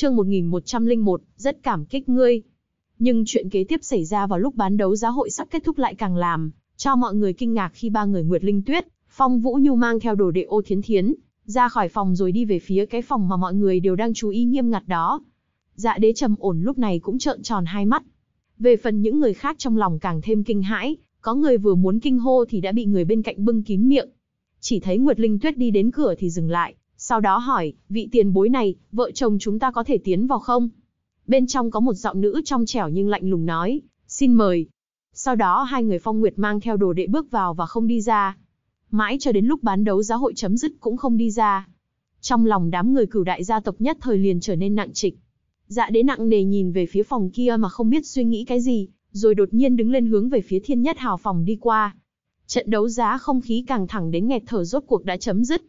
Chương 1101, rất cảm kích ngươi. Nhưng chuyện kế tiếp xảy ra vào lúc bán đấu giá hội sắp kết thúc lại càng làm cho mọi người kinh ngạc khi ba người Nguyệt Linh Tuyết, Phong Vũ Nhu mang theo đồ đệ ô thiến thiến, ra khỏi phòng rồi đi về phía cái phòng mà mọi người đều đang chú ý nghiêm ngặt đó. Dạ đế trầm ổn lúc này cũng trợn tròn hai mắt. Về phần những người khác trong lòng càng thêm kinh hãi, có người vừa muốn kinh hô thì đã bị người bên cạnh bưng kín miệng. Chỉ thấy Nguyệt Linh Tuyết đi đến cửa thì dừng lại, sau đó hỏi, vị tiền bối này, vợ chồng chúng ta có thể tiến vào không? Bên trong có một giọng nữ trong trẻo nhưng lạnh lùng nói, xin mời. Sau đó hai người phong nguyệt mang theo đồ đệ bước vào và không đi ra. Mãi cho đến lúc bán đấu giá hội chấm dứt cũng không đi ra. Trong lòng đám người cửu đại gia tộc nhất thời liền trở nên nặng trịch. Dạ đế nặng nề nhìn về phía phòng kia mà không biết suy nghĩ cái gì, rồi đột nhiên đứng lên hướng về phía thiên nhất hào phòng đi qua. Trận đấu giá không khí càng thẳng đến nghẹt thở rốt cuộc đã chấm dứt.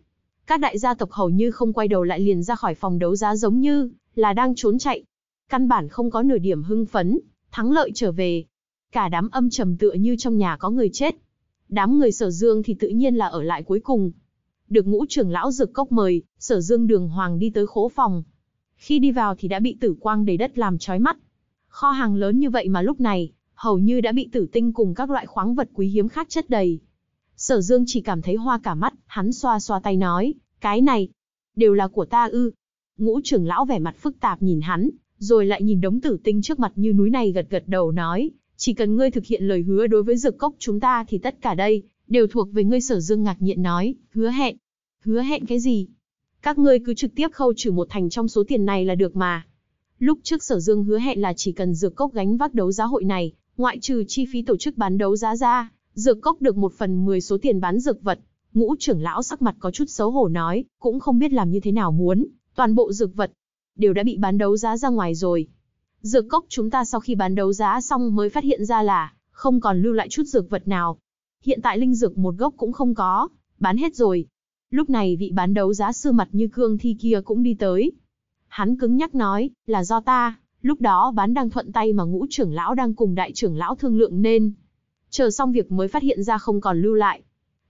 Các đại gia tộc hầu như không quay đầu lại liền ra khỏi phòng đấu giá giống như là đang trốn chạy. Căn bản không có nửa điểm hưng phấn, thắng lợi trở về. Cả đám âm trầm tựa như trong nhà có người chết. Đám người sở dương thì tự nhiên là ở lại cuối cùng. Được ngũ trưởng lão rực cốc mời, sở dương đường hoàng đi tới khố phòng. Khi đi vào thì đã bị tử quang đầy đất làm chói mắt. Kho hàng lớn như vậy mà lúc này, hầu như đã bị tử tinh cùng các loại khoáng vật quý hiếm khác chất đầy. Sở Dương chỉ cảm thấy hoa cả mắt, hắn xoa xoa tay nói, cái này, đều là của ta ư. Ngũ trưởng lão vẻ mặt phức tạp nhìn hắn, rồi lại nhìn đống tử tinh trước mặt như núi này gật gật đầu nói, chỉ cần ngươi thực hiện lời hứa đối với dược cốc chúng ta thì tất cả đây, đều thuộc về ngươi sở dương ngạc nhiên nói, hứa hẹn. Hứa hẹn cái gì? Các ngươi cứ trực tiếp khâu trừ một thành trong số tiền này là được mà. Lúc trước sở dương hứa hẹn là chỉ cần dược cốc gánh vác đấu giá hội này, ngoại trừ chi phí tổ chức bán đấu giá ra, dược cốc được một phần mười số tiền bán dược vật. Ngũ trưởng lão sắc mặt có chút xấu hổ nói, cũng không biết làm như thế nào muốn, toàn bộ dược vật đều đã bị bán đấu giá ra ngoài rồi. Dược cốc chúng ta sau khi bán đấu giá xong mới phát hiện ra là không còn lưu lại chút dược vật nào. Hiện tại linh dược một gốc cũng không có, bán hết rồi. Lúc này vị bán đấu giá sư mặt như cương thi kia cũng đi tới. Hắn cứng nhắc nói, là do ta, lúc đó bán đang thuận tay mà ngũ trưởng lão đang cùng đại trưởng lão thương lượng nên. Chờ xong việc mới phát hiện ra không còn lưu lại.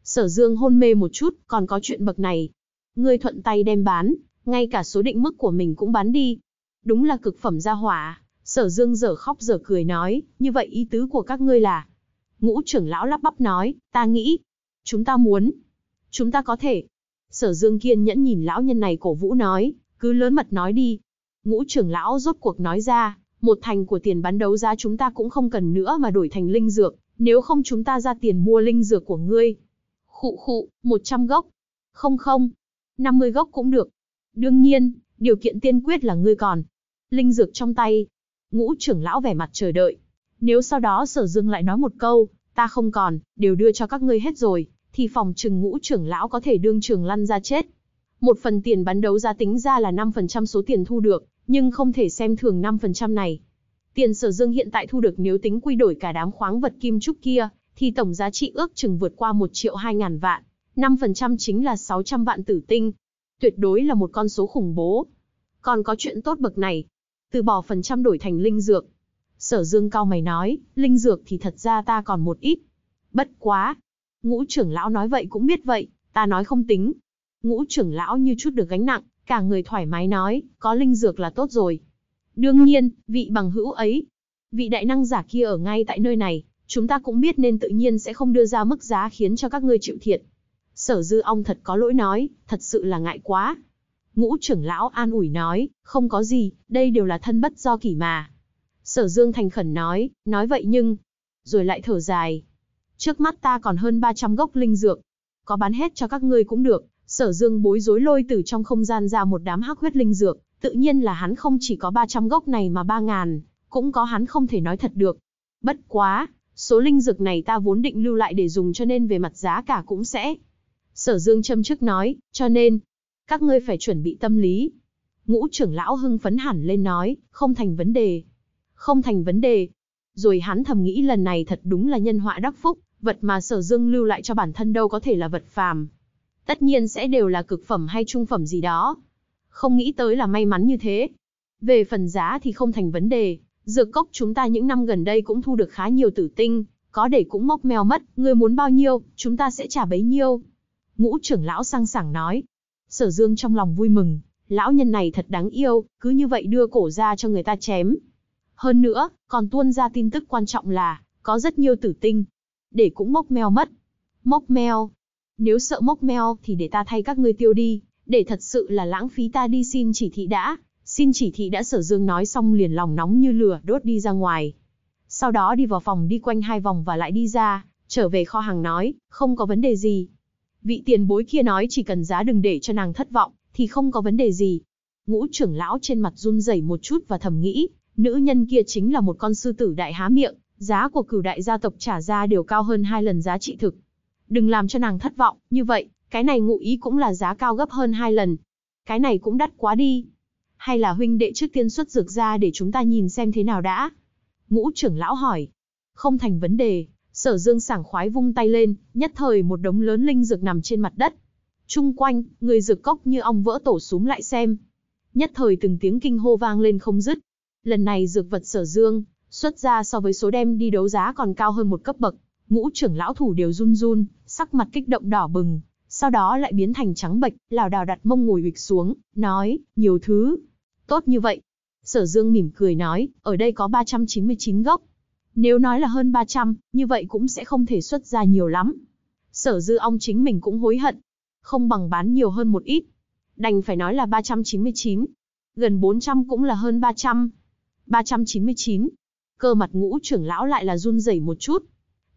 Sở dương hôn mê một chút, còn có chuyện bậc này. Ngươi thuận tay đem bán, ngay cả số định mức của mình cũng bán đi. Đúng là cực phẩm gia hỏa. Sở dương dở khóc dở cười nói, như vậy ý tứ của các ngươi là. Ngũ trưởng lão lắp bắp nói, ta nghĩ, chúng ta muốn, chúng ta có thể. Sở dương kiên nhẫn nhìn lão nhân này cổ vũ nói, cứ lớn mật nói đi. Ngũ trưởng lão rốt cuộc nói ra, một thành của tiền bán đấu giá chúng ta cũng không cần nữa mà đổi thành linh dược, nếu không chúng ta ra tiền mua linh dược của ngươi. Khụ khụ, 100 gốc. Không không, 50 gốc cũng được. Đương nhiên, điều kiện tiên quyết là ngươi còn. Linh dược trong tay. Ngũ trưởng lão vẻ mặt chờ đợi. Nếu sau đó sở dương lại nói một câu, ta không còn, đều đưa cho các ngươi hết rồi, thì phòng trừng ngũ trưởng lão có thể đương trường lăn ra chết. Một phần tiền bán đấu giá tính ra là 5% số tiền thu được, nhưng không thể xem thường 5% này. Tiền sở dương hiện tại thu được nếu tính quy đổi cả đám khoáng vật kim trúc kia, thì tổng giá trị ước chừng vượt qua 1 triệu 2 ngàn vạn. 5% chính là 600 vạn tử tinh. Tuyệt đối là một con số khủng bố. Còn có chuyện tốt bậc này. Từ bỏ phần trăm đổi thành linh dược. Sở dương cao mày nói, linh dược thì thật ra ta còn một ít. Bất quá. Ngũ trưởng lão nói vậy cũng biết vậy, ta nói không tính. Ngũ trưởng lão như chút được gánh nặng, cả người thoải mái nói, có linh dược là tốt rồi. Đương nhiên, vị bằng hữu ấy, vị đại năng giả kia ở ngay tại nơi này, chúng ta cũng biết nên tự nhiên sẽ không đưa ra mức giá khiến cho các ngươi chịu thiệt. Sở dư ong thật có lỗi nói, thật sự là ngại quá. Ngũ trưởng lão an ủi nói, không có gì, đây đều là thân bất do kỷ mà. Sở dương thành khẩn nói, nói vậy nhưng, rồi lại thở dài. Trước mắt ta còn hơn 300 gốc linh dược, có bán hết cho các ngươi cũng được. Sở dương bối rối lôi từ trong không gian ra một đám hắc huyết linh dược, tự nhiên là hắn không chỉ có 300 gốc này mà 3000, cũng có hắn không thể nói thật được. Bất quá, số linh dược này ta vốn định lưu lại để dùng cho nên về mặt giá cả cũng sẽ. Sở dương châm chức nói, cho nên, các ngươi phải chuẩn bị tâm lý. Ngũ trưởng lão hưng phấn hẳn lên nói, không thành vấn đề. Không thành vấn đề. Rồi hắn thầm nghĩ lần này thật đúng là nhân họa đắc phúc, vật mà sở dương lưu lại cho bản thân đâu có thể là vật phàm. Tất nhiên sẽ đều là cực phẩm hay trung phẩm gì đó. Không nghĩ tới là may mắn như thế. Về phần giá thì không thành vấn đề, dược cốc chúng ta những năm gần đây cũng thu được khá nhiều tử tinh, có để cũng móc mèo mất, người muốn bao nhiêu, chúng ta sẽ trả bấy nhiêu. Ngũ trưởng lão sang sảng nói. Sở dương trong lòng vui mừng, lão nhân này thật đáng yêu, cứ như vậy đưa cổ ra cho người ta chém. Hơn nữa, còn tuôn ra tin tức quan trọng là, có rất nhiều tử tinh. Để cũng mốc mèo mất. Mốc mèo. Nếu sợ mốc meo thì để ta thay các ngươi tiêu đi, để thật sự là lãng phí ta đi xin chỉ thị đã. Xin chỉ thị đã sở dương nói xong liền lòng nóng như lửa đốt đi ra ngoài. Sau đó đi vào phòng đi quanh hai vòng và lại đi ra, trở về kho hàng nói, không có vấn đề gì. Vị tiền bối kia nói chỉ cần giá đừng để cho nàng thất vọng, thì không có vấn đề gì. Ngũ trưởng lão trên mặt run rẩy một chút và thầm nghĩ, nữ nhân kia chính là một con sư tử đại há miệng, giá của cửu đại gia tộc trả ra đều cao hơn hai lần giá trị thực. Đừng làm cho nàng thất vọng, như vậy, cái này ngụ ý cũng là giá cao gấp hơn hai lần. Cái này cũng đắt quá đi. Hay là huynh đệ trước tiên xuất dược ra để chúng ta nhìn xem thế nào đã? Ngũ trưởng lão hỏi. Không thành vấn đề, sở dương sảng khoái vung tay lên, nhất thời một đống lớn linh dược nằm trên mặt đất. Trung quanh, người dược cốc như ong vỡ tổ súm lại xem. Nhất thời từng tiếng kinh hô vang lên không dứt. Lần này dược vật sở dương, xuất ra so với số đem đi đấu giá còn cao hơn một cấp bậc. Ngũ trưởng lão thủ đều run run, sắc mặt kích động đỏ bừng, sau đó lại biến thành trắng bệch, lảo đảo đặt mông ngồi ụp xuống, nói, nhiều thứ. Tốt như vậy. Sở Dương mỉm cười nói, ở đây có 399 gốc. Nếu nói là hơn 300, như vậy cũng sẽ không thể xuất ra nhiều lắm. Sở Dư Ong chính mình cũng hối hận. Không bằng bán nhiều hơn một ít. Đành phải nói là 399. Gần 400 cũng là hơn 300. 399. Cơ mặt ngũ trưởng lão lại là run rẩy một chút.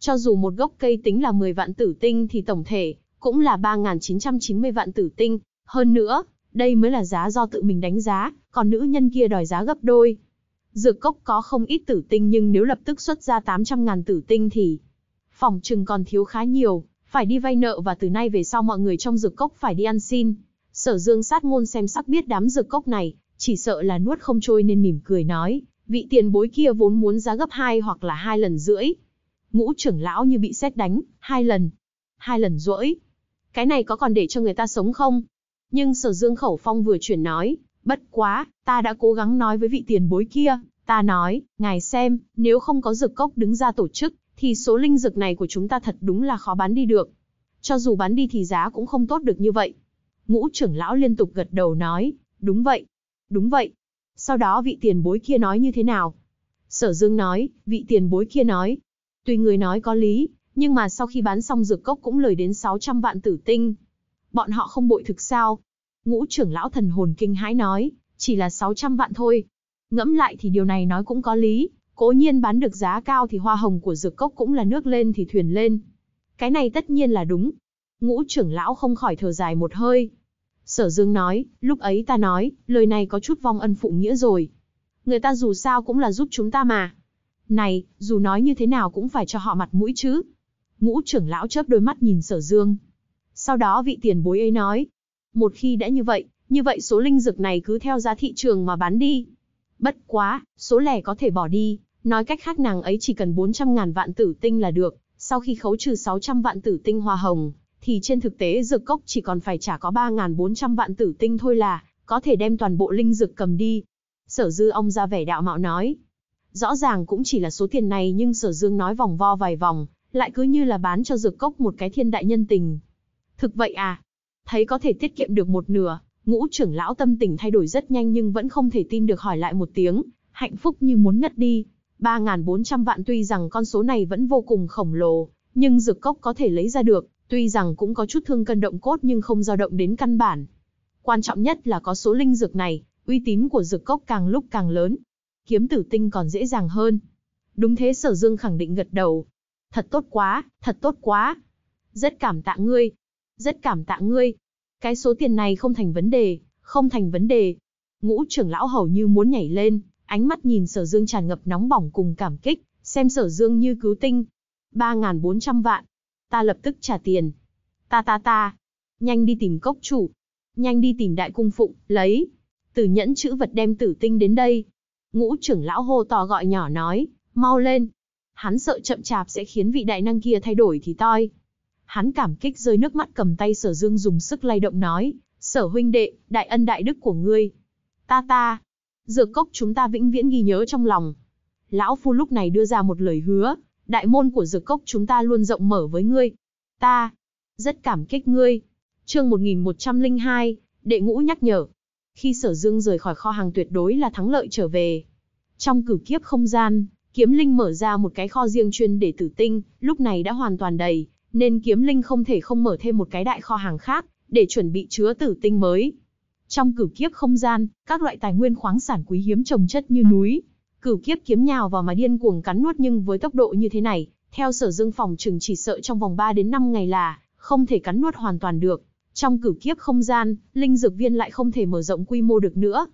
Cho dù một gốc cây tính là 10 vạn tử tinh thì tổng thể, cũng là 3.990 vạn tử tinh. Hơn nữa, đây mới là giá do tự mình đánh giá, còn nữ nhân kia đòi giá gấp đôi. Dược cốc có không ít tử tinh nhưng nếu lập tức xuất ra 800.000 tử tinh thì phòng trừng còn thiếu khá nhiều, phải đi vay nợ và từ nay về sau mọi người trong dược cốc phải đi ăn xin. Sở dương sát ngôn xem sắc biết đám dược cốc này, chỉ sợ là nuốt không trôi nên mỉm cười nói, vị tiền bối kia vốn muốn giá gấp hai hoặc là hai lần rưỡi. Ngũ trưởng lão như bị xét đánh, hai lần, hai lần rưỡi. Cái này có còn để cho người ta sống không? Nhưng sở dương khẩu phong vừa chuyển nói, bất quá, ta đã cố gắng nói với vị tiền bối kia, ta nói, ngài xem, nếu không có dược cốc đứng ra tổ chức, thì số linh dược này của chúng ta thật đúng là khó bán đi được. Cho dù bán đi thì giá cũng không tốt được như vậy. Ngũ trưởng lão liên tục gật đầu nói, đúng vậy, đúng vậy. Sau đó vị tiền bối kia nói như thế nào? Sở Dương nói, vị tiền bối kia nói, tùy người nói có lý, nhưng mà sau khi bán xong dược cốc cũng lời đến 600 vạn tử tinh. Bọn họ không bội thực sao? Ngũ trưởng lão thần hồn kinh hãi nói, chỉ là 600 vạn thôi. Ngẫm lại thì điều này nói cũng có lý, cố nhiên bán được giá cao thì hoa hồng của dược cốc cũng là nước lên thì thuyền lên. Cái này tất nhiên là đúng. Ngũ trưởng lão không khỏi thở dài một hơi. Sở Dương nói, lúc ấy ta nói, lời này có chút vong ân phụ nghĩa rồi. Người ta dù sao cũng là giúp chúng ta mà. Này, dù nói như thế nào cũng phải cho họ mặt mũi chứ. Ngũ trưởng lão chớp đôi mắt nhìn sở dương. Sau đó vị tiền bối ấy nói. Một khi đã như vậy, như vậy số linh dược này cứ theo giá thị trường mà bán đi. Bất quá, số lẻ có thể bỏ đi, nói cách khác nàng ấy chỉ cần 400 ngàn vạn tử tinh là được, sau khi khấu trừ 600 vạn tử tinh hoa hồng, thì trên thực tế dược cốc chỉ còn phải trả có 3.400 vạn tử tinh thôi là, có thể đem toàn bộ linh dược cầm đi. Sở dư ông ra vẻ đạo mạo nói. Rõ ràng cũng chỉ là số tiền này nhưng sở dương nói vòng vo vài vòng, lại cứ như là bán cho dược cốc một cái thiên đại nhân tình. Thực vậy à? Thấy có thể tiết kiệm được một nửa, ngũ trưởng lão tâm tình thay đổi rất nhanh nhưng vẫn không thể tin được hỏi lại một tiếng, hạnh phúc như muốn ngất đi. 3.400 vạn tuy rằng con số này vẫn vô cùng khổng lồ, nhưng dược cốc có thể lấy ra được, tuy rằng cũng có chút thương cân động cốt nhưng không dao động đến căn bản. Quan trọng nhất là có số linh dược này, uy tín của dược cốc càng lúc càng lớn. Kiếm tử tinh còn dễ dàng hơn. Đúng thế sở dương khẳng định gật đầu, Thật tốt quá, thật tốt quá. Rất cảm tạ ngươi. Rất cảm tạ ngươi. Cái số tiền này không thành vấn đề, không thành vấn đề. Ngũ trưởng lão hầu như muốn nhảy lên, ánh mắt nhìn sở dương tràn ngập nóng bỏng cùng cảm kích, xem sở dương như cứu tinh. 3.400 vạn. Ta lập tức trả tiền. Ta ta ta. Nhanh đi tìm cốc chủ. Nhanh đi tìm đại cung phụng, lấy. Từ nhẫn chữ vật đem tử tinh đến đây. Ngũ trưởng lão hô to gọi nhỏ nói, mau lên, Hắn sợ chậm chạp sẽ khiến vị đại năng kia thay đổi thì toi. Hắn cảm kích rơi nước mắt cầm tay sở dương dùng sức lay động nói, sở huynh đệ, đại ân đại đức của ngươi. Ta ta, dược cốc chúng ta vĩnh viễn ghi nhớ trong lòng. Lão Phu lúc này đưa ra một lời hứa, đại môn của dược cốc chúng ta luôn rộng mở với ngươi. Ta, rất cảm kích ngươi. Chương 1102, đệ ngũ nhắc nhở. Khi sở dương rời khỏi kho hàng tuyệt đối là thắng lợi trở về. Trong cửu kiếp không gian, kiếm linh mở ra một cái kho riêng chuyên để tử tinh, lúc này đã hoàn toàn đầy, nên kiếm linh không thể không mở thêm một cái đại kho hàng khác, để chuẩn bị chứa tử tinh mới. Trong cửu kiếp không gian, các loại tài nguyên khoáng sản quý hiếm trồng chất như núi. Cửu kiếp kiếm nhào vào mà điên cuồng cắn nuốt nhưng với tốc độ như thế này, theo sở dương phòng trừng chỉ sợ trong vòng 3 đến 5 ngày là không thể cắn nuốt hoàn toàn được. Trong cửu kiếp không gian, linh dược viên lại không thể mở rộng quy mô được nữa.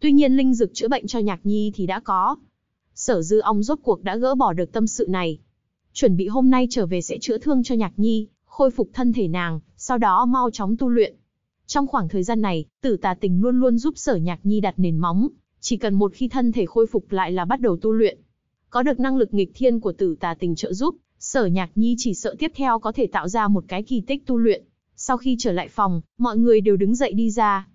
Tuy nhiên linh dược chữa bệnh cho nhạc nhi thì đã có. Sở dư ong rốt cuộc đã gỡ bỏ được tâm sự này. Chuẩn bị hôm nay trở về sẽ chữa thương cho nhạc nhi, khôi phục thân thể nàng, sau đó mau chóng tu luyện. Trong khoảng thời gian này, tử tà tình luôn luôn giúp sở nhạc nhi đặt nền móng, chỉ cần một khi thân thể khôi phục lại là bắt đầu tu luyện. Có được năng lực nghịch thiên của tử tà tình trợ giúp, sở nhạc nhi chỉ sợ tiếp theo có thể tạo ra một cái kỳ tích tu luyện. Sau khi trở lại phòng, mọi người đều đứng dậy đi ra.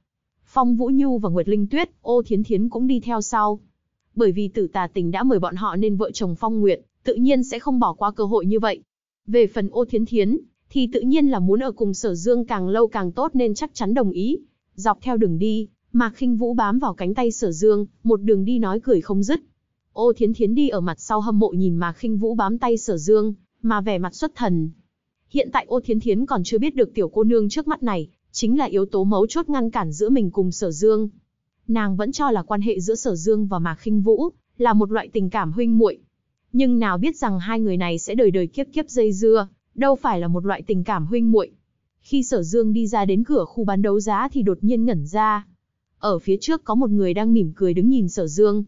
Phong Vũ Nhu và Nguyệt Linh Tuyết, ô thiến thiến cũng đi theo sau. Bởi vì tử tà tình đã mời bọn họ nên vợ chồng Phong Nguyệt, tự nhiên sẽ không bỏ qua cơ hội như vậy. Về phần ô thiến thiến, thì tự nhiên là muốn ở cùng sở dương càng lâu càng tốt nên chắc chắn đồng ý. Dọc theo đường đi, Mạc khinh Vũ bám vào cánh tay sở dương, một đường đi nói cười không dứt. Ô thiến thiến đi ở mặt sau hâm mộ nhìn Mạc khinh Vũ bám tay sở dương, mà vẻ mặt xuất thần. Hiện tại ô thiến thiến còn chưa biết được tiểu cô nương trước mắt này, chính là yếu tố mấu chốt ngăn cản giữa mình cùng sở dương. Nàng vẫn cho là quan hệ giữa sở dương và Mạc khinh Vũ, là một loại tình cảm huynh muội. Nhưng nào biết rằng hai người này sẽ đời đời kiếp kiếp dây dưa, đâu phải là một loại tình cảm huynh muội. Khi Sở Dương đi ra đến cửa khu bán đấu giá thì đột nhiên ngẩn ra. Ở phía trước có một người đang mỉm cười đứng nhìn Sở Dương.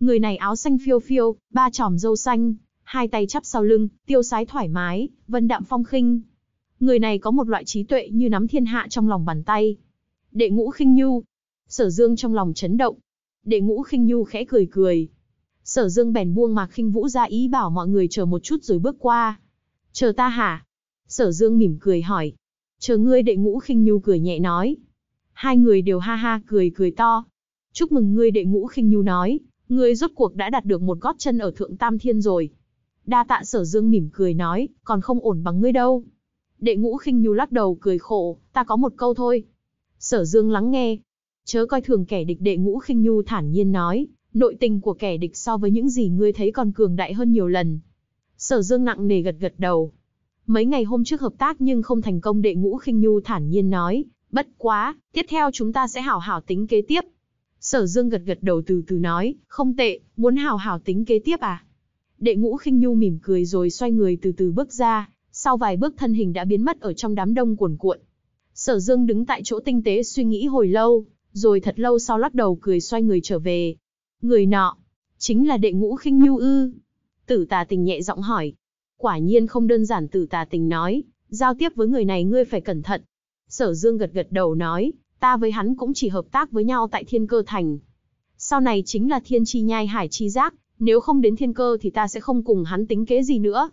Người này áo xanh phiêu phiêu, ba tròm râu xanh, hai tay chắp sau lưng, tiêu sái thoải mái, vân đạm phong khinh. Người này có một loại trí tuệ như nắm thiên hạ trong lòng bàn tay. Đệ ngũ khinh nhu. Sở Dương trong lòng chấn động. Đệ ngũ khinh nhu khẽ cười cười. Sở Dương bèn buông mạc khinh vũ ra ý bảo mọi người chờ một chút rồi bước qua. Chờ ta hả? Sở Dương mỉm cười hỏi. Chờ ngươi đệ ngũ khinh nhu cười nhẹ nói. Hai người đều ha ha cười cười to. Chúc mừng ngươi đệ ngũ khinh nhu nói, ngươi rốt cuộc đã đạt được một gót chân ở thượng tam thiên rồi. Đa tạ sở dương mỉm cười nói, còn không ổn bằng ngươi đâu. Đệ ngũ khinh nhu lắc đầu cười khổ, ta có một câu thôi. Sở dương lắng nghe. Chớ coi thường kẻ địch đệ ngũ khinh nhu thản nhiên nói, nội tình của kẻ địch so với những gì ngươi thấy còn cường đại hơn nhiều lần. Sở Dương nặng nề gật gật đầu. Mấy ngày hôm trước hợp tác nhưng không thành công đệ ngũ khinh nhu thản nhiên nói, bất quá, tiếp theo chúng ta sẽ hảo hảo tính kế tiếp. Sở Dương gật gật đầu từ từ nói, không tệ, muốn hào hào tính kế tiếp à? Đệ ngũ khinh nhu mỉm cười rồi xoay người từ từ bước ra, sau vài bước thân hình đã biến mất ở trong đám đông cuồn cuộn. Sở Dương đứng tại chỗ tinh tế suy nghĩ hồi lâu, rồi thật lâu sau lắc đầu cười xoay người trở về. Người nọ, chính là đệ ngũ khinh nhu ư. Tử tà tình nhẹ giọng hỏi. Quả nhiên không đơn giản tử tà tình nói, giao tiếp với người này ngươi phải cẩn thận. Sở Dương gật gật đầu nói, ta với hắn cũng chỉ hợp tác với nhau tại thiên cơ thành. Sau này chính là thiên chi nhai hải chi giác, nếu không đến thiên cơ thì ta sẽ không cùng hắn tính kế gì nữa.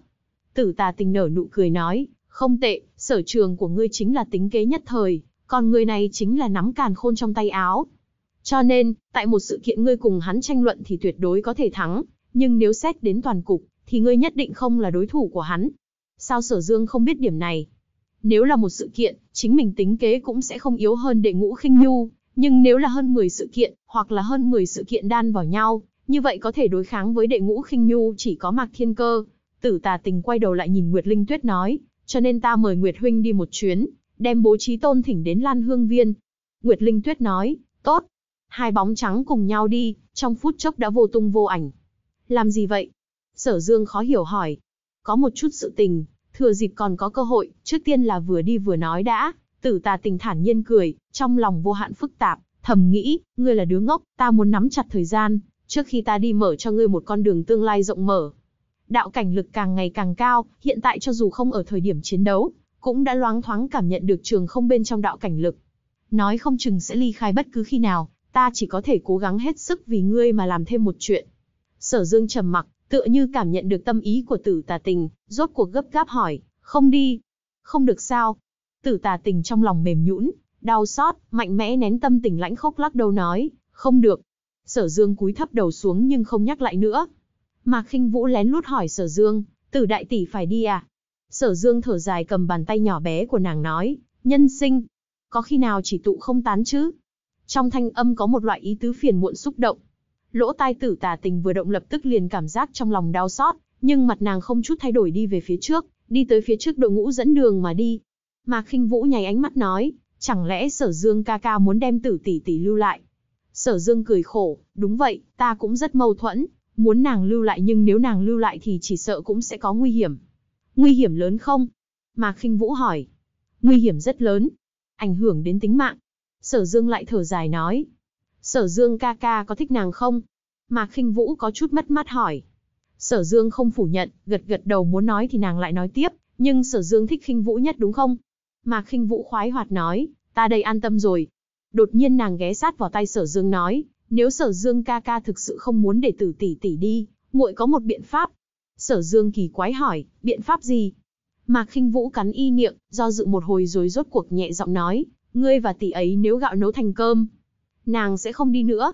Tử tà tình nở nụ cười nói, không tệ, sở trường của ngươi chính là tính kế nhất thời, còn người này chính là nắm càn khôn trong tay áo. Cho nên, tại một sự kiện ngươi cùng hắn tranh luận thì tuyệt đối có thể thắng, nhưng nếu xét đến toàn cục, thì ngươi nhất định không là đối thủ của hắn. Sao sở dương không biết điểm này? Nếu là một sự kiện, chính mình tính kế cũng sẽ không yếu hơn đệ ngũ khinh nhu, nhưng nếu là hơn 10 sự kiện, hoặc là hơn 10 sự kiện đan vào nhau, như vậy có thể đối kháng với đệ ngũ khinh nhu chỉ có mạc thiên cơ. Tử tà tình quay đầu lại nhìn Nguyệt Linh Tuyết nói, cho nên ta mời Nguyệt Huynh đi một chuyến, đem bố trí tôn thỉnh đến Lan Hương Viên. Nguyệt Linh Tuyết nói, tốt. Hai bóng trắng cùng nhau đi, trong phút chốc đã vô tung vô ảnh. Làm gì vậy? Sở Dương khó hiểu hỏi. Có một chút sự tình, thừa dịp còn có cơ hội, trước tiên là vừa đi vừa nói đã. Tử tà tình thản nhiên cười, trong lòng vô hạn phức tạp, thầm nghĩ, ngươi là đứa ngốc, ta muốn nắm chặt thời gian, trước khi ta đi mở cho ngươi một con đường tương lai rộng mở. Đạo cảnh lực càng ngày càng cao, hiện tại cho dù không ở thời điểm chiến đấu, cũng đã loáng thoáng cảm nhận được trường không bên trong đạo cảnh lực. Nói không chừng sẽ ly khai bất cứ khi nào, ta chỉ có thể cố gắng hết sức vì ngươi mà làm thêm một chuyện. Sở Dương trầm mặc, tựa như cảm nhận được tâm ý của tử tà tình, rốt cuộc gấp gáp hỏi, không đi. Không được sao. Tử tà tình trong lòng mềm nhũn, đau xót, mạnh mẽ nén tâm tình lãnh khốc lắc đầu nói, không được. Sở Dương cúi thấp đầu xuống nhưng không nhắc lại nữa. Mạc khinh Vũ lén lút hỏi Sở Dương, tử đại tỷ phải đi à? Sở Dương thở dài cầm bàn tay nhỏ bé của nàng nói, nhân sinh, có khi nào chỉ tụ không tán chứ? Trong thanh âm có một loại ý tứ phiền muộn xúc động. Lỗ tai tử tà tình vừa động lập tức liền cảm giác trong lòng đau xót, nhưng mặt nàng không chút thay đổi đi về phía trước, đi tới phía trước đội ngũ dẫn đường mà đi. Mạc khinh Vũ nháy ánh mắt nói, chẳng lẽ sở dương ca ca muốn đem tử tỷ tỷ lưu lại. Sở dương cười khổ, đúng vậy, ta cũng rất mâu thuẫn, muốn nàng lưu lại nhưng nếu nàng lưu lại thì chỉ sợ cũng sẽ có nguy hiểm. Nguy hiểm lớn không? Mạc khinh Vũ hỏi. Nguy hiểm rất lớn. Ảnh hưởng đến tính mạng. Sở Dương lại thở dài nói. Sở Dương ca ca có thích nàng không? Mạc khinh Vũ có chút mất mắt hỏi. Sở Dương không phủ nhận, gật gật đầu muốn nói thì nàng lại nói tiếp, nhưng Sở Dương thích khinh Vũ nhất đúng không? Mạc khinh Vũ khoái hoạt nói, ta đây an tâm rồi. Đột nhiên nàng ghé sát vào tay Sở Dương nói, nếu Sở Dương ca ca thực sự không muốn để tử tỷ tỷ đi, muội có một biện pháp. Sở Dương kỳ quái hỏi, biện pháp gì? Mạc khinh Vũ cắn y miệng, do dự một hồi rồi rốt cuộc nhẹ giọng nói, ngươi và tỷ ấy nếu gạo nấu thành cơm, nàng sẽ không đi nữa.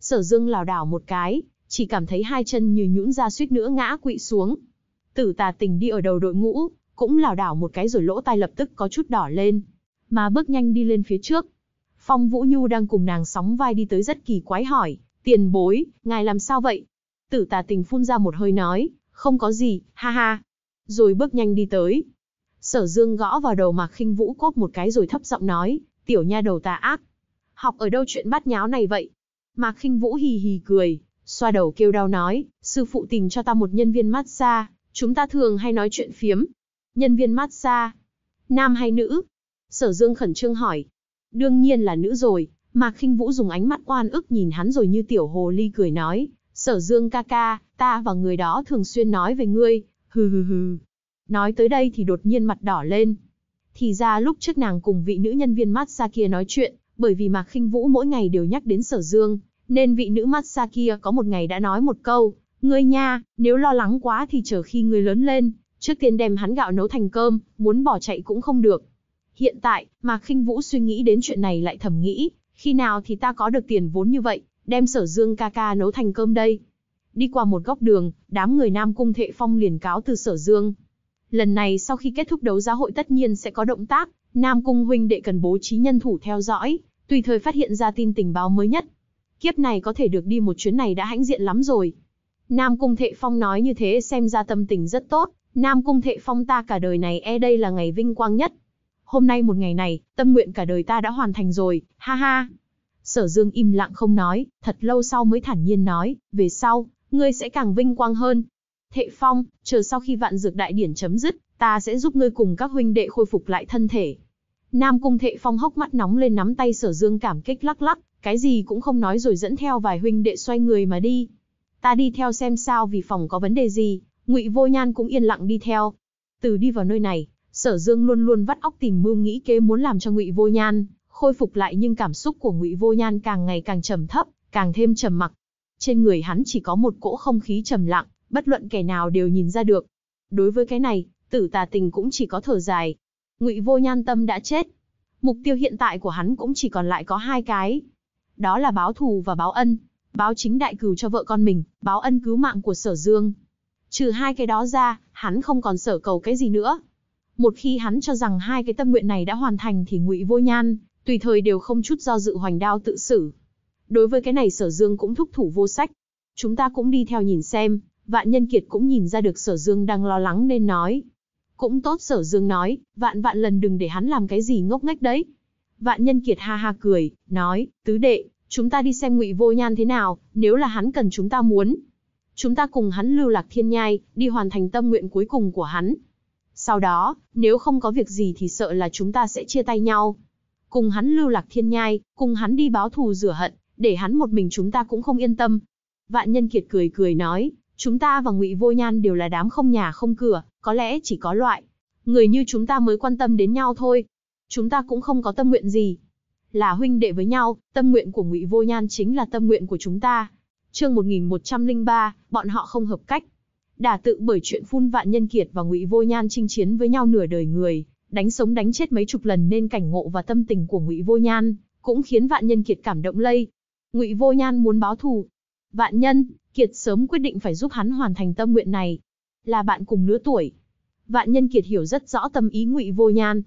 Sở Dương lảo đảo một cái, chỉ cảm thấy hai chân như nhũn ra suýt nữa ngã quỵ xuống. Tử tà tình đi ở đầu đội ngũ, cũng lảo đảo một cái rồi lỗ tai lập tức có chút đỏ lên, mà bước nhanh đi lên phía trước. Phong Vũ Nhu đang cùng nàng sóng vai đi tới rất kỳ quái hỏi, tiền bối, ngài làm sao vậy? Tử tà tình phun ra một hơi nói, không có gì, ha ha. Rồi bước nhanh đi tới. Sở Dương gõ vào đầu Mạc khinh Vũ cốt một cái rồi thấp giọng nói, tiểu nha đầu tà ác. Học ở đâu chuyện bắt nháo này vậy? Mạc khinh Vũ hì hì cười, xoa đầu kêu đau nói, sư phụ tìm cho ta một nhân viên massage, chúng ta thường hay nói chuyện phiếm. Nhân viên massage, nam hay nữ? Sở Dương khẩn trương hỏi. Đương nhiên là nữ rồi, Mạc khinh Vũ dùng ánh mắt oan ức nhìn hắn rồi như tiểu hồ ly cười nói, Sở Dương ca ca, ta và người đó thường xuyên nói về ngươi, hừ hừ hừ. Nói tới đây thì đột nhiên mặt đỏ lên. Thì ra lúc trước nàng cùng vị nữ nhân viên massage kia nói chuyện, bởi vì Mạc khinh Vũ mỗi ngày đều nhắc đến Sở Dương, nên vị nữ massage kia có một ngày đã nói một câu, ngươi nha, nếu lo lắng quá thì chờ khi ngươi lớn lên, trước tiên đem hắn gạo nấu thành cơm, muốn bỏ chạy cũng không được. Hiện tại, Mạc khinh Vũ suy nghĩ đến chuyện này lại thầm nghĩ, khi nào thì ta có được tiền vốn như vậy, đem sở dương ca ca nấu thành cơm đây. Đi qua một góc đường, đám người Nam Cung Thệ Phong liền cáo từ sở dương. Lần này sau khi kết thúc đấu giá hội tất nhiên sẽ có động tác, Nam Cung huynh đệ cần bố trí nhân thủ theo dõi, tùy thời phát hiện ra tin tình báo mới nhất. Kiếp này có thể được đi một chuyến này đã hãnh diện lắm rồi. Nam Cung Thệ Phong nói như thế xem ra tâm tình rất tốt, Nam Cung Thệ Phong ta cả đời này e đây là ngày vinh quang nhất. Hôm nay một ngày này, tâm nguyện cả đời ta đã hoàn thành rồi, ha ha. Sở Dương im lặng không nói, thật lâu sau mới thản nhiên nói, về sau, ngươi sẽ càng vinh quang hơn. Thệ Phong, chờ sau khi vạn dược đại điển chấm dứt, ta sẽ giúp ngươi cùng các huynh đệ khôi phục lại thân thể. Nam Cung Thệ Phong hốc mắt nóng lên nắm tay Sở Dương cảm kích lắc lắc, cái gì cũng không nói rồi dẫn theo vài huynh đệ xoay người mà đi. Ta đi theo xem sao vì phòng có vấn đề gì, Ngụy Vô Nhan cũng yên lặng đi theo. Từ đi vào nơi này, Sở Dương luôn luôn vắt óc tìm mưu nghĩ kế muốn làm cho Ngụy Vô Nhan khôi phục lại nhưng cảm xúc của Ngụy Vô Nhan càng ngày càng trầm thấp, càng thêm trầm mặc. Trên người hắn chỉ có một cỗ không khí trầm lặng, bất luận kẻ nào đều nhìn ra được. Đối với cái này, Tử Tà Tình cũng chỉ có thở dài. Ngụy Vô Nhan tâm đã chết. Mục tiêu hiện tại của hắn cũng chỉ còn lại có hai cái. Đó là báo thù và báo ân. Báo chính đại cừu cho vợ con mình, báo ân cứu mạng của Sở Dương. Trừ hai cái đó ra, hắn không còn sở cầu cái gì nữa. Một khi hắn cho rằng hai cái tâm nguyện này đã hoàn thành thì Ngụy Vô Nhan tùy thời đều không chút do dự hoành đao tự xử. Đối với cái này Sở Dương cũng thúc thủ vô sách. Chúng ta cũng đi theo nhìn xem, Vạn Nhân Kiệt cũng nhìn ra được Sở Dương đang lo lắng nên nói. Cũng tốt Sở Dương nói, vạn vạn lần đừng để hắn làm cái gì ngốc nghếch đấy. Vạn Nhân Kiệt ha ha cười, nói, tứ đệ, chúng ta đi xem Ngụy Vô Nhan thế nào, nếu là hắn cần chúng ta muốn. Chúng ta cùng hắn lưu lạc thiên nhai, đi hoàn thành tâm nguyện cuối cùng của hắn. Sau đó, nếu không có việc gì thì sợ là chúng ta sẽ chia tay nhau cùng hắn lưu lạc thiên nhai, cùng hắn đi báo thù rửa hận, để hắn một mình chúng ta cũng không yên tâm. Vạn Nhân Kiệt cười cười nói, chúng ta và Ngụy Vô Nhan đều là đám không nhà không cửa, có lẽ chỉ có loại người như chúng ta mới quan tâm đến nhau thôi. Chúng ta cũng không có tâm nguyện gì. Là huynh đệ với nhau, tâm nguyện của Ngụy Vô Nhan chính là tâm nguyện của chúng ta. Chương 1103, bọn họ không hợp cách. Đả tự bởi chuyện phun Vạn Nhân Kiệt và Ngụy Vô Nhan chinh chiến với nhau nửa đời người, đánh sống đánh chết mấy chục lần nên cảnh ngộ và tâm tình của Ngụy Vô Nhan cũng khiến Vạn Nhân Kiệt cảm động lây. Ngụy Vô Nhan muốn báo thù. Vạn Nhân, Kiệt sớm quyết định phải giúp hắn hoàn thành tâm nguyện này. Là bạn cùng lứa tuổi. Vạn Nhân Kiệt hiểu rất rõ tâm ý Ngụy Vô Nhan.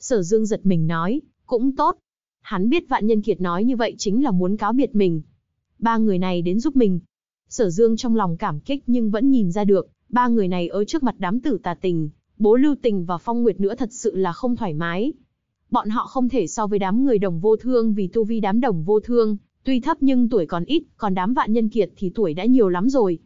Sở Dương giật mình nói, cũng tốt. Hắn biết vạn nhân kiệt nói như vậy chính là muốn cáo biệt mình. Ba người này đến giúp mình. Sở Dương trong lòng cảm kích nhưng vẫn nhìn ra được, ba người này ở trước mặt đám tử tà tình, bố lưu tình và phong nguyệt nữa thật sự là không thoải mái. Bọn họ không thể so với đám người đồng vô thương vì tu vi đám đồng vô thương, tuy thấp nhưng tuổi còn ít, còn đám vạn nhân kiệt thì tuổi đã nhiều lắm rồi.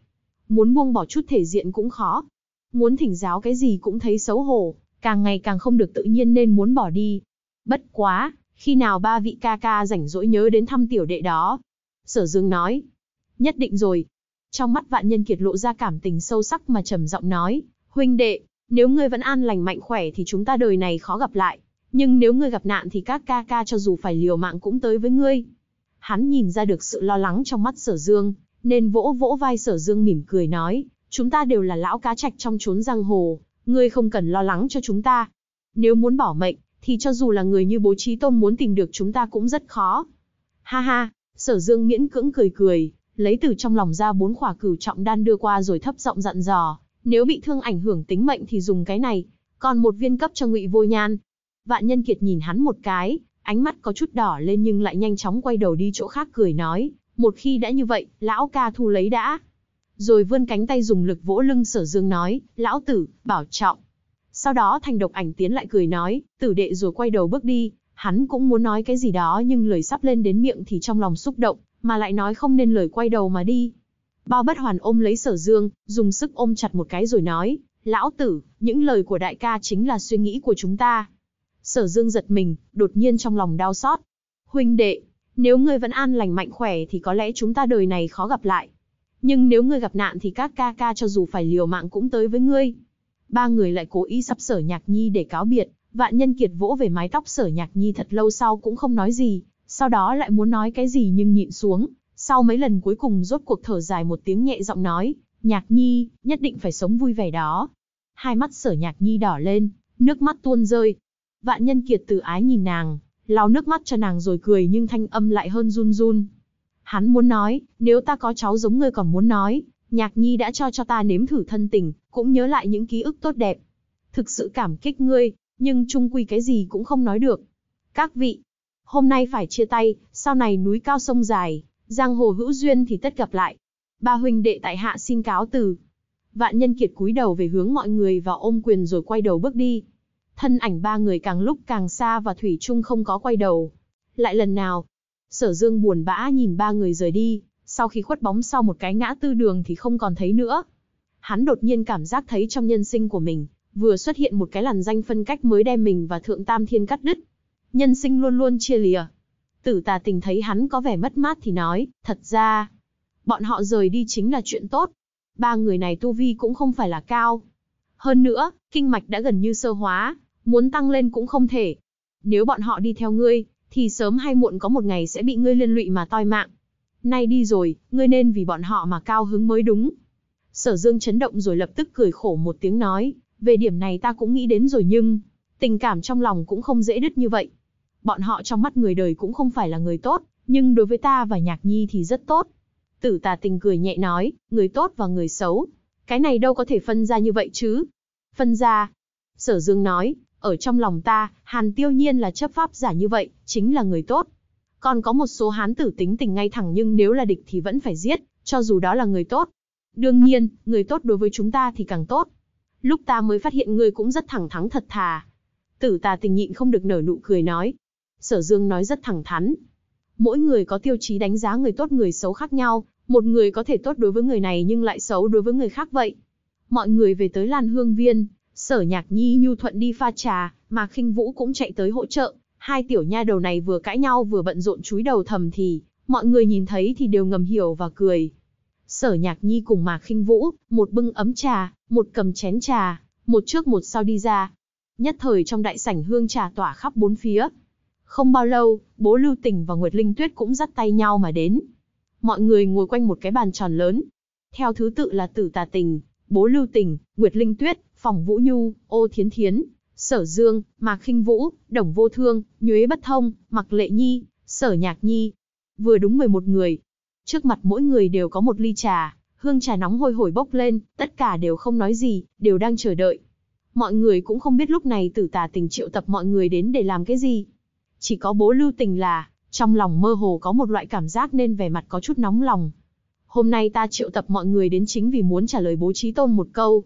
Muốn buông bỏ chút thể diện cũng khó. Muốn thỉnh giáo cái gì cũng thấy xấu hổ, càng ngày càng không được tự nhiên nên muốn bỏ đi. Bất quá, khi nào ba vị ca ca rảnh rỗi nhớ đến thăm tiểu đệ đó. Sở Dương nói, nhất định rồi. Trong mắt vạn nhân kiệt lộ ra cảm tình sâu sắc mà trầm giọng nói, huynh đệ, nếu ngươi vẫn an lành mạnh khỏe thì chúng ta đời này khó gặp lại. Nhưng nếu ngươi gặp nạn thì các ca ca cho dù phải liều mạng cũng tới với ngươi. Hắn nhìn ra được sự lo lắng trong mắt sở dương, nên vỗ vỗ vai sở dương mỉm cười nói, chúng ta đều là lão cá trạch trong chốn giang hồ, ngươi không cần lo lắng cho chúng ta. Nếu muốn bỏ mệnh, thì cho dù là người như bố trí tôn muốn tìm được chúng ta cũng rất khó. Ha ha, sở dương miễn cưỡng cười cười, lấy từ trong lòng ra bốn khỏa cửu trọng đan đưa qua rồi thấp giọng dặn dò, nếu bị thương ảnh hưởng tính mệnh thì dùng cái này, còn một viên cấp cho ngụy vô nhan. Vạn nhân kiệt nhìn hắn một cái, ánh mắt có chút đỏ lên nhưng lại nhanh chóng quay đầu đi chỗ khác cười nói, một khi đã như vậy, lão ca thu lấy đã. Rồi vươn cánh tay dùng lực vỗ lưng sở dương nói, lão tử, bảo trọng. Sau đó thành độc ảnh tiến lại cười nói, tử đệ rồi quay đầu bước đi, hắn cũng muốn nói cái gì đó nhưng lời sắp lên đến miệng thì trong lòng xúc động, mà lại nói không nên lời quay đầu mà đi. Bao bất hoàn ôm lấy sở dương, dùng sức ôm chặt một cái rồi nói, lão tử, những lời của đại ca chính là suy nghĩ của chúng ta. Sở dương giật mình, đột nhiên trong lòng đau xót. Huynh đệ, nếu ngươi vẫn an lành mạnh khỏe thì có lẽ chúng ta đời này khó gặp lại. Nhưng nếu ngươi gặp nạn thì các ca ca cho dù phải liều mạng cũng tới với ngươi. Ba người lại cố ý sắp sở nhạc nhi để cáo biệt, vạn nhân kiệt vỗ về mái tóc sở nhạc nhi thật lâu sau cũng không nói gì, sau đó lại muốn nói cái gì nhưng nhịn xuống, sau mấy lần cuối cùng rốt cuộc thở dài một tiếng nhẹ giọng nói, nhạc nhi, nhất định phải sống vui vẻ đó. Hai mắt sở nhạc nhi đỏ lên, nước mắt tuôn rơi. Vạn nhân kiệt từ ái nhìn nàng, lau nước mắt cho nàng rồi cười nhưng thanh âm lại hơn run run. Hắn muốn nói, nếu ta có cháu giống ngươi còn muốn nói, nhạc nhi đã cho cho ta nếm thử thân tình, cũng nhớ lại những ký ức tốt đẹp. Thực sự cảm kích ngươi, nhưng chung quy cái gì cũng không nói được. Các vị, hôm nay phải chia tay, sau này núi cao sông dài, giang hồ hữu duyên thì tất gặp lại. Ba huynh đệ tại hạ xin cáo từ. Vạn nhân kiệt cúi đầu về hướng mọi người và ôm quyền rồi quay đầu bước đi. Thân ảnh ba người càng lúc càng xa và Thủy Trung không có quay đầu. Lại lần nào, sở dương buồn bã nhìn ba người rời đi, sau khi khuất bóng sau một cái ngã tư đường thì không còn thấy nữa. Hắn đột nhiên cảm giác thấy trong nhân sinh của mình, vừa xuất hiện một cái làn danh phân cách mới đem mình và Thượng Tam Thiên cắt đứt. Nhân sinh luôn luôn chia lìa. Tử tà tình thấy hắn có vẻ mất mát thì nói, thật ra, bọn họ rời đi chính là chuyện tốt. Ba người này tu vi cũng không phải là cao. Hơn nữa, kinh mạch đã gần như sơ hóa, muốn tăng lên cũng không thể. Nếu bọn họ đi theo ngươi, thì sớm hay muộn có một ngày sẽ bị ngươi liên lụy mà toi mạng. Nay đi rồi, ngươi nên vì bọn họ mà cao hứng mới đúng. Sở Dương chấn động rồi lập tức cười khổ một tiếng nói, về điểm này ta cũng nghĩ đến rồi nhưng, tình cảm trong lòng cũng không dễ đứt như vậy. Bọn họ trong mắt người đời cũng không phải là người tốt, nhưng đối với ta và Nhạc Nhi thì rất tốt. Tử tà tình cười nhẹ nói, người tốt và người xấu. Cái này đâu có thể phân ra như vậy chứ. Phân ra. Sở Dương nói, ở trong lòng ta, Hàn Tiêu Nhiên là chấp pháp giả như vậy, chính là người tốt. Còn có một số hán tử tính tình ngay thẳng nhưng nếu là địch thì vẫn phải giết, cho dù đó là người tốt. Đương nhiên, người tốt đối với chúng ta thì càng tốt. Lúc ta mới phát hiện ngươi cũng rất thẳng thắn thật thà. Tử tà tình nhịn không được nở nụ cười nói. Sở Dương nói rất thẳng thắn. Mỗi người có tiêu chí đánh giá người tốt người xấu khác nhau, một người có thể tốt đối với người này nhưng lại xấu đối với người khác vậy. Mọi người về tới Lan Hương Viên, Sở Nhạc Nhi nhu thuận đi pha trà, mà Khinh Vũ cũng chạy tới hỗ trợ. Hai tiểu nha đầu này vừa cãi nhau vừa bận rộn chúi đầu thầm thì, mọi người nhìn thấy thì đều ngầm hiểu và cười. Sở Nhạc Nhi cùng Mạc Khinh Vũ, một bưng ấm trà, một cầm chén trà, một trước một sau đi ra. Nhất thời trong đại sảnh hương trà tỏa khắp bốn phía. Không bao lâu, bố Lưu Tình và Nguyệt Linh Tuyết cũng dắt tay nhau mà đến. Mọi người ngồi quanh một cái bàn tròn lớn. Theo thứ tự là Tử Tà Tình, bố Lưu Tình, Nguyệt Linh Tuyết, Phòng Vũ Nhu, Ô Thiến Thiến, Sở Dương, Mạc Khinh Vũ, Đồng Vô Thương, Nhuế Bất Thông, Mặc Lệ Nhi, Sở Nhạc Nhi. Vừa đúng 11 người. Trước mặt mỗi người đều có một ly trà, hương trà nóng hôi hổi bốc lên, tất cả đều không nói gì, đều đang chờ đợi. Mọi người cũng không biết lúc này tử tà tình triệu tập mọi người đến để làm cái gì. Chỉ có bố lưu tình là, trong lòng mơ hồ có một loại cảm giác nên vẻ mặt có chút nóng lòng. Hôm nay ta triệu tập mọi người đến chính vì muốn trả lời bố trí tôn một câu.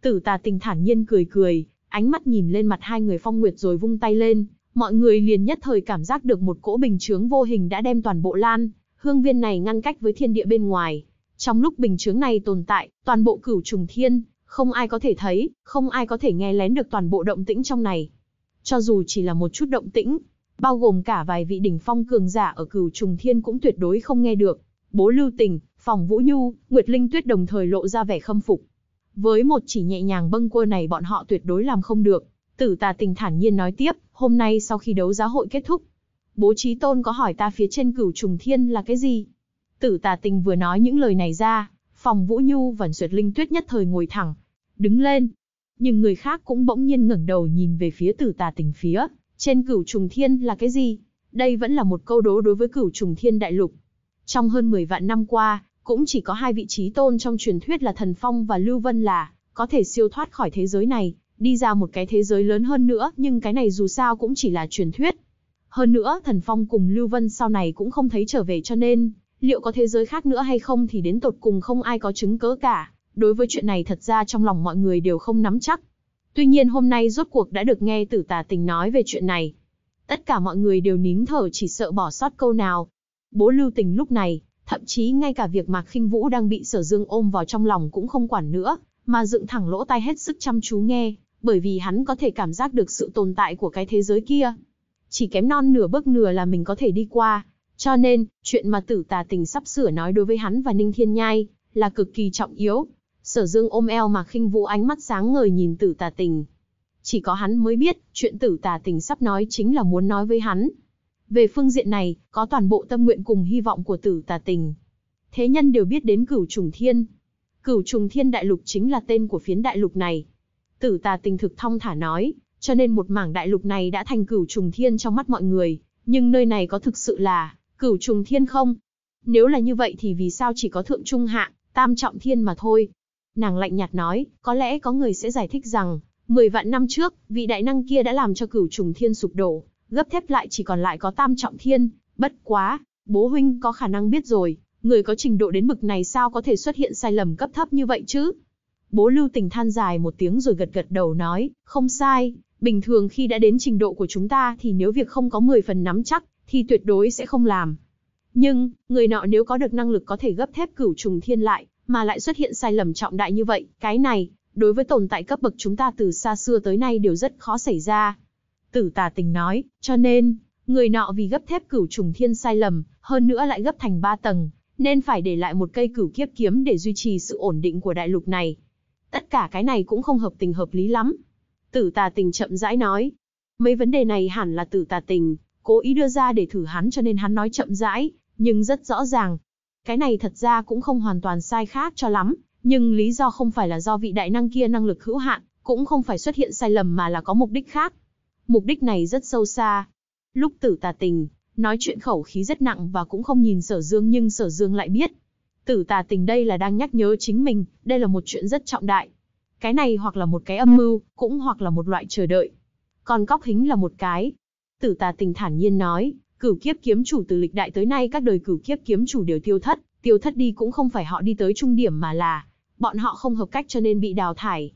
Tử tà tình thản nhiên cười cười, ánh mắt nhìn lên mặt hai người phong nguyệt rồi vung tay lên, mọi người liền nhất thời cảm giác được một cỗ bình chướng vô hình đã đem toàn bộ lan, hương viên này ngăn cách với thiên địa bên ngoài. Trong lúc bình chướng này tồn tại, toàn bộ cửu trùng thiên, không ai có thể thấy, không ai có thể nghe lén được toàn bộ động tĩnh trong này. Cho dù chỉ là một chút động tĩnh, bao gồm cả vài vị đỉnh phong cường giả ở cửu trùng thiên cũng tuyệt đối không nghe được. Bố Lưu Tình, Phòng Vũ Nhu, Nguyệt Linh Tuyết đồng thời lộ ra vẻ khâm phục. Với một chỉ nhẹ nhàng bâng quơ này bọn họ tuyệt đối làm không được. Tử tà tình thản nhiên nói tiếp, hôm nay sau khi đấu giá hội kết thúc, bố trí tôn có hỏi ta phía trên cửu trùng thiên là cái gì? Tử tà tình vừa nói những lời này ra, phòng Vũ Nhu và Duyệt Linh Tuyết nhất thời ngồi thẳng, đứng lên. Nhưng người khác cũng bỗng nhiên ngẩng đầu nhìn về phía tử tà tình phía, trên cửu trùng thiên là cái gì? Đây vẫn là một câu đố đối với cửu trùng thiên đại lục. Trong hơn 10 vạn năm qua, cũng chỉ có hai vị trí tôn trong truyền thuyết là Thần Phong và Lưu Vân là, có thể siêu thoát khỏi thế giới này, đi ra một cái thế giới lớn hơn nữa, nhưng cái này dù sao cũng chỉ là truyền thuyết. Hơn nữa, Thần Phong cùng Lưu Vân sau này cũng không thấy trở về cho nên, liệu có thế giới khác nữa hay không thì đến tột cùng không ai có chứng cớ cả. Đối với chuyện này thật ra trong lòng mọi người đều không nắm chắc. Tuy nhiên hôm nay rốt cuộc đã được nghe tử tà tình nói về chuyện này. Tất cả mọi người đều nín thở chỉ sợ bỏ sót câu nào. Bố lưu tình lúc này, thậm chí ngay cả việc Mạc khinh Vũ đang bị sở dương ôm vào trong lòng cũng không quản nữa, mà dựng thẳng lỗ tai hết sức chăm chú nghe, bởi vì hắn có thể cảm giác được sự tồn tại của cái thế giới kia. Chỉ kém non nửa bước nửa là mình có thể đi qua. Cho nên, chuyện mà tử tà tình sắp sửa nói đối với hắn và Ninh Thiên Nhai, là cực kỳ trọng yếu. Sở dương ôm eo mà khinh vũ ánh mắt sáng ngời nhìn tử tà tình. Chỉ có hắn mới biết, chuyện tử tà tình sắp nói chính là muốn nói với hắn. Về phương diện này, có toàn bộ tâm nguyện cùng hy vọng của tử tà tình. Thế nhân đều biết đến cửu trùng thiên. Cửu trùng thiên đại lục chính là tên của phiến đại lục này. Tử tà tình thực thong thả nói, cho nên một mảng đại lục này đã thành cửu trùng thiên trong mắt mọi người. Nhưng nơi này có thực sự là cửu trùng thiên không? Nếu là như vậy thì vì sao chỉ có thượng trung hạ, tam trọng thiên mà thôi? Nàng lạnh nhạt nói, có lẽ có người sẽ giải thích rằng, 10 vạn năm trước, vị đại năng kia đã làm cho cửu trùng thiên sụp đổ, gấp thép lại chỉ còn lại có tam trọng thiên, bất quá, bố huynh có khả năng biết rồi, người có trình độ đến bực này sao có thể xuất hiện sai lầm cấp thấp như vậy chứ? Bố lưu tình than dài một tiếng rồi gật gật đầu nói, không sai, bình thường khi đã đến trình độ của chúng ta thì nếu việc không có 10 phần nắm chắc, thì tuyệt đối sẽ không làm. Nhưng, người nọ nếu có được năng lực có thể gấp thép cửu trùng thiên lại, mà lại xuất hiện sai lầm trọng đại như vậy, cái này, đối với tồn tại cấp bậc chúng ta từ xa xưa tới nay đều rất khó xảy ra. Tử tà tình nói, cho nên, người nọ vì gấp thép cửu trùng thiên sai lầm, hơn nữa lại gấp thành ba tầng, nên phải để lại một cây cửu kiếp kiếm để duy trì sự ổn định của đại lục này. Tất cả cái này cũng không hợp tình hợp lý lắm. Tử tà tình chậm rãi nói. Mấy vấn đề này hẳn là tử tà tình, cố ý đưa ra để thử hắn cho nên hắn nói chậm rãi, nhưng rất rõ ràng. Cái này thật ra cũng không hoàn toàn sai khác cho lắm, nhưng lý do không phải là do vị đại năng kia năng lực hữu hạn, cũng không phải xuất hiện sai lầm mà là có mục đích khác. Mục đích này rất sâu xa. Lúc tử tà tình, nói chuyện khẩu khí rất nặng và cũng không nhìn sở dương nhưng sở dương lại biết. Tử tà tình đây là đang nhắc nhớ chính mình, đây là một chuyện rất trọng đại. Cái này hoặc là một cái âm mưu, cũng hoặc là một loại chờ đợi. Còn cóc hính là một cái. Tử tà tình thản nhiên nói, cửu kiếp kiếm chủ từ lịch đại tới nay các đời cửu kiếp kiếm chủ đều tiêu thất, tiêu thất đi cũng không phải họ đi tới trung điểm mà là, bọn họ không hợp cách cho nên bị đào thải.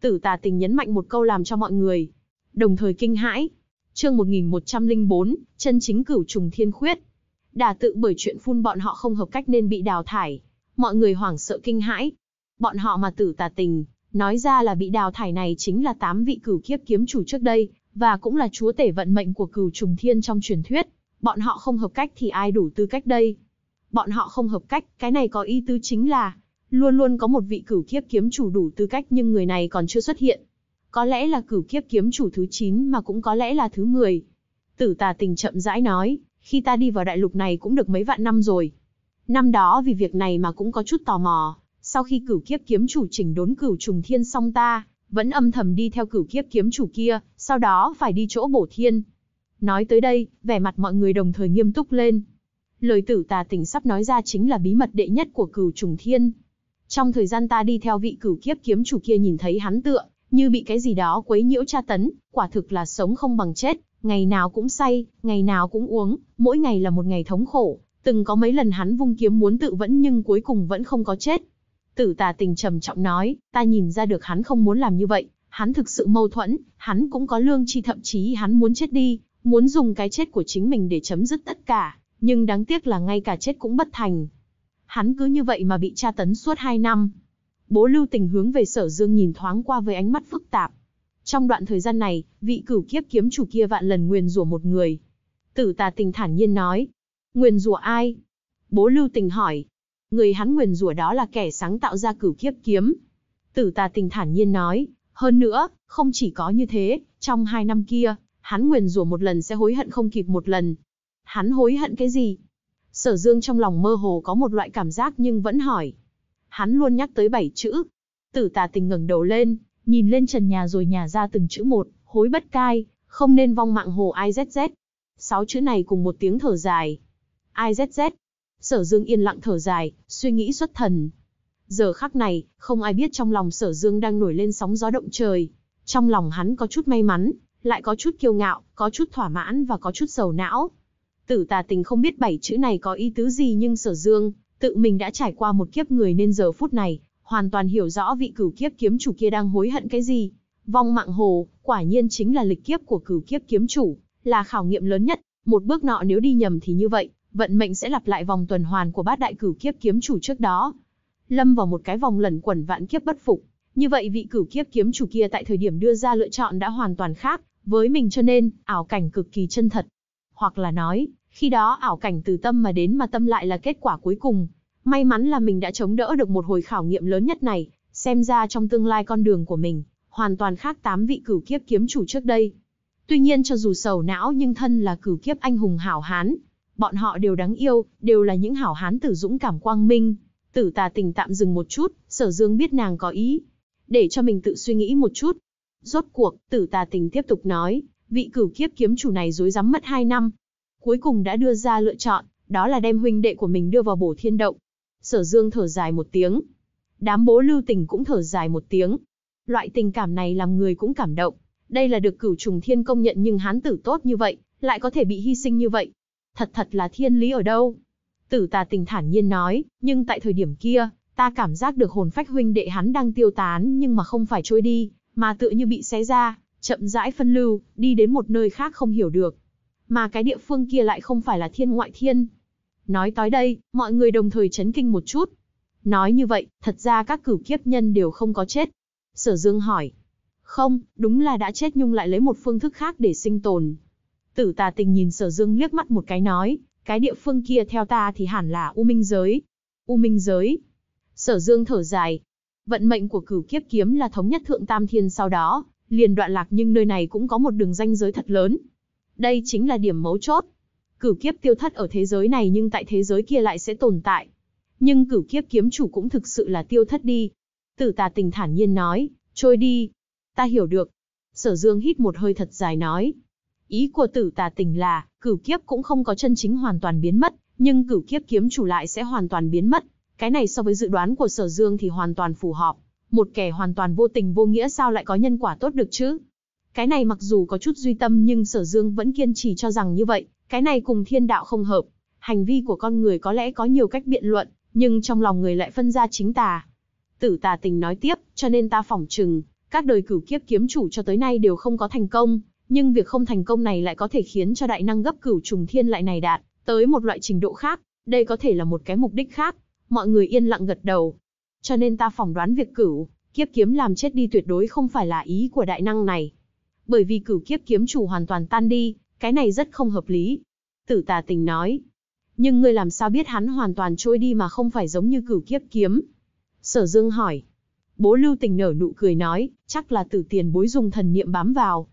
Tử tà tình nhấn mạnh một câu làm cho mọi người, đồng thời kinh hãi. Chương 1104, chân chính cửu trùng thiên khuyết. Đà tự bởi chuyện phun bọn họ không hợp cách nên bị đào thải. Mọi người hoảng sợ kinh hãi. Bọn họ mà tử tà tình, nói ra là bị đào thải này chính là tám vị cửu kiếp kiếm chủ trước đây, và cũng là chúa tể vận mệnh của cửu trùng thiên trong truyền thuyết. Bọn họ không hợp cách thì ai đủ tư cách đây? Bọn họ không hợp cách, cái này có ý tứ chính là, luôn luôn có một vị cửu kiếp kiếm chủ đủ tư cách nhưng người này còn chưa xuất hiện. Có lẽ là cửu kiếp kiếm chủ thứ 9 mà cũng có lẽ là thứ 10. Tử tà tình chậm rãi nói, khi ta đi vào đại lục này cũng được mấy vạn năm rồi. Năm đó vì việc này mà cũng có chút tò mò, sau khi cửu kiếp kiếm chủ chỉnh đốn cửu trùng thiên xong ta, vẫn âm thầm đi theo cửu kiếp kiếm chủ kia, sau đó phải đi chỗ bổ thiên. Nói tới đây, vẻ mặt mọi người đồng thời nghiêm túc lên. Lời tử tà tình sắp nói ra chính là bí mật đệ nhất của cửu trùng thiên. Trong thời gian ta đi theo vị cửu kiếp kiếm chủ kia nhìn thấy hắn tựa, như bị cái gì đó quấy nhiễu tra tấn, quả thực là sống không bằng chết, Ngày nào cũng say, ngày nào cũng uống, mỗi ngày là một ngày thống khổ, từng có mấy lần hắn vung kiếm muốn tự vẫn nhưng cuối cùng vẫn không có chết. Tử tà tình trầm trọng nói, ta nhìn ra được hắn không muốn làm như vậy, hắn thực sự mâu thuẫn, hắn cũng có lương chi thậm chí hắn muốn chết đi, muốn dùng cái chết của chính mình để chấm dứt tất cả, nhưng đáng tiếc là ngay cả chết cũng bất thành. Hắn cứ như vậy mà bị tra tấn suốt 2 năm. Bố lưu tình hướng về sở dương nhìn thoáng qua với ánh mắt phức tạp. Trong đoạn thời gian này, vị cửu kiếp kiếm chủ kia vạn lần nguyền rủa một người. Tử tà tình thản nhiên nói. Nguyền rủa ai? Bố lưu tình hỏi. Người hắn nguyền rủa đó là kẻ sáng tạo ra cửu kiếp kiếm. Tử tà tình thản nhiên nói. Hơn nữa, không chỉ có như thế, trong hai năm kia, hắn nguyền rủa một lần sẽ hối hận không kịp một lần. Hắn hối hận cái gì? Sở Dương trong lòng mơ hồ có một loại cảm giác nhưng vẫn hỏi. Hắn luôn nhắc tới bảy chữ. Tử tà tình ngẩng đầu lên, nhìn lên trần nhà rồi nhà ra từng chữ một, hối bất cai, không nên vong mạng hồ IZZ. Sáu chữ này cùng một tiếng thở dài. IZZ. Sở Dương yên lặng thở dài, suy nghĩ xuất thần. Giờ khắc này, không ai biết trong lòng sở Dương đang nổi lên sóng gió động trời. Trong lòng hắn có chút may mắn, lại có chút kiêu ngạo, có chút thỏa mãn và có chút sầu não. Tử tà tình không biết bảy chữ này có ý tứ gì nhưng sở dương, tự mình đã trải qua một kiếp người nên giờ phút này, hoàn toàn hiểu rõ vị cửu kiếp kiếm chủ kia đang hối hận cái gì. Vong mạng hồ, quả nhiên chính là lịch kiếp của cửu kiếp kiếm chủ, là khảo nghiệm lớn nhất, một bước nọ nếu đi nhầm thì như vậy, vận mệnh sẽ lặp lại vòng tuần hoàn của bát đại cửu kiếp kiếm chủ trước đó. Lâm vào một cái vòng lẩn quẩn vạn kiếp bất phục, như vậy vị cửu kiếp kiếm chủ kia tại thời điểm đưa ra lựa chọn đã hoàn toàn khác, với mình cho nên, ảo cảnh cực kỳ chân thật. Hoặc là nói, khi đó ảo cảnh từ tâm mà đến mà tâm lại là kết quả cuối cùng. May mắn là mình đã chống đỡ được một hồi khảo nghiệm lớn nhất này, xem ra trong tương lai con đường của mình, hoàn toàn khác tám vị cửu kiếp kiếm chủ trước đây. Tuy nhiên cho dù sầu não nhưng thân là cửu kiếp anh hùng hảo hán, bọn họ đều đáng yêu, đều là những hảo hán tử dũng cảm quang minh. Tử tà tình tạm dừng một chút, sở dương biết nàng có ý. Để cho mình tự suy nghĩ một chút, Rốt cuộc, tử tà tình tiếp tục nói, vị cửu kiếp kiếm chủ này dối rắm mất 2 năm. Cuối cùng đã đưa ra lựa chọn, đó là đem huynh đệ của mình đưa vào bổ thiên động. Sở dương thở dài một tiếng. Đám bố lưu tình cũng thở dài một tiếng. Loại tình cảm này làm người cũng cảm động. Đây là được cửu trùng thiên công nhận nhưng hán tử tốt như vậy, lại có thể bị hy sinh như vậy. Thật thật là thiên lý ở đâu? Tử tà tình thản nhiên nói, nhưng tại thời điểm kia, ta cảm giác được hồn phách huynh đệ hắn đang tiêu tán nhưng mà không phải trôi đi, mà tựa như bị xé ra, chậm rãi phân lưu, đi đến một nơi khác không hiểu được. Mà cái địa phương kia lại không phải là thiên ngoại thiên. Nói tới đây, mọi người đồng thời chấn kinh một chút. Nói như vậy, thật ra các cửu kiếp nhân đều không có chết. Sở Dương hỏi. Không, đúng là đã chết nhưng lại lấy một phương thức khác để sinh tồn. Tử tà tình nhìn sở Dương liếc mắt một cái nói, cái địa phương kia theo ta thì hẳn là U Minh Giới. U Minh Giới. Sở Dương thở dài, Vận mệnh của cửu kiếp kiếm là thống nhất thượng tam thiên sau đó, liền đoạn lạc nhưng nơi này cũng có một đường ranh giới thật lớn. Đây chính là điểm mấu chốt. Cửu kiếp tiêu thất ở thế giới này nhưng tại thế giới kia lại sẽ tồn tại. Nhưng cửu kiếp kiếm chủ cũng thực sự là tiêu thất đi. Tử tà tình thản nhiên nói, trôi đi. Ta hiểu được. Sở dương hít một hơi thật dài nói. Ý của tử tà tình là, cửu kiếp cũng không có chân chính hoàn toàn biến mất, nhưng cửu kiếp kiếm chủ lại sẽ hoàn toàn biến mất. Cái này so với dự đoán của Sở Dương thì hoàn toàn phù hợp. Một kẻ hoàn toàn vô tình vô nghĩa sao lại có nhân quả tốt được chứ? Cái này mặc dù có chút duy tâm nhưng Sở Dương vẫn kiên trì cho rằng như vậy, cái này cùng thiên đạo không hợp. Hành vi của con người có lẽ có nhiều cách biện luận, nhưng trong lòng người lại phân ra chính tà. Tử tà tình nói tiếp, cho nên ta phỏng chừng, các đời cửu kiếp kiếm chủ cho tới nay đều không có thành công, nhưng việc không thành công này lại có thể khiến cho đại năng gấp cửu trùng thiên lại này đạt, tới một loại trình độ khác, đây có thể là một cái mục đích khác. Mọi người yên lặng gật đầu. Cho nên ta phỏng đoán việc cửu, kiếp kiếm làm chết đi tuyệt đối không phải là ý của đại năng này. Bởi vì cửu kiếp kiếm chủ hoàn toàn tan đi, cái này rất không hợp lý. Tử tà tình nói. Nhưng ngươi làm sao biết hắn hoàn toàn trôi đi mà không phải giống như cửu kiếp kiếm? Sở Dương hỏi. Bố lưu tình nở nụ cười nói, chắc là tử tiền bối dùng thần niệm bám vào.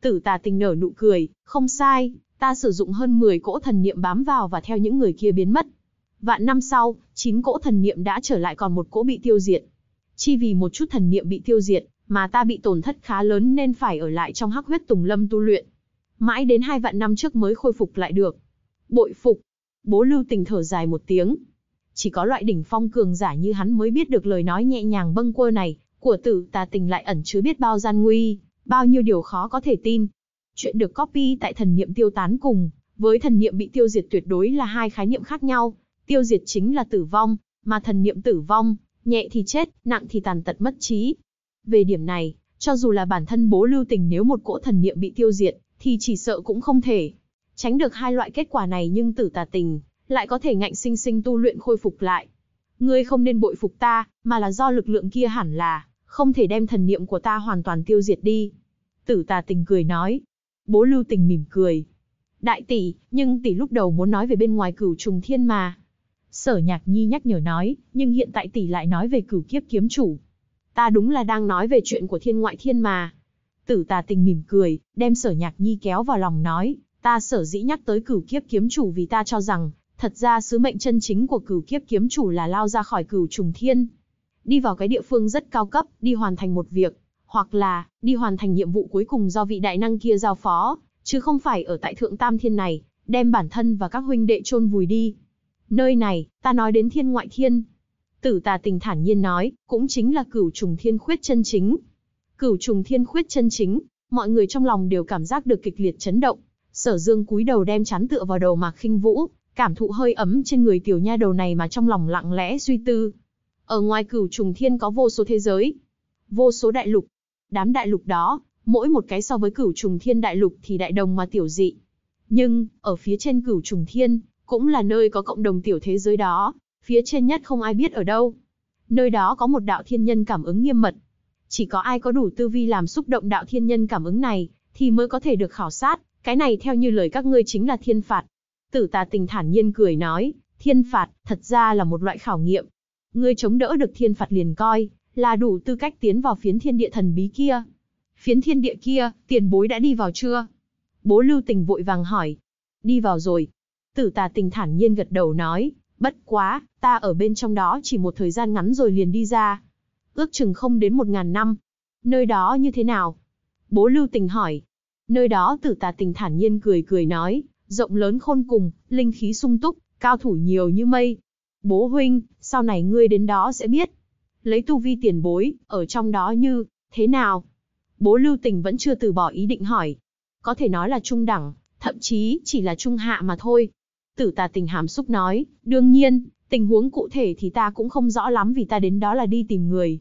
Tử tà tình nở nụ cười, không sai, ta sử dụng hơn 10 cỗ thần niệm bám vào và theo những người kia biến mất. Vạn năm sau, chín cỗ thần niệm đã trở lại còn một cỗ bị tiêu diệt. Chi vì một chút thần niệm bị tiêu diệt, mà ta bị tổn thất khá lớn nên phải ở lại trong hắc huyết tùng lâm tu luyện. Mãi đến hai vạn năm trước mới khôi phục lại được. Bội phục. Bố lưu tình thở dài một tiếng. Chỉ có loại đỉnh phong cường giả như hắn mới biết được lời nói nhẹ nhàng bâng quơ này, của tử tà tình lại ẩn chứa biết bao gian nguy, bao nhiêu điều khó có thể tin. Chuyện được copy tại thần niệm tiêu tán cùng, với thần niệm bị tiêu diệt tuyệt đối là hai khái niệm khác nhau. Tiêu diệt chính là tử vong, mà thần niệm tử vong, nhẹ thì chết, nặng thì tàn tật mất trí. Về điểm này, cho dù là bản thân bố lưu tình nếu một cỗ thần niệm bị tiêu diệt, thì chỉ sợ cũng không thể. Tránh được hai loại kết quả này nhưng tử tà tình, lại có thể ngạnh sinh sinh tu luyện khôi phục lại. Ngươi không nên bội phục ta, mà là do lực lượng kia hẳn là, không thể đem thần niệm của ta hoàn toàn tiêu diệt đi. Tử tà tình cười nói. Bố lưu tình mỉm cười. Đại tỷ, nhưng tỷ lúc đầu muốn nói về bên ngoài cửu trùng thiên mà. Sở nhạc nhi nhắc nhở nói, nhưng hiện tại tỷ lại nói về cửu kiếp kiếm chủ. Ta đúng là đang nói về chuyện của thiên ngoại thiên mà. Tử tà tình mỉm cười, đem sở nhạc nhi kéo vào lòng nói, ta sở dĩ nhắc tới cửu kiếp kiếm chủ vì ta cho rằng, thật ra sứ mệnh chân chính của cửu kiếp kiếm chủ là lao ra khỏi cửu trùng thiên. Đi vào cái địa phương rất cao cấp, đi hoàn thành một việc, hoặc là, đi hoàn thành nhiệm vụ cuối cùng do vị đại năng kia giao phó, chứ không phải ở tại thượng tam thiên này, đem bản thân và các huynh đệ chôn vùi đi. Nơi này, ta nói đến thiên ngoại thiên. Tử tà tình thản nhiên nói, cũng chính là cửu trùng thiên khuyết chân chính. Cửu trùng thiên khuyết chân chính, mọi người trong lòng đều cảm giác được kịch liệt chấn động. Sở dương cúi đầu đem chán tựa vào đầu mạc khinh vũ, cảm thụ hơi ấm trên người tiểu nha đầu này mà trong lòng lặng lẽ suy tư. Ở ngoài cửu trùng thiên có vô số thế giới, vô số đại lục. Đám đại lục đó, mỗi một cái so với cửu trùng thiên đại lục thì đại đồng mà tiểu dị. Nhưng, ở phía trên cửu trùng thiên, cũng là nơi có cộng đồng tiểu thế giới đó, phía trên nhất không ai biết ở đâu. Nơi đó có một đạo thiên nhân cảm ứng nghiêm mật. Chỉ có ai có đủ tư vi làm xúc động đạo thiên nhân cảm ứng này, thì mới có thể được khảo sát, cái này theo như lời các ngươi chính là thiên phạt. Tử tà tình thản nhiên cười nói, thiên phạt, thật ra là một loại khảo nghiệm. Ngươi chống đỡ được thiên phạt liền coi, là đủ tư cách tiến vào phiến thiên địa thần bí kia. Phiến thiên địa kia, tiền bối đã đi vào chưa? Bố lưu tình vội vàng hỏi. Đi vào rồi. Tử tà tình thản nhiên gật đầu nói, bất quá, ta ở bên trong đó chỉ một thời gian ngắn rồi liền đi ra. Ước chừng không đến một ngàn năm. Nơi đó như thế nào? Bố lưu tình hỏi. Nơi đó tử tà tình thản nhiên cười cười nói, rộng lớn khôn cùng, linh khí sung túc, cao thủ nhiều như mây. Bố huynh, sau này ngươi đến đó sẽ biết. Lấy tu vi tiền bối, ở trong đó như, thế nào? Bố lưu tình vẫn chưa từ bỏ ý định hỏi. Có thể nói là trung đẳng, thậm chí chỉ là trung hạ mà thôi. Tử tà tình hàm xúc nói, đương nhiên, tình huống cụ thể thì ta cũng không rõ lắm vì ta đến đó là đi tìm người.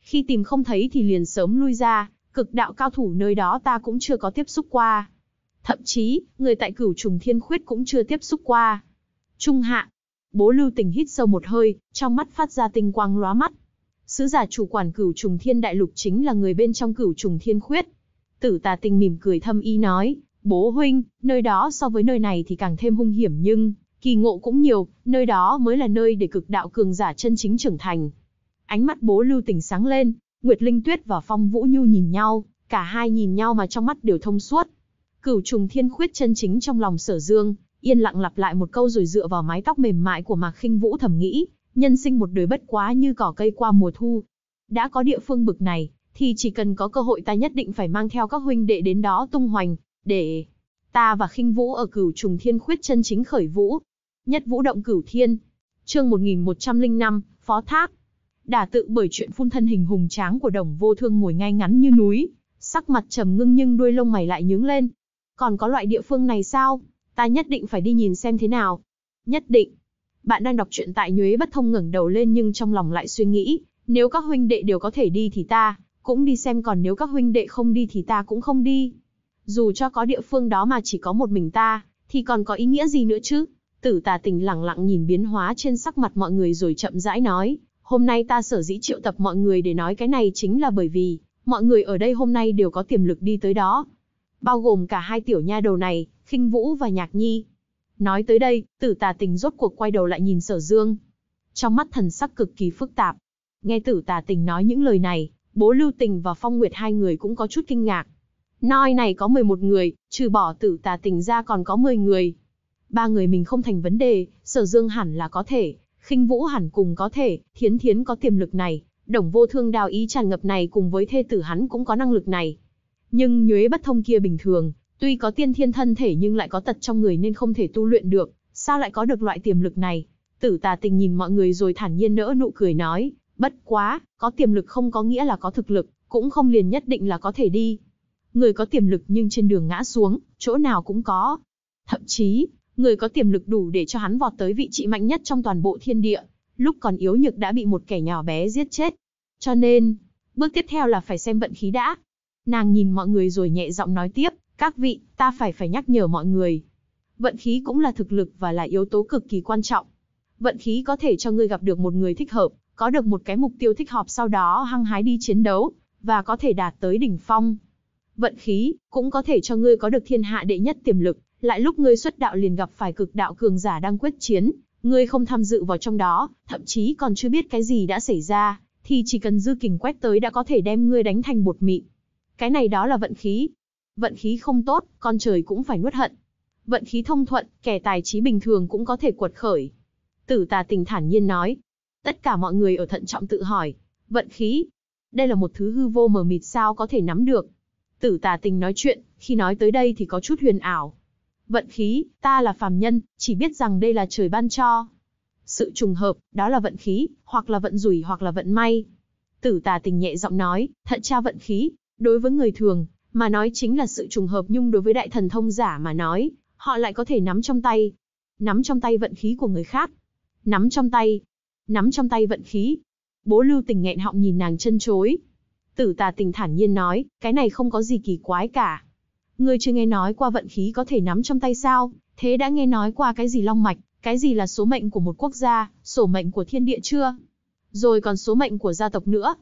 Khi tìm không thấy thì liền sớm lui ra, cực đạo cao thủ nơi đó ta cũng chưa có tiếp xúc qua. Thậm chí, người tại cửu trùng thiên khuyết cũng chưa tiếp xúc qua. Trung hạ, bố lưu tình hít sâu một hơi, trong mắt phát ra tinh quang lóa mắt. Sứ giả chủ quản cửu trùng thiên đại lục chính là người bên trong cửu trùng thiên khuyết. Tử tà tình mỉm cười thâm y nói, bố huynh, nơi đó so với nơi này thì càng thêm hung hiểm nhưng, kỳ ngộ cũng nhiều, nơi đó mới là nơi để cực đạo cường giả chân chính trưởng thành. Ánh mắt bố lưu tình sáng lên, Nguyệt Linh Tuyết và Phong Vũ Nhu nhìn nhau, cả hai nhìn nhau mà trong mắt đều thông suốt. Cửu trùng thiên khuyết chân chính trong lòng sở dương, yên lặng lặp lại một câu rồi dựa vào mái tóc mềm mại của Mạc Khinh Vũ thầm nghĩ, nhân sinh một đời bất quá như cỏ cây qua mùa thu. Đã có địa phương bực này, thì chỉ cần có cơ hội ta nhất định phải mang theo các huynh đệ đến đó tung hoành, để ta và khinh vũ ở cửu trùng thiên khuyết chân chính khởi vũ. Nhất vũ động cửu thiên. Chương 1105, Phó Thác. Đả tự bởi chuyện phun thân hình hùng tráng của đồng vô thương ngồi ngay ngắn như núi, sắc mặt trầm ngưng nhưng đuôi lông mày lại nhướng lên. Còn có loại địa phương này sao? Ta nhất định phải đi nhìn xem thế nào. Nhất định. Bạn đang đọc truyện tại Nhuế Bất Thông ngẩng đầu lên nhưng trong lòng lại suy nghĩ, nếu các huynh đệ đều có thể đi thì ta cũng đi xem còn nếu các huynh đệ không đi thì ta cũng không đi. Dù cho có địa phương đó mà chỉ có một mình ta, thì còn có ý nghĩa gì nữa chứ? Tử tà tình lặng lặng nhìn biến hóa trên sắc mặt mọi người rồi chậm rãi nói, hôm nay ta sở dĩ triệu tập mọi người để nói cái này chính là bởi vì, mọi người ở đây hôm nay đều có tiềm lực đi tới đó. Bao gồm cả hai tiểu nha đầu này, khinh vũ và nhạc nhi. Nói tới đây, tử tà tình rốt cuộc quay đầu lại nhìn sở dương. Trong mắt thần sắc cực kỳ phức tạp. Nghe tử tà tình nói những lời này, bố lưu tình và phong nguyệt hai người cũng có chút kinh ngạc. Noi này có 11 người, trừ bỏ tử tà tình ra còn có 10 người. Ba người mình không thành vấn đề, sở dương hẳn là có thể, khinh vũ hẳn cùng có thể, thiến thiến có tiềm lực này, đồng vô thương đào ý tràn ngập này cùng với thê tử hắn cũng có năng lực này. Nhưng nhuế bất thông kia bình thường, tuy có tiên thiên thân thể nhưng lại có tật trong người nên không thể tu luyện được, sao lại có được loại tiềm lực này? Tử tà tình nhìn mọi người rồi thản nhiên nỡ nụ cười nói, bất quá, có tiềm lực không có nghĩa là có thực lực, cũng không liền nhất định là có thể đi. Người có tiềm lực nhưng trên đường ngã xuống, chỗ nào cũng có. Thậm chí, người có tiềm lực đủ để cho hắn vọt tới vị trí mạnh nhất trong toàn bộ thiên địa, lúc còn yếu nhược đã bị một kẻ nhỏ bé giết chết. Cho nên, bước tiếp theo là phải xem vận khí đã. Nàng nhìn mọi người rồi nhẹ giọng nói tiếp, các vị, ta phải phải nhắc nhở mọi người. Vận khí cũng là thực lực và là yếu tố cực kỳ quan trọng. Vận khí có thể cho ngươi gặp được một người thích hợp, có được một cái mục tiêu thích hợp sau đó hăng hái đi chiến đấu, và có thể đạt tới đỉnh phong. Vận khí, cũng có thể cho ngươi có được thiên hạ đệ nhất tiềm lực, lại lúc ngươi xuất đạo liền gặp phải cực đạo cường giả đang quyết chiến, ngươi không tham dự vào trong đó, thậm chí còn chưa biết cái gì đã xảy ra, thì chỉ cần dư kình quét tới đã có thể đem ngươi đánh thành bột mịn. Cái này đó là vận khí. Vận khí không tốt, con trời cũng phải nuốt hận. Vận khí thông thuận, kẻ tài trí bình thường cũng có thể quật khởi. Tử tà tình thản nhiên nói. Tất cả mọi người ở thận trọng tự hỏi. Vận khí. Đây là một thứ hư vô mờ mịt sao có thể nắm được. Tử tà tình nói chuyện, khi nói tới đây thì có chút huyền ảo. Vận khí, ta là phàm nhân, chỉ biết rằng đây là trời ban cho. Sự trùng hợp, đó là vận khí, hoặc là vận rủi hoặc là vận may. Tử tà tình nhẹ giọng nói, thận tra vận khí, đối với người thường, mà nói chính là sự trùng hợp nhưng đối với đại thần thông giả mà nói, họ lại có thể nắm trong tay. Nắm trong tay vận khí của người khác. Nắm trong tay. Nắm trong tay vận khí. Bố lưu tình nghẹn họng nhìn nàng chân chối. Tử tà tình thản nhiên nói, cái này không có gì kỳ quái cả. Ngươi chưa nghe nói qua vận khí có thể nắm trong tay sao, thế đã nghe nói qua cái gì long mạch, cái gì là số mệnh của một quốc gia, sổ mệnh của thiên địa chưa? Rồi còn số mệnh của gia tộc nữa.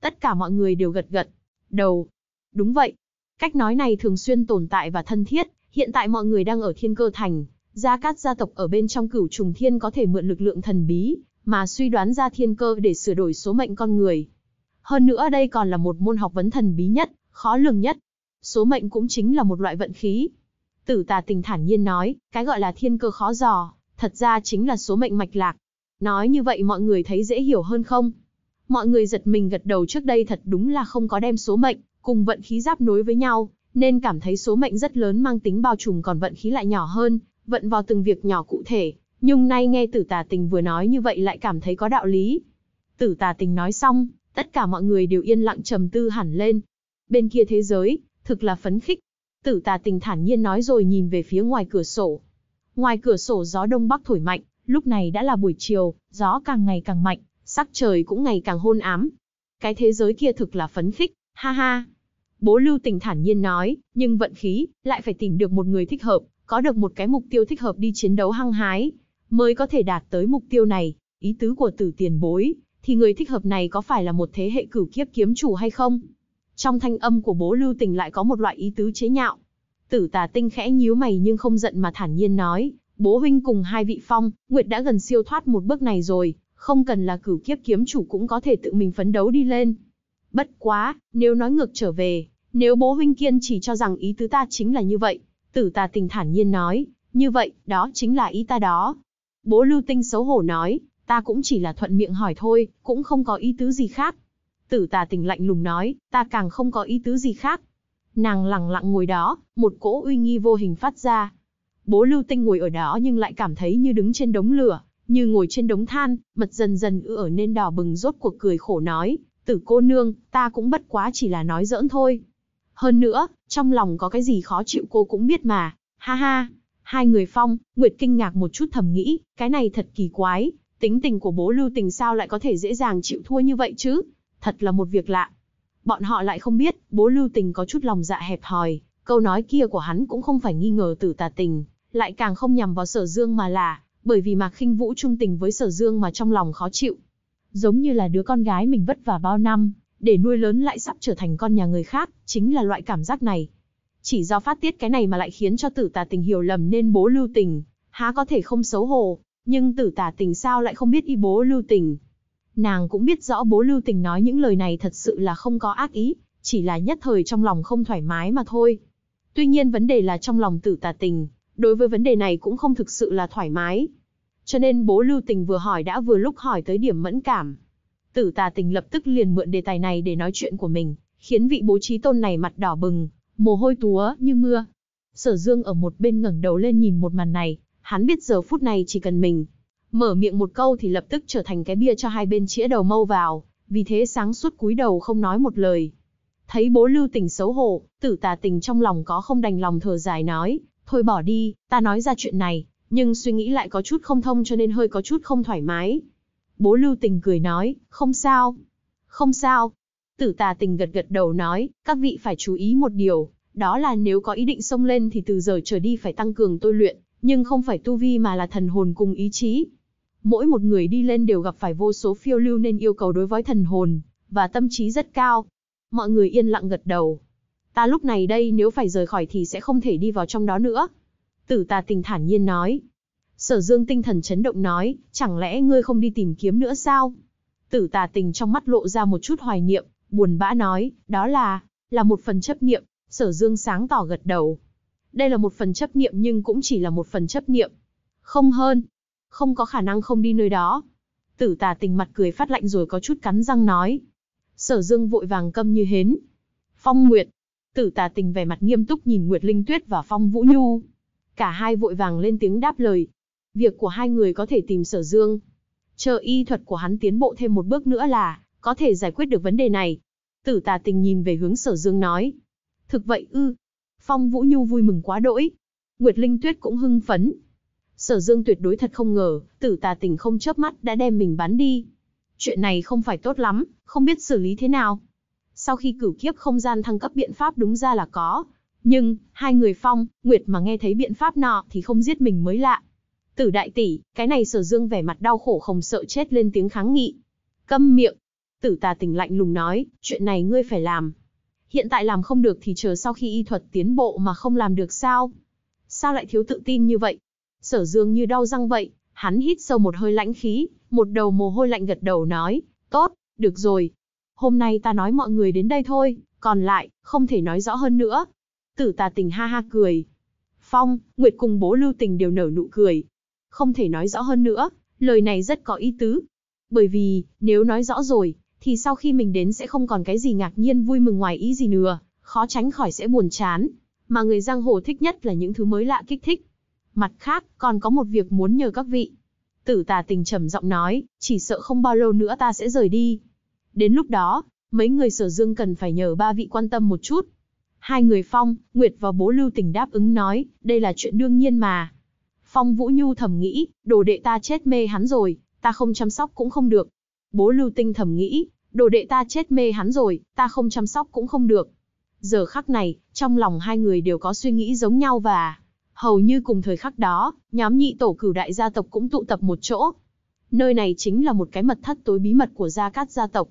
Tất cả mọi người đều gật gật. Đầu. Đúng vậy. Cách nói này thường xuyên tồn tại và thân thiết, hiện tại mọi người đang ở thiên cơ thành. Gia Cát gia tộc ở bên trong cửu trùng thiên có thể mượn lực lượng thần bí, mà suy đoán ra thiên cơ để sửa đổi số mệnh con người. Hơn nữa đây còn là một môn học vấn thần bí nhất, khó lường nhất. Số mệnh cũng chính là một loại vận khí. Tử tà tình thản nhiên nói, cái gọi là thiên cơ khó dò, thật ra chính là số mệnh mạch lạc. Nói như vậy mọi người thấy dễ hiểu hơn không? Mọi người giật mình gật đầu trước đây thật đúng là không có đem số mệnh, cùng vận khí giáp nối với nhau, nên cảm thấy số mệnh rất lớn mang tính bao trùm còn vận khí lại nhỏ hơn, vận vào từng việc nhỏ cụ thể. Nhưng nay nghe tử tà tình vừa nói như vậy lại cảm thấy có đạo lý. Tử tà tình nói xong, tất cả mọi người đều yên lặng trầm tư hẳn lên. Bên kia thế giới, thực là phấn khích. Tử tà tình thản nhiên nói rồi nhìn về phía ngoài cửa sổ. Ngoài cửa sổ gió đông bắc thổi mạnh, lúc này đã là buổi chiều, gió càng ngày càng mạnh, sắc trời cũng ngày càng hôn ám. Cái thế giới kia thực là phấn khích, ha ha. Bố lưu tình thản nhiên nói, nhưng vận khí, lại phải tìm được một người thích hợp, có được một cái mục tiêu thích hợp đi chiến đấu hăng hái, mới có thể đạt tới mục tiêu này. Ý tứ của tử tiền bối, thì người thích hợp này có phải là một thế hệ cửu kiếp kiếm chủ hay không? Trong thanh âm của bố lưu tình lại có một loại ý tứ chế nhạo. Tử tà tinh khẽ nhíu mày nhưng không giận mà thản nhiên nói, bố huynh cùng hai vị phong, Nguyệt đã gần siêu thoát một bước này rồi, không cần là cửu kiếp kiếm chủ cũng có thể tự mình phấn đấu đi lên. Bất quá, nếu nói ngược trở về, nếu bố huynh kiên chỉ cho rằng ý tứ ta chính là như vậy, tử tà tình thản nhiên nói, như vậy, đó chính là ý ta đó. Bố lưu tinh xấu hổ nói, ta cũng chỉ là thuận miệng hỏi thôi, cũng không có ý tứ gì khác. Tử tà tình lạnh lùng nói, ta càng không có ý tứ gì khác. Nàng lặng lặng ngồi đó, một cỗ uy nghi vô hình phát ra. Bố lưu tinh ngồi ở đó nhưng lại cảm thấy như đứng trên đống lửa, như ngồi trên đống than, mật dần dần ư ở nên đỏ bừng rốt cuộc cười khổ nói, tử cô nương, ta cũng bất quá chỉ là nói giỡn thôi. Hơn nữa, trong lòng có cái gì khó chịu cô cũng biết mà, ha ha. Hai người phong, Nguyệt kinh ngạc một chút thầm nghĩ, cái này thật kỳ quái, tính tình của bố lưu tình sao lại có thể dễ dàng chịu thua như vậy chứ? Thật là một việc lạ. Bọn họ lại không biết, bố lưu tình có chút lòng dạ hẹp hòi, câu nói kia của hắn cũng không phải nghi ngờ tử tà tình, lại càng không nhằm vào sở dương mà là, bởi vì Mạc Khinh Vũ trung tình với Sở Dương mà trong lòng khó chịu. Giống như là đứa con gái mình vất vả bao năm, để nuôi lớn lại sắp trở thành con nhà người khác, chính là loại cảm giác này. Chỉ do phát tiết cái này mà lại khiến cho tử tà tình hiểu lầm nên bố lưu tình, há có thể không xấu hổ, nhưng tử Tả tình sao lại không biết y bố lưu tình. Nàng cũng biết rõ bố lưu tình nói những lời này thật sự là không có ác ý, chỉ là nhất thời trong lòng không thoải mái mà thôi. Tuy nhiên vấn đề là trong lòng tử tà tình, đối với vấn đề này cũng không thực sự là thoải mái. Cho nên bố lưu tình vừa hỏi đã vừa lúc hỏi tới điểm mẫn cảm. Tử tà tình lập tức liền mượn đề tài này để nói chuyện của mình, khiến vị bố trí tôn này mặt đỏ bừng, mồ hôi túa như mưa. Sở Dương ở một bên ngẩng đầu lên nhìn một màn này, hắn biết giờ phút này chỉ cần mình mở miệng một câu thì lập tức trở thành cái bia cho hai bên chĩa đầu mâu vào, vì thế sáng suốt cúi đầu không nói một lời. Thấy bố lưu tình xấu hổ, tử tà tình trong lòng có không đành lòng thở dài nói, thôi bỏ đi, ta nói ra chuyện này, nhưng suy nghĩ lại có chút không thông cho nên hơi có chút không thoải mái. Bố lưu tình cười nói, không sao, không sao. Tử tà tình gật gật đầu nói, các vị phải chú ý một điều, đó là nếu có ý định xông lên thì từ giờ trở đi phải tăng cường tôi luyện, nhưng không phải tu vi mà là thần hồn cùng ý chí. Mỗi một người đi lên đều gặp phải vô số phiêu lưu nên yêu cầu đối với thần hồn, và tâm trí rất cao. Mọi người yên lặng gật đầu. Ta lúc này đây nếu phải rời khỏi thì sẽ không thể đi vào trong đó nữa. Tử tà tình thản nhiên nói. Sở dương tinh thần chấn động nói, chẳng lẽ ngươi không đi tìm kiếm nữa sao? Tử tà tình trong mắt lộ ra một chút hoài niệm, buồn bã nói, đó là, là một phần chấp niệm. Sở dương sáng tỏ gật đầu. Đây là một phần chấp niệm nhưng cũng chỉ là một phần chấp niệm. Không hơn. Không có khả năng không đi nơi đó. Tử tà tình mặt cười phát lạnh rồi có chút cắn răng nói. Sở dương vội vàng câm như hến. Phong Nguyệt. Tử tà tình vẻ mặt nghiêm túc nhìn Nguyệt Linh Tuyết và Phong Vũ Nhu. Cả hai vội vàng lên tiếng đáp lời. Việc của hai người có thể tìm sở dương. Chờ y thuật của hắn tiến bộ thêm một bước nữa là, có thể giải quyết được vấn đề này. Tử tà tình nhìn về hướng sở dương nói. Thực vậy ư. Phong Vũ Nhu vui mừng quá đỗi. Nguyệt Linh Tuyết cũng hưng phấn. Sở Dương tuyệt đối thật không ngờ, tử tà tình không chớp mắt đã đem mình bán đi. Chuyện này không phải tốt lắm, không biết xử lý thế nào. Sau khi cửu kiếp không gian thăng cấp biện pháp đúng ra là có. Nhưng, hai người Phong, Nguyệt mà nghe thấy biện pháp nọ thì không giết mình mới lạ. Tử đại tỷ, cái này sở dương vẻ mặt đau khổ không sợ chết lên tiếng kháng nghị. Câm miệng. Tử tà tình lạnh lùng nói, chuyện này ngươi phải làm. Hiện tại làm không được thì chờ sau khi y thuật tiến bộ mà không làm được sao? Sao lại thiếu tự tin như vậy? Sở dương như đau răng vậy, hắn hít sâu một hơi lãnh khí, một đầu mồ hôi lạnh gật đầu nói, tốt, được rồi. Hôm nay ta nói mọi người đến đây thôi, còn lại, không thể nói rõ hơn nữa. Tử tà tình ha ha cười. Phong, Nguyệt cùng bố lưu tình đều nở nụ cười. Không thể nói rõ hơn nữa, lời này rất có ý tứ. Bởi vì, nếu nói rõ rồi, thì sau khi mình đến sẽ không còn cái gì ngạc nhiên vui mừng ngoài ý gì nữa, khó tránh khỏi sẽ buồn chán. Mà người giang hồ thích nhất là những thứ mới lạ kích thích. Mặt khác, còn có một việc muốn nhờ các vị. Tử tà tình trầm giọng nói, chỉ sợ không bao lâu nữa ta sẽ rời đi. Đến lúc đó, mấy người sở dương cần phải nhờ ba vị quan tâm một chút. Hai người Phong, Nguyệt và bố Lưu Tình đáp ứng nói, đây là chuyện đương nhiên mà. Phong Vũ Nhu thầm nghĩ, đồ đệ ta chết mê hắn rồi, ta không chăm sóc cũng không được. Bố Lưu Tinh thầm nghĩ, đồ đệ ta chết mê hắn rồi, ta không chăm sóc cũng không được. Giờ khắc này, trong lòng hai người đều có suy nghĩ giống nhau và hầu như cùng thời khắc đó, nhóm nhị tổ cửu đại gia tộc cũng tụ tập một chỗ. Nơi này chính là một cái mật thất tối bí mật của Gia Cát gia tộc.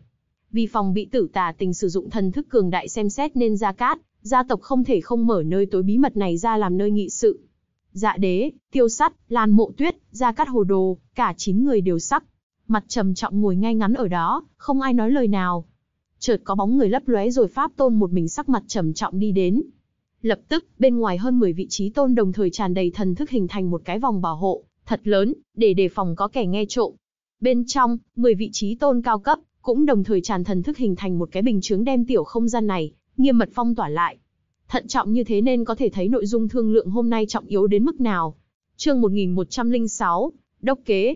Vì phòng bị tử tà tình sử dụng thần thức cường đại xem xét nên Gia Cát, gia tộc không thể không mở nơi tối bí mật này ra làm nơi nghị sự. Dạ đế, tiêu sắt, lan mộ tuyết, Gia Cát hồ đồ, cả chín người đều sắc. Mặt trầm trọng ngồi ngay ngắn ở đó, không ai nói lời nào. Chợt có bóng người lấp lóe rồi Pháp Tôn một mình sắc mặt trầm trọng đi đến, Lập tức, bên ngoài hơn 10 vị trí tôn đồng thời tràn đầy thần thức hình thành một cái vòng bảo hộ, thật lớn, để đề phòng có kẻ nghe trộm. Bên trong, 10 vị trí tôn cao cấp, cũng đồng thời tràn thần thức hình thành một cái bình chướng đem tiểu không gian này, nghiêm mật phong tỏa lại. Thận trọng như thế nên có thể thấy nội dung thương lượng hôm nay trọng yếu đến mức nào. Chương 1106, Đốc kế.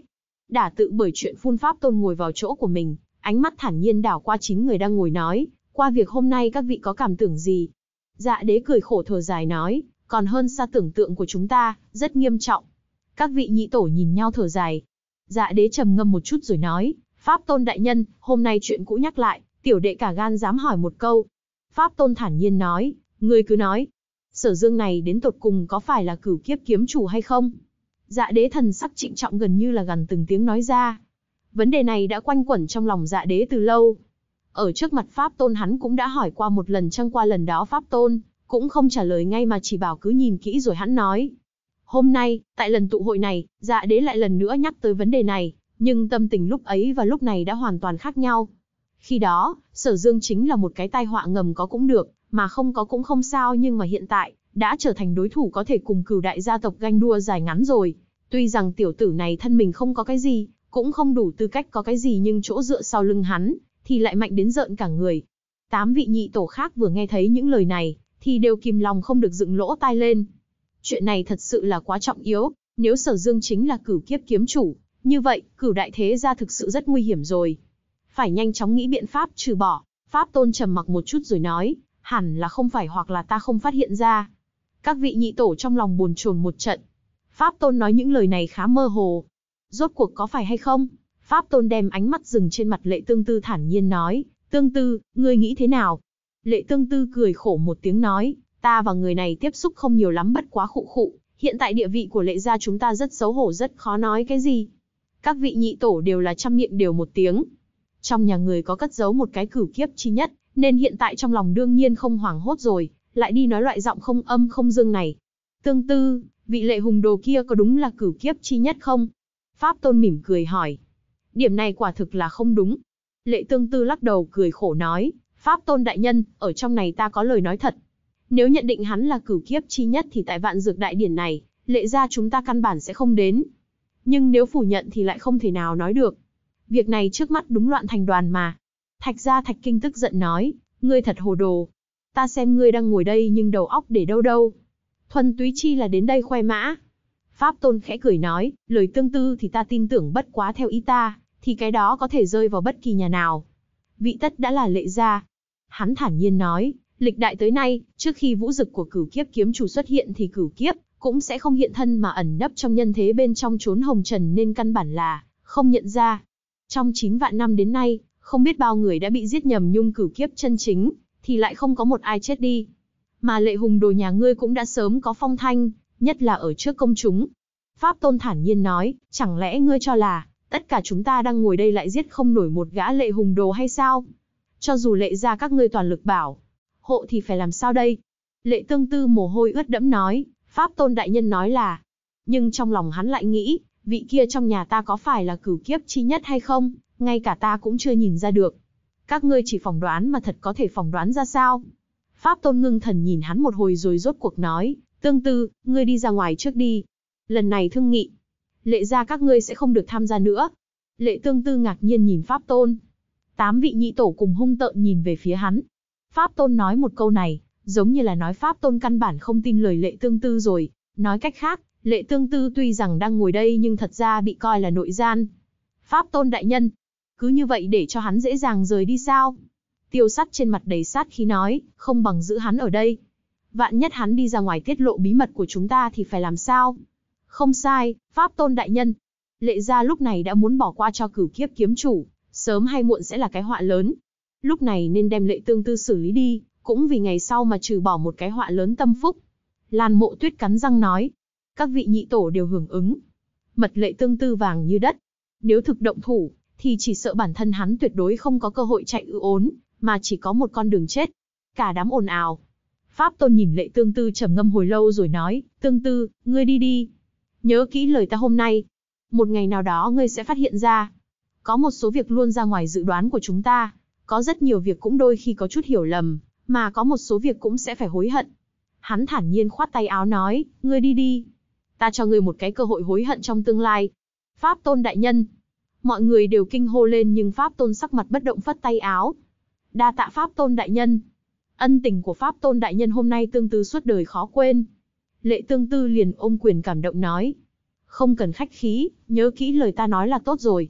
Đả tự bởi chuyện phun pháp tôn ngồi vào chỗ của mình, ánh mắt thản nhiên đảo qua chín người đang ngồi nói, qua việc hôm nay các vị có cảm tưởng gì, Dạ đế cười khổ thở dài nói, còn hơn xa tưởng tượng của chúng ta, rất nghiêm trọng. Các vị nhị tổ nhìn nhau thở dài. Dạ đế trầm ngâm một chút rồi nói, Pháp tôn đại nhân, hôm nay chuyện cũ nhắc lại, tiểu đệ cả gan dám hỏi một câu. Pháp tôn thản nhiên nói, ngươi cứ nói. Sở dương này đến tột cùng có phải là cửu kiếp kiếm chủ hay không? Dạ đế thần sắc trịnh trọng gần như là gần từng tiếng nói ra. Vấn đề này đã quanh quẩn trong lòng dạ đế từ lâu. Ở trước mặt Pháp Tôn hắn cũng đã hỏi qua một lần chăng qua lần đó Pháp Tôn, cũng không trả lời ngay mà chỉ bảo cứ nhìn kỹ rồi hắn nói. Hôm nay, tại lần tụ hội này, dạ đế lại lần nữa nhắc tới vấn đề này, nhưng tâm tình lúc ấy và lúc này đã hoàn toàn khác nhau. Khi đó, sở dương chính là một cái tai họa ngầm có cũng được, mà không có cũng không sao nhưng mà hiện tại, đã trở thành đối thủ có thể cùng cửu đại gia tộc ganh đua dài ngắn rồi. Tuy rằng tiểu tử này thân mình không có cái gì, cũng không đủ tư cách có cái gì nhưng chỗ dựa sau lưng hắn, thì lại mạnh đến rợn cả người. Tám vị nhị tổ khác vừa nghe thấy những lời này, thì đều kìm lòng không được dựng lỗ tai lên. Chuyện này thật sự là quá trọng yếu, nếu sở dương chính là cửu kiếp kiếm chủ, như vậy, cửu đại thế gia thực sự rất nguy hiểm rồi. Phải nhanh chóng nghĩ biện pháp trừ bỏ, Pháp Tôn trầm mặc một chút rồi nói, hẳn là không phải hoặc là ta không phát hiện ra. Các vị nhị tổ trong lòng buồn chồn một trận. Pháp Tôn nói những lời này khá mơ hồ. Rốt cuộc có phải hay không? Pháp Tôn đem ánh mắt dừng trên mặt lệ tương tư thản nhiên nói, tương tư, ngươi nghĩ thế nào? Lệ tương tư cười khổ một tiếng nói, ta và người này tiếp xúc không nhiều lắm bất quá khụ khụ, hiện tại địa vị của lệ gia chúng ta rất xấu hổ rất khó nói cái gì. Các vị nhị tổ đều là trăm miệng đều một tiếng. Trong nhà người có cất giấu một cái cửu kiếp chi nhất, nên hiện tại trong lòng đương nhiên không hoảng hốt rồi, lại đi nói loại giọng không âm không dương này. Tương tư, vị lệ hùng đồ kia có đúng là cửu kiếp chi nhất không? Pháp Tôn mỉm cười hỏi. Điểm này quả thực là không đúng. Lệ tương tư lắc đầu cười khổ nói, Pháp Tôn đại nhân, ở trong này ta có lời nói thật. Nếu nhận định hắn là cửu kiếp chi nhất thì tại vạn dược đại điển này, lệ ra chúng ta căn bản sẽ không đến. Nhưng nếu phủ nhận thì lại không thể nào nói được. Việc này trước mắt đúng loạn thành đoàn mà. Thạch gia thạch kinh tức giận nói, ngươi thật hồ đồ. Ta xem ngươi đang ngồi đây nhưng đầu óc để đâu đâu. Thuần túy chi là đến đây khoe mã. Pháp tôn khẽ cười nói, lời tương tư thì ta tin tưởng bất quá theo ý ta, thì cái đó có thể rơi vào bất kỳ nhà nào. Vị tất đã là lệ gia. Hắn thản nhiên nói, lịch đại tới nay, trước khi vũ dực của cửu kiếp kiếm chủ xuất hiện thì cửu kiếp cũng sẽ không hiện thân mà ẩn nấp trong nhân thế bên trong chốn hồng trần nên căn bản là không nhận ra. Trong 9 vạn năm đến nay, không biết bao người đã bị giết nhầm nhung cửu kiếp chân chính, thì lại không có một ai chết đi. Mà lệ hùng đồ nhà ngươi cũng đã sớm có phong thanh, nhất là ở trước công chúng. Pháp Tôn thản nhiên nói, chẳng lẽ ngươi cho là, tất cả chúng ta đang ngồi đây lại giết không nổi một gã lệ hùng đồ hay sao? Cho dù lệ ra các ngươi toàn lực bảo, hộ thì phải làm sao đây? Lệ tương tư mồ hôi ướt đẫm nói, Pháp Tôn đại nhân nói là, nhưng trong lòng hắn lại nghĩ, vị kia trong nhà ta có phải là cửu kiếp chi nhất hay không, ngay cả ta cũng chưa nhìn ra được. Các ngươi chỉ phỏng đoán mà thật có thể phỏng đoán ra sao? Pháp Tôn ngưng thần nhìn hắn một hồi rồi rốt cuộc nói, tương tư, ngươi đi ra ngoài trước đi. Lần này thương nghị, lệ ra các ngươi sẽ không được tham gia nữa. Lệ tương tư ngạc nhiên nhìn Pháp Tôn. Tám vị nhị tổ cùng hung tợn nhìn về phía hắn. Pháp Tôn nói một câu này, giống như là nói Pháp Tôn căn bản không tin lời lệ tương tư rồi. Nói cách khác, lệ tương tư tuy rằng đang ngồi đây nhưng thật ra bị coi là nội gian. Pháp Tôn đại nhân, cứ như vậy để cho hắn dễ dàng rời đi sao? Tiêu sắt trên mặt đầy sát khi nói, không bằng giữ hắn ở đây. Vạn nhất hắn đi ra ngoài tiết lộ bí mật của chúng ta thì phải làm sao? Không sai, Pháp Tôn đại nhân. Lệ gia lúc này đã muốn bỏ qua cho cửu kiếp kiếm chủ, sớm hay muộn sẽ là cái họa lớn. Lúc này nên đem lệ tương tư xử lý đi, cũng vì ngày sau mà trừ bỏ một cái họa lớn tâm phúc. Lan mộ tuyết cắn răng nói. Các vị nhị tổ đều hưởng ứng. Mật lệ tương tư vàng như đất. Nếu thực động thủ, thì chỉ sợ bản thân hắn tuyệt đối không có cơ hội chạy ư ốn, mà chỉ có một con đường chết. Cả đám ồn ào. Pháp Tôn nhìn lệ tương tư trầm ngâm hồi lâu rồi nói, tương tư, ngươi đi đi. Nhớ kỹ lời ta hôm nay. Một ngày nào đó ngươi sẽ phát hiện ra. Có một số việc luôn ra ngoài dự đoán của chúng ta. Có rất nhiều việc cũng đôi khi có chút hiểu lầm, mà có một số việc cũng sẽ phải hối hận. Hắn thản nhiên khoát tay áo nói, ngươi đi đi. Ta cho ngươi một cái cơ hội hối hận trong tương lai. Pháp Tôn đại nhân. Mọi người đều kinh hô lên nhưng Pháp Tôn sắc mặt bất động phất tay áo. Đa tạ Pháp Tôn đại nhân. Ân tình của Pháp Tôn đại nhân hôm nay tương tư suốt đời khó quên. Lệ tương tư liền ôm quyền cảm động nói. Không cần khách khí, nhớ kỹ lời ta nói là tốt rồi.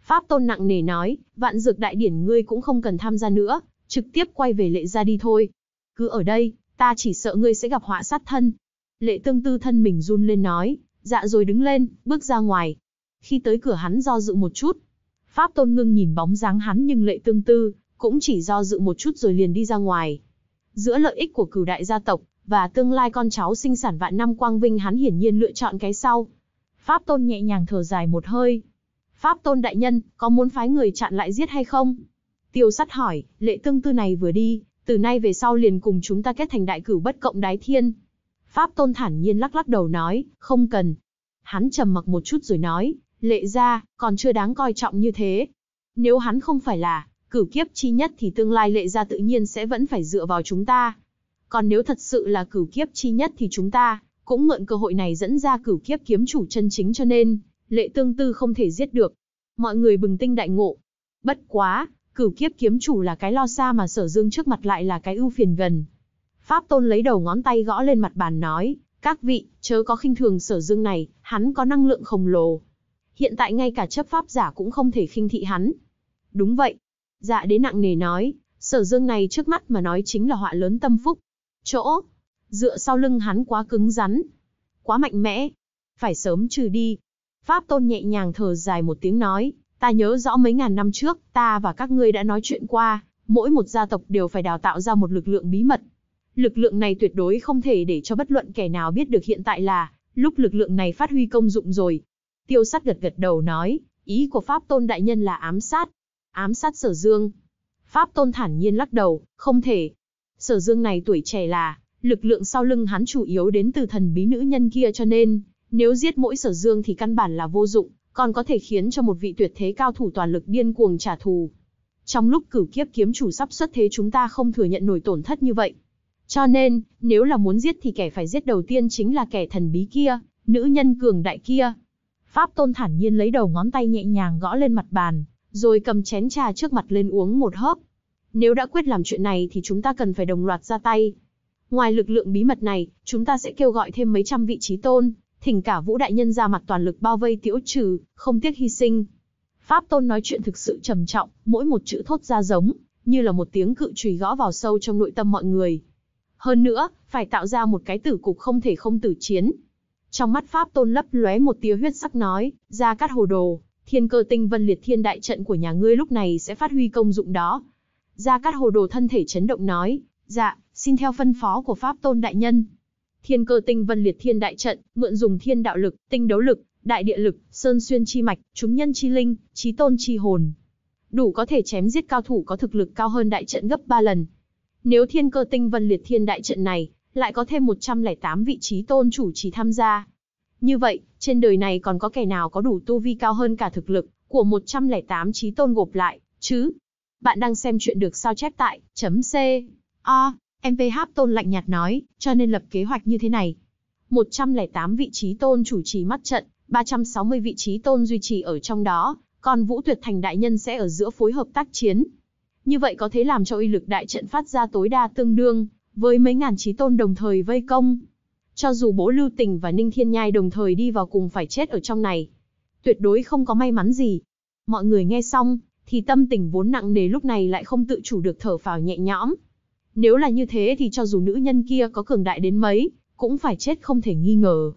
Pháp Tôn nặng nề nói, vạn dược đại điển ngươi cũng không cần tham gia nữa, trực tiếp quay về lệ ra đi thôi. Cứ ở đây, ta chỉ sợ ngươi sẽ gặp họa sát thân. Lệ tương tư thân mình run lên nói, dạ rồi đứng lên, bước ra ngoài. Khi tới cửa hắn do dự một chút. Pháp Tôn ngưng nhìn bóng dáng hắn nhưng lệ tương tư, cũng chỉ do dự một chút rồi liền đi ra ngoài. Giữa lợi ích của cửu đại gia tộc, và tương lai con cháu sinh sản vạn năm quang vinh hắn hiển nhiên lựa chọn cái sau. Pháp Tôn nhẹ nhàng thở dài một hơi. Pháp Tôn đại nhân, có muốn phái người chặn lại giết hay không? Tiêu sắt hỏi, lệ tương tư này vừa đi, từ nay về sau liền cùng chúng ta kết thành đại cửu bất cộng đái thiên. Pháp Tôn thản nhiên lắc lắc đầu nói, không cần. Hắn trầm mặc một chút rồi nói, lệ ra, còn chưa đáng coi trọng như thế. Nếu hắn không phải là cửu kiếp chi nhất thì tương lai lệ ra tự nhiên sẽ vẫn phải dựa vào chúng ta. Còn nếu thật sự là cửu kiếp chi nhất thì chúng ta cũng mượn cơ hội này dẫn ra cửu kiếp kiếm chủ chân chính cho nên, lệ tương tư không thể giết được. Mọi người bừng tinh đại ngộ. Bất quá, cửu kiếp kiếm chủ là cái lo xa mà sở dương trước mặt lại là cái ưu phiền gần. Pháp tôn lấy đầu ngón tay gõ lên mặt bàn nói, các vị, chớ có khinh thường sở dương này, hắn có năng lượng khổng lồ. Hiện tại ngay cả chấp pháp giả cũng không thể khinh thị hắn. Đúng vậy. Dạ đế nặng nề nói, Sở Dương này trước mắt mà nói chính là họa lớn tâm phúc. Chỗ, dựa sau lưng hắn quá cứng rắn, quá mạnh mẽ, phải sớm trừ đi. Pháp Tôn nhẹ nhàng thở dài một tiếng nói, ta nhớ rõ mấy ngàn năm trước, ta và các ngươi đã nói chuyện qua, mỗi một gia tộc đều phải đào tạo ra một lực lượng bí mật. Lực lượng này tuyệt đối không thể để cho bất luận kẻ nào biết được hiện tại là, lúc lực lượng này phát huy công dụng rồi. Tiêu sát gật gật đầu nói, ý của Pháp Tôn Đại Nhân là ám sát. Ám sát sở dương. Pháp Tôn thản nhiên lắc đầu, không thể. Sở dương này tuổi trẻ là, lực lượng sau lưng hắn chủ yếu đến từ thần bí nữ nhân kia cho nên, nếu giết mỗi sở dương thì căn bản là vô dụng, còn có thể khiến cho một vị tuyệt thế cao thủ toàn lực điên cuồng trả thù. Trong lúc cửu kiếp kiếm chủ sắp xuất thế chúng ta không thừa nhận nổi tổn thất như vậy. Cho nên, nếu là muốn giết thì kẻ phải giết đầu tiên chính là kẻ thần bí kia, nữ nhân cường đại kia. Pháp Tôn thản nhiên lấy đầu ngón tay nhẹ nhàng gõ lên mặt bàn, rồi cầm chén trà trước mặt lên uống một hớp. Nếu đã quyết làm chuyện này thì chúng ta cần phải đồng loạt ra tay. Ngoài lực lượng bí mật này, chúng ta sẽ kêu gọi thêm mấy trăm vị trí tôn, thỉnh cả vũ đại nhân ra mặt toàn lực bao vây tiễu trừ, không tiếc hy sinh. Pháp Tôn nói chuyện thực sự trầm trọng, mỗi một chữ thốt ra giống, như là một tiếng cự chùy gõ vào sâu trong nội tâm mọi người. Hơn nữa, phải tạo ra một cái tử cục không thể không tử chiến. Trong mắt Pháp Tôn lấp lóe một tia huyết sắc nói, ra cát hồ đồ, thiên cơ tinh vân liệt thiên đại trận của nhà ngươi lúc này sẽ phát huy công dụng đó. Gia Cát Hồ Đồ thân thể chấn động nói, dạ, xin theo phân phó của Pháp Tôn Đại Nhân. Thiên cơ tinh vân liệt thiên đại trận, mượn dùng thiên đạo lực, tinh đấu lực, đại địa lực, sơn xuyên chi mạch, chúng nhân chi linh, trí tôn chi hồn. Đủ có thể chém giết cao thủ có thực lực cao hơn đại trận gấp 3 lần. Nếu thiên cơ tinh vân liệt thiên đại trận này, lại có thêm 108 vị trí tôn chủ trì tham gia. Như vậy, trên đời này còn có kẻ nào có đủ tu vi cao hơn cả thực lực của 108 trí tôn gộp lại, chứ? Bạn đang xem chuyện được sao chép tại chấm C. O, MPH Tôn lạnh nhạt nói, cho nên lập kế hoạch như thế này. 108 vị trí tôn chủ trì mắt trận, 360 vị trí tôn duy trì ở trong đó, còn Vũ Tuyệt Thành đại nhân sẽ ở giữa phối hợp tác chiến. Như vậy có thể làm cho uy lực đại trận phát ra tối đa tương đương với mấy ngàn trí tôn đồng thời vây công. Cho dù Bố Lưu Tình và Ninh Thiên Nhai đồng thời đi vào cùng phải chết ở trong này, tuyệt đối không có may mắn gì. Mọi người nghe xong, thì tâm tình vốn nặng nề lúc này lại không tự chủ được thở phào nhẹ nhõm. Nếu là như thế thì cho dù nữ nhân kia có cường đại đến mấy, cũng phải chết không thể nghi ngờ.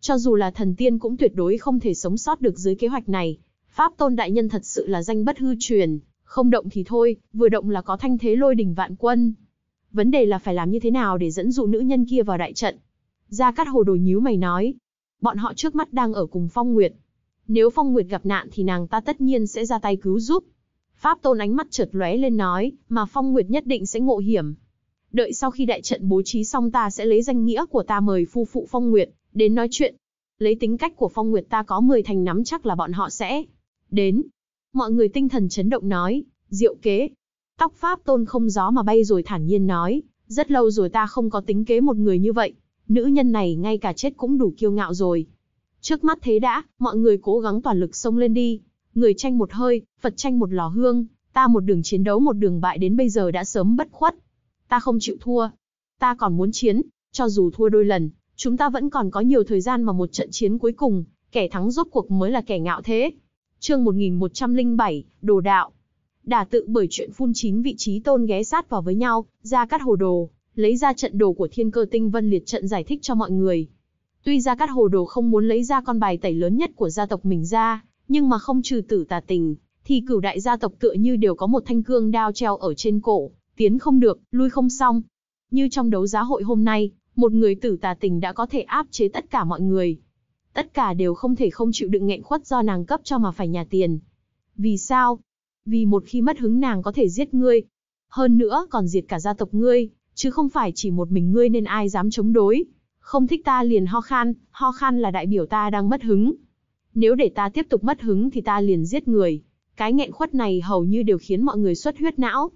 Cho dù là thần tiên cũng tuyệt đối không thể sống sót được dưới kế hoạch này. Pháp tôn đại nhân thật sự là danh bất hư truyền, không động thì thôi, vừa động là có thanh thế lôi đình vạn quân. Vấn đề là phải làm như thế nào để dẫn dụ nữ nhân kia vào đại trận. Gia Cát Hồ đồ nhíu mày nói, bọn họ trước mắt đang ở cùng Phong Nguyệt. Nếu Phong Nguyệt gặp nạn thì nàng ta tất nhiên sẽ ra tay cứu giúp. Pháp Tôn ánh mắt chợt lóe lên nói, mà Phong Nguyệt nhất định sẽ ngộ hiểm. Đợi sau khi đại trận bố trí xong ta sẽ lấy danh nghĩa của ta mời phu phụ Phong Nguyệt, đến nói chuyện. Lấy tính cách của Phong Nguyệt ta có 10 thành nắm chắc là bọn họ sẽ đến. Mọi người tinh thần chấn động nói, diệu kế. Tóc Pháp Tôn không gió mà bay rồi thản nhiên nói, rất lâu rồi ta không có tính kế một người như vậy. Nữ nhân này ngay cả chết cũng đủ kiêu ngạo rồi. Trước mắt thế đã, mọi người cố gắng toàn lực xông lên đi. Người tranh một hơi, Phật tranh một lò hương, ta một đường chiến đấu một đường bại đến bây giờ đã sớm bất khuất. Ta không chịu thua. Ta còn muốn chiến, cho dù thua đôi lần, chúng ta vẫn còn có nhiều thời gian mà một trận chiến cuối cùng, kẻ thắng rốt cuộc mới là kẻ ngạo thế. Chương 1107, Đồ đạo. đà tự bởi chuyện phun chín vị trí tôn ghé sát vào với nhau, ra cắt hồ đồ, lấy ra trận đồ của thiên cơ tinh vân liệt trận giải thích cho mọi người. Tuy ra cát hồ đồ không muốn lấy ra con bài tẩy lớn nhất của gia tộc mình ra, nhưng mà không trừ tử tà tình, thì cửu đại gia tộc tựa như đều có một thanh cương đao treo ở trên cổ, tiến không được, lui không xong. Như trong đấu giá hội hôm nay, một người tử tà tình đã có thể áp chế tất cả mọi người. Tất cả đều không thể không chịu đựng nghẹn khuất do nàng cấp cho mà phải nhà tiền. Vì sao? Vì một khi mất hứng nàng có thể giết ngươi. Hơn nữa còn diệt cả gia tộc ngươi, chứ không phải chỉ một mình ngươi nên ai dám chống đối. Không thích ta liền ho khan, ho khan là đại biểu ta đang mất hứng. Nếu để ta tiếp tục mất hứng thì ta liền giết người. Cái nghẹn khuất này hầu như đều khiến mọi người xuất huyết não.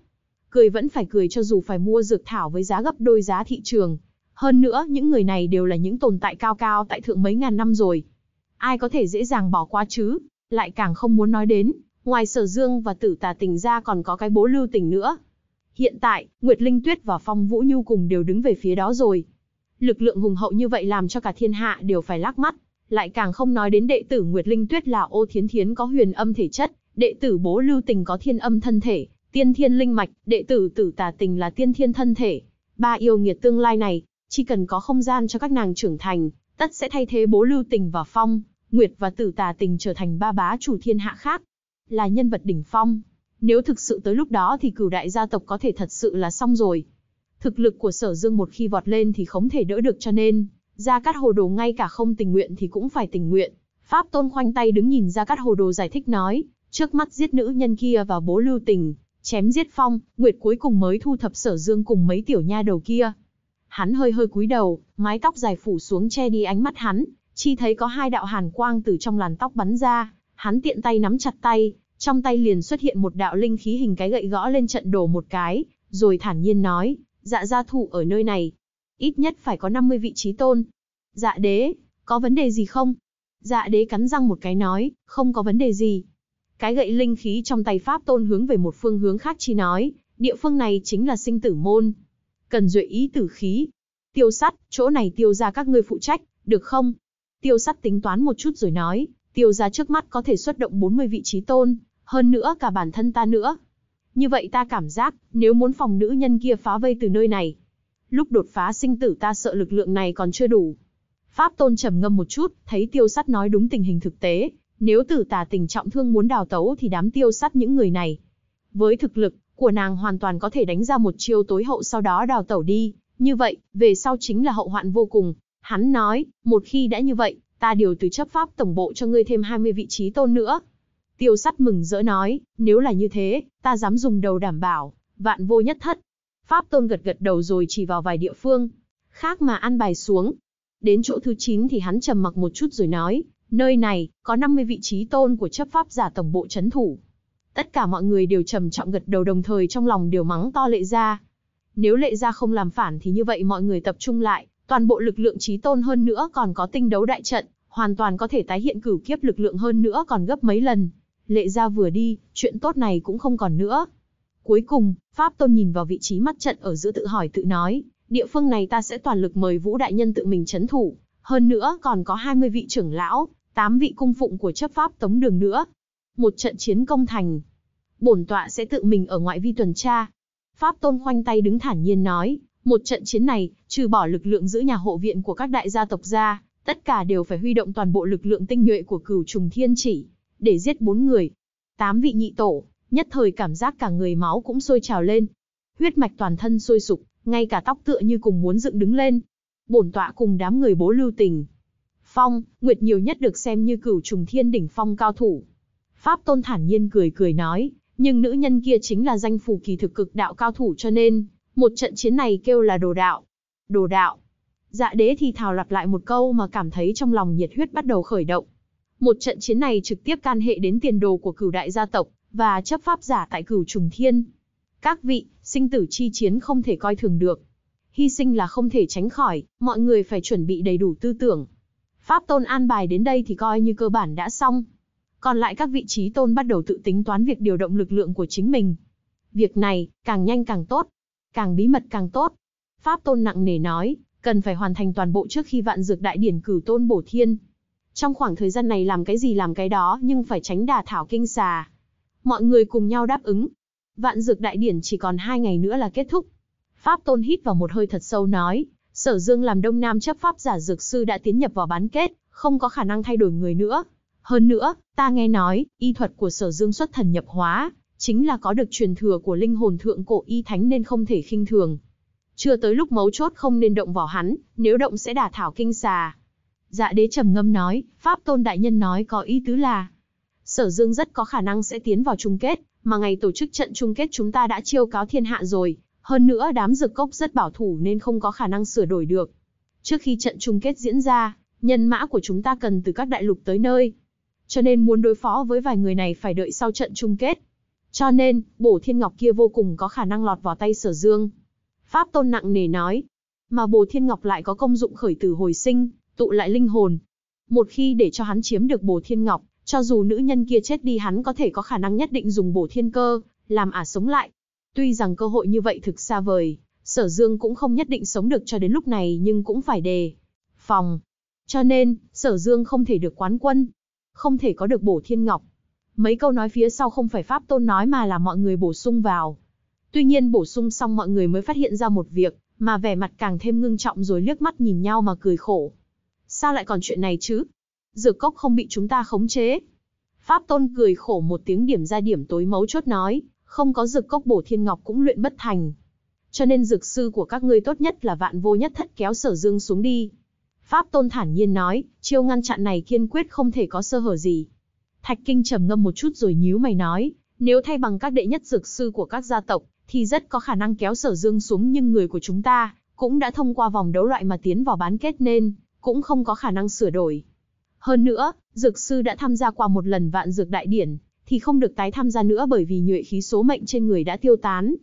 Cười vẫn phải cười cho dù phải mua dược thảo với giá gấp đôi giá thị trường. Hơn nữa, những người này đều là những tồn tại cao cao tại thượng mấy ngàn năm rồi. Ai có thể dễ dàng bỏ qua chứ? Lại càng không muốn nói đến, ngoài sở dương và tử tà tình ra còn có cái bố lưu tình nữa. Hiện tại, Nguyệt Linh Tuyết và Phong Vũ Nhu cùng đều đứng về phía đó rồi. Lực lượng hùng hậu như vậy làm cho cả thiên hạ đều phải lắc mắt. Lại càng không nói đến đệ tử Nguyệt Linh Tuyết là ô thiến thiến có huyền âm thể chất, đệ tử bố lưu tình có thiên âm thân thể, tiên thiên linh mạch, đệ tử tử tà tình là tiên thiên thân thể. Ba yêu nghiệt tương lai này, chỉ cần có không gian cho các nàng trưởng thành, tất sẽ thay thế bố lưu tình và phong, nguyệt và tử tà tình trở thành ba bá chủ thiên hạ khác. Là nhân vật đỉnh phong. Nếu thực sự tới lúc đó thì cửu đại gia tộc có thể thật sự là xong rồi. Thực lực của sở dương một khi vọt lên thì không thể đỡ được cho nên, Gia Cát Hồ Đồ ngay cả không tình nguyện thì cũng phải tình nguyện. Pháp Tôn khoanh tay đứng nhìn Gia Cát Hồ Đồ giải thích nói, trước mắt giết nữ nhân kia và bố lưu tình, chém giết phong, nguyệt cuối cùng mới thu thập sở dương cùng mấy tiểu nha đầu kia. Hắn hơi hơi cúi đầu, mái tóc dài phủ xuống che đi ánh mắt hắn, chi thấy có hai đạo hàn quang từ trong làn tóc bắn ra, hắn tiện tay nắm chặt tay, trong tay liền xuất hiện một đạo linh khí hình cái gậy gõ lên trận đồ một cái, rồi thản nhiên nói, dạ gia thụ ở nơi này, ít nhất phải có 50 vị trí tôn. Dạ đế, có vấn đề gì không? Dạ đế cắn răng một cái nói, không có vấn đề gì. Cái gậy linh khí trong tay Pháp tôn hướng về một phương hướng khác chi nói, địa phương này chính là sinh tử môn. Cần duệ ý tử khí. Tiêu sắt, chỗ này tiêu ra các ngươi phụ trách, được không? Tiêu sắt tính toán một chút rồi nói, tiêu gia trước mắt có thể xuất động 40 vị trí tôn, hơn nữa cả bản thân ta nữa. Như vậy ta cảm giác, nếu muốn phòng nữ nhân kia phá vây từ nơi này, lúc đột phá sinh tử ta sợ lực lượng này còn chưa đủ. Pháp tôn trầm ngâm một chút, thấy tiêu sắt nói đúng tình hình thực tế, nếu tử tà tình trọng thương muốn đào tấu thì đám tiêu sắt những người này. Với thực lực của nàng hoàn toàn có thể đánh ra một chiêu tối hậu sau đó đào tẩu đi, như vậy, về sau chính là hậu hoạn vô cùng. Hắn nói, một khi đã như vậy, ta điều từ chấp pháp tổng bộ cho ngươi thêm 20 vị trí tôn nữa. Tiêu sắt mừng rỡ nói, nếu là như thế, ta dám dùng đầu đảm bảo, vạn vô nhất thất. Pháp Tôn gật gật đầu rồi chỉ vào vài địa phương. Khác mà ăn bài xuống. Đến chỗ thứ 9 thì hắn trầm mặc một chút rồi nói, nơi này, có 50 vị trí tôn của chấp pháp giả tổng bộ chấn thủ. Tất cả mọi người đều trầm trọng gật đầu đồng thời trong lòng đều mắng to lệ ra. Nếu lệ ra không làm phản thì như vậy mọi người tập trung lại, toàn bộ lực lượng trí tôn hơn nữa còn có tinh đấu đại trận, hoàn toàn có thể tái hiện cửu kiếp lực lượng hơn nữa còn gấp mấy lần. Lệ ra vừa đi, chuyện tốt này cũng không còn nữa. Cuối cùng, Pháp Tôn nhìn vào vị trí mắt trận ở giữa tự hỏi tự nói, địa phương này ta sẽ toàn lực mời Vũ Đại Nhân tự mình chấn thủ, hơn nữa còn có 20 vị trưởng lão, 8 vị cung phụng của chấp pháp tống đường nữa. Một trận chiến công thành. Bổn tọa sẽ tự mình ở ngoại vi tuần tra. Pháp Tôn khoanh tay đứng thản nhiên nói, một trận chiến này, trừ bỏ lực lượng giữ nhà hộ viện của các đại gia tộc ra, tất cả đều phải huy động toàn bộ lực lượng tinh nhuệ của cửu trùng thiên chỉ, để giết bốn người. Tám vị nhị tổ, nhất thời cảm giác cả người máu cũng sôi trào lên. Huyết mạch toàn thân sôi sục, ngay cả tóc tựa như cùng muốn dựng đứng lên. Bổn tọa cùng đám người bố lưu tình. Phong, Nguyệt nhiều nhất được xem như cửu trùng thiên đỉnh phong cao thủ. Pháp tôn thản nhiên cười cười nói, nhưng nữ nhân kia chính là danh phù kỳ thực cực đạo cao thủ cho nên, một trận chiến này kêu là đồ đạo. Đồ đạo. Dạ đế thì thào lặp lại một câu mà cảm thấy trong lòng nhiệt huyết bắt đầu khởi động. Một trận chiến này trực tiếp can hệ đến tiền đồ của cửu đại gia tộc, và chấp pháp giả tại cửu trùng thiên. Các vị, sinh tử chi chiến không thể coi thường được. Hy sinh là không thể tránh khỏi, mọi người phải chuẩn bị đầy đủ tư tưởng. Pháp tôn an bài đến đây thì coi như cơ bản đã xong. Còn lại các vị trí tôn bắt đầu tự tính toán việc điều động lực lượng của chính mình. Việc này, càng nhanh càng tốt. Càng bí mật càng tốt. Pháp tôn nặng nề nói, cần phải hoàn thành toàn bộ trước khi vạn dược đại điển cửu tôn bổ thiên. Trong khoảng thời gian này làm cái gì làm cái đó nhưng phải tránh đà thảo kinh xà. Mọi người cùng nhau đáp ứng. Vạn dược đại điển chỉ còn hai ngày nữa là kết thúc. Pháp Tôn hít vào một hơi thật sâu nói, Sở Dương làm Đông Nam chấp pháp giả dược sư đã tiến nhập vào bán kết, không có khả năng thay đổi người nữa. Hơn nữa, ta nghe nói, y thuật của Sở Dương xuất thần nhập hóa, chính là có được truyền thừa của linh hồn thượng cổ y thánh nên không thể khinh thường. Chưa tới lúc mấu chốt không nên động vào hắn, nếu động sẽ đả thảo kinh xà. Dạ đế trầm ngâm nói, Pháp Tôn Đại Nhân nói có ý tứ là, Sở Dương rất có khả năng sẽ tiến vào chung kết, mà ngày tổ chức trận chung kết chúng ta đã chiêu cáo thiên hạ rồi, hơn nữa đám dược cốc rất bảo thủ nên không có khả năng sửa đổi được. Trước khi trận chung kết diễn ra, nhân mã của chúng ta cần từ các đại lục tới nơi. Cho nên muốn đối phó với vài người này phải đợi sau trận chung kết. Cho nên, bổ thiên ngọc kia vô cùng có khả năng lọt vào tay sở dương. Pháp tôn nặng nề nói. Mà bồ thiên ngọc lại có công dụng khởi tử hồi sinh, tụ lại linh hồn. Một khi để cho hắn chiếm được bồ thiên ngọc, cho dù nữ nhân kia chết đi hắn có thể có khả năng nhất định dùng bổ thiên cơ, làm ả sống lại. Tuy rằng cơ hội như vậy thực xa vời, sở dương cũng không nhất định sống được cho đến lúc này nhưng cũng phải đề. Phòng. Cho nên, sở dương không thể được quán quân. Không thể có được bổ thiên ngọc. Mấy câu nói phía sau không phải Pháp Tôn nói mà là mọi người bổ sung vào. Tuy nhiên bổ sung xong mọi người mới phát hiện ra một việc, mà vẻ mặt càng thêm ngưng trọng rồi liếc mắt nhìn nhau mà cười khổ. Sao lại còn chuyện này chứ? Dược cốc không bị chúng ta khống chế. Pháp Tôn cười khổ một tiếng điểm ra điểm tối mấu chốt nói, không có dược cốc bổ thiên ngọc cũng luyện bất thành. Cho nên dược sư của các ngươi tốt nhất là vạn vô nhất thất kéo sở dương xuống đi. Pháp Tôn thản nhiên nói, chiêu ngăn chặn này kiên quyết không thể có sơ hở gì. Thạch Kinh trầm ngâm một chút rồi nhíu mày nói, nếu thay bằng các đệ nhất dược sư của các gia tộc, thì rất có khả năng kéo sở dương xuống nhưng người của chúng ta, cũng đã thông qua vòng đấu loại mà tiến vào bán kết nên, cũng không có khả năng sửa đổi. Hơn nữa, dược sư đã tham gia qua một lần vạn dược đại điển, thì không được tái tham gia nữa bởi vì nhuệ khí số mệnh trên người đã tiêu tán.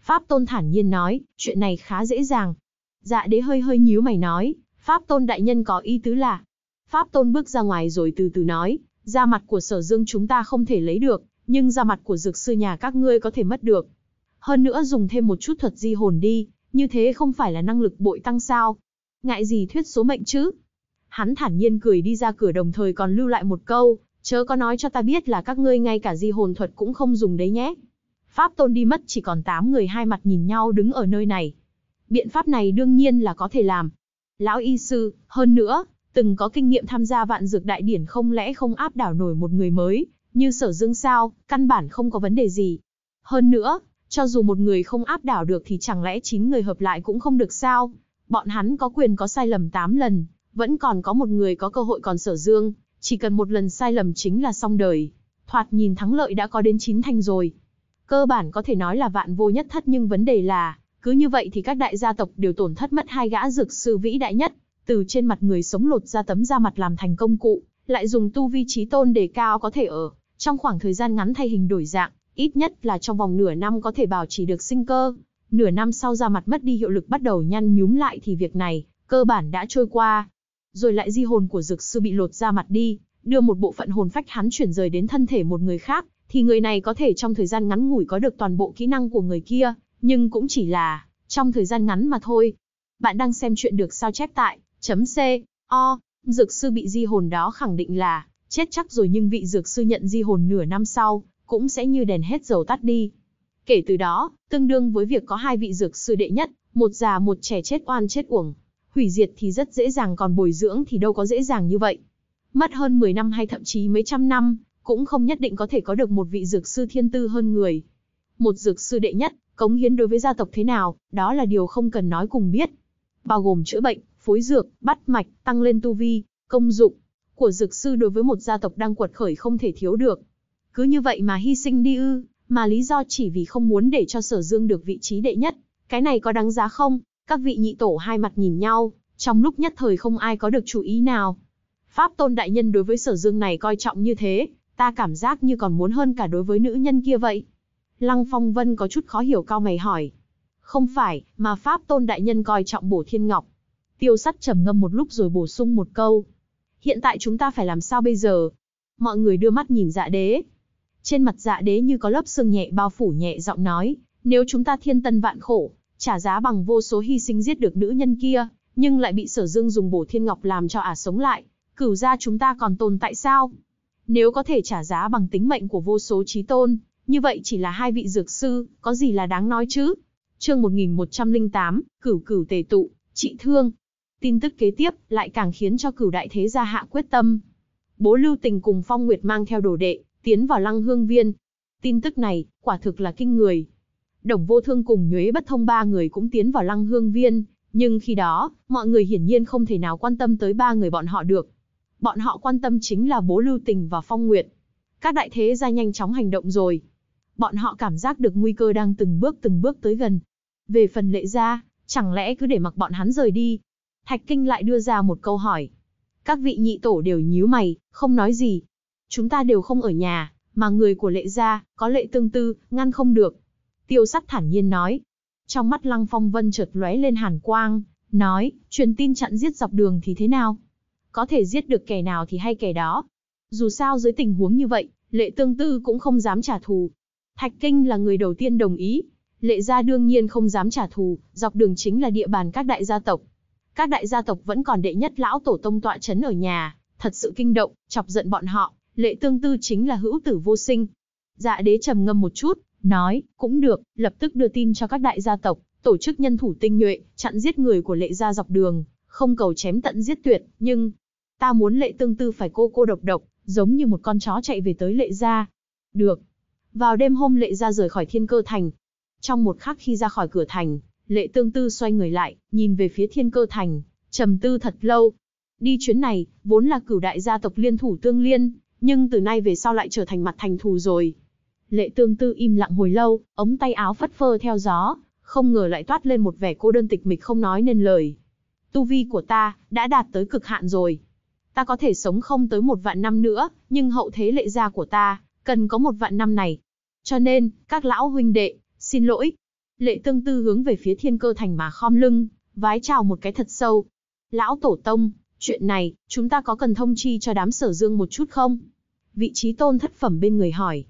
Pháp Tôn thản nhiên nói, chuyện này khá dễ dàng. Dạ đế hơi hơi nhíu mày nói, Pháp Tôn đại nhân có ý tứ là. Pháp Tôn bước ra ngoài rồi từ từ nói, da mặt của sở dương chúng ta không thể lấy được, nhưng da mặt của dược sư nhà các ngươi có thể mất được. Hơn nữa dùng thêm một chút thuật di hồn đi, như thế không phải là năng lực bội tăng sao. Ngại gì thuyết số mệnh chứ? Hắn thản nhiên cười đi ra cửa đồng thời còn lưu lại một câu, chớ có nói cho ta biết là các ngươi ngay cả di hồn thuật cũng không dùng đấy nhé. Pháp tôn đi mất chỉ còn 8 người hai mặt nhìn nhau đứng ở nơi này. Biện pháp này đương nhiên là có thể làm. Lão y sư, hơn nữa, từng có kinh nghiệm tham gia vạn dược đại điển không lẽ không áp đảo nổi một người mới, như sở dương sao, căn bản không có vấn đề gì. Hơn nữa, cho dù một người không áp đảo được thì chẳng lẽ 9 người hợp lại cũng không được sao? Bọn hắn có quyền có sai lầm 8 lần, vẫn còn có một người có cơ hội còn sở dương, chỉ cần một lần sai lầm chính là xong đời. Thoạt nhìn thắng lợi đã có đến 9 thành rồi. Cơ bản có thể nói là vạn vô nhất thất nhưng vấn đề là, cứ như vậy thì các đại gia tộc đều tổn thất mất hai gã dược sư vĩ đại nhất, từ trên mặt người sống lột ra tấm da mặt làm thành công cụ, lại dùng tu vi trí tôn để cao có thể ở, trong khoảng thời gian ngắn thay hình đổi dạng, ít nhất là trong vòng nửa năm có thể bảo trì được sinh cơ. Nửa năm sau da mặt mất đi hiệu lực bắt đầu nhăn nhúm lại thì việc này, cơ bản đã trôi qua. Rồi lại di hồn của dược sư bị lột da mặt đi, đưa một bộ phận hồn phách hắn chuyển rời đến thân thể một người khác, thì người này có thể trong thời gian ngắn ngủi có được toàn bộ kỹ năng của người kia, nhưng cũng chỉ là trong thời gian ngắn mà thôi. Bạn đang xem chuyện được sao chép tại chấm C, O, dược sư bị di hồn đó khẳng định là chết chắc rồi nhưng vị dược sư nhận di hồn nửa năm sau, cũng sẽ như đèn hết dầu tắt đi. Kể từ đó, tương đương với việc có hai vị dược sư đệ nhất, một già một trẻ chết oan chết uổng. Hủy diệt thì rất dễ dàng còn bồi dưỡng thì đâu có dễ dàng như vậy. Mất hơn 10 năm hay thậm chí mấy trăm năm, cũng không nhất định có thể có được một vị dược sư thiên tư hơn người. Một dược sư đệ nhất, cống hiến đối với gia tộc thế nào, đó là điều không cần nói cùng biết. Bao gồm chữa bệnh, phối dược, bắt mạch, tăng lên tu vi, công dụng của dược sư đối với một gia tộc đang quật khởi không thể thiếu được. Cứ như vậy mà hy sinh đi ư, mà lý do chỉ vì không muốn để cho sở dương được vị trí đệ nhất. Cái này có đáng giá không? Các vị nhị tổ hai mặt nhìn nhau, trong lúc nhất thời không ai có được chủ ý nào. Pháp tôn đại nhân đối với sở dương này coi trọng như thế, ta cảm giác như còn muốn hơn cả đối với nữ nhân kia vậy. Lăng Phong Vân có chút khó hiểu cao mày hỏi. Không phải, mà Pháp tôn đại nhân coi trọng bổ thiên ngọc. Tiêu sắt trầm ngâm một lúc rồi bổ sung một câu. Hiện tại chúng ta phải làm sao bây giờ? Mọi người đưa mắt nhìn dạ đế. Trên mặt dạ đế như có lớp sương nhẹ bao phủ nhẹ giọng nói, nếu chúng ta thiên tân vạn khổ, trả giá bằng vô số hy sinh giết được nữ nhân kia, nhưng lại bị sở dương dùng bổ thiên ngọc làm cho ả sống lại, cửu gia chúng ta còn tồn tại sao? Nếu có thể trả giá bằng tính mệnh của vô số trí tôn, như vậy chỉ là hai vị dược sư, có gì là đáng nói chứ? Chương 1108, cửu cửu tề tụ, trị thương. Tin tức kế tiếp lại càng khiến cho cửu đại thế gia hạ quyết tâm. Bố Lưu Tình cùng Phong Nguyệt mang theo đồ đệ, tiến vào lăng hương viên. Tin tức này, quả thực là kinh người. Đồng vô thương cùng nhuế bất thông ba người cũng tiến vào lăng hương viên, nhưng khi đó, mọi người hiển nhiên không thể nào quan tâm tới ba người bọn họ được. Bọn họ quan tâm chính là bố lưu tình và phong nguyệt. Các đại thế gia nhanh chóng hành động rồi. Bọn họ cảm giác được nguy cơ đang từng bước từng bước tới gần. Về phần lệ gia, chẳng lẽ cứ để mặc bọn hắn rời đi? Thạch Kinh lại đưa ra một câu hỏi. Các vị nhị tổ đều nhíu mày, không nói gì. Chúng ta đều không ở nhà, mà người của lệ gia, có lệ tương tư, ngăn không được. Tiêu sắt thản nhiên nói. Trong mắt Lăng Phong Vân chợt lóe lên hàn quang, nói, truyền tin chặn giết dọc đường thì thế nào? Có thể giết được kẻ nào thì hay kẻ đó. Dù sao dưới tình huống như vậy, lệ tương tư cũng không dám trả thù. Thạch Kinh là người đầu tiên đồng ý. Lệ gia đương nhiên không dám trả thù, dọc đường chính là địa bàn các đại gia tộc. Các đại gia tộc vẫn còn đệ nhất lão tổ tông tọa chấn ở nhà, thật sự kinh động, chọc giận bọn họ, Lệ tương tư chính là hữu tử vô sinh. Dạ đế trầm ngâm một chút, nói, cũng được, lập tức đưa tin cho các đại gia tộc, tổ chức nhân thủ tinh nhuệ, chặn giết người của lệ gia dọc đường, không cầu chém tận giết tuyệt, nhưng ta muốn lệ tương tư phải cô cô độc độc, giống như một con chó chạy về tới lệ gia. Được. Vào đêm hôm lệ gia rời khỏi thiên cơ thành. Trong một khắc khi ra khỏi cửa thành, lệ tương tư xoay người lại, nhìn về phía thiên cơ thành, trầm tư thật lâu. Đi chuyến này, vốn là cửu đại gia tộc liên thủ tương liên, nhưng từ nay về sau lại trở thành mặt thành thù rồi. Lệ tương tư im lặng hồi lâu, ống tay áo phất phơ theo gió, không ngờ lại toát lên một vẻ cô đơn tịch mịch không nói nên lời. Tu vi của ta, đã đạt tới cực hạn rồi. Ta có thể sống không tới một vạn năm nữa, nhưng hậu thế lệ gia của ta, cần có một vạn năm này. Cho nên, các lão huynh đệ, xin lỗi. Lệ tương tư hướng về phía thiên cơ thành mà khom lưng, vái chào một cái thật sâu. Lão tổ tông, chuyện này, chúng ta có cần thông chi cho đám sở dương một chút không? Vị trí tôn thất phẩm bên người hỏi.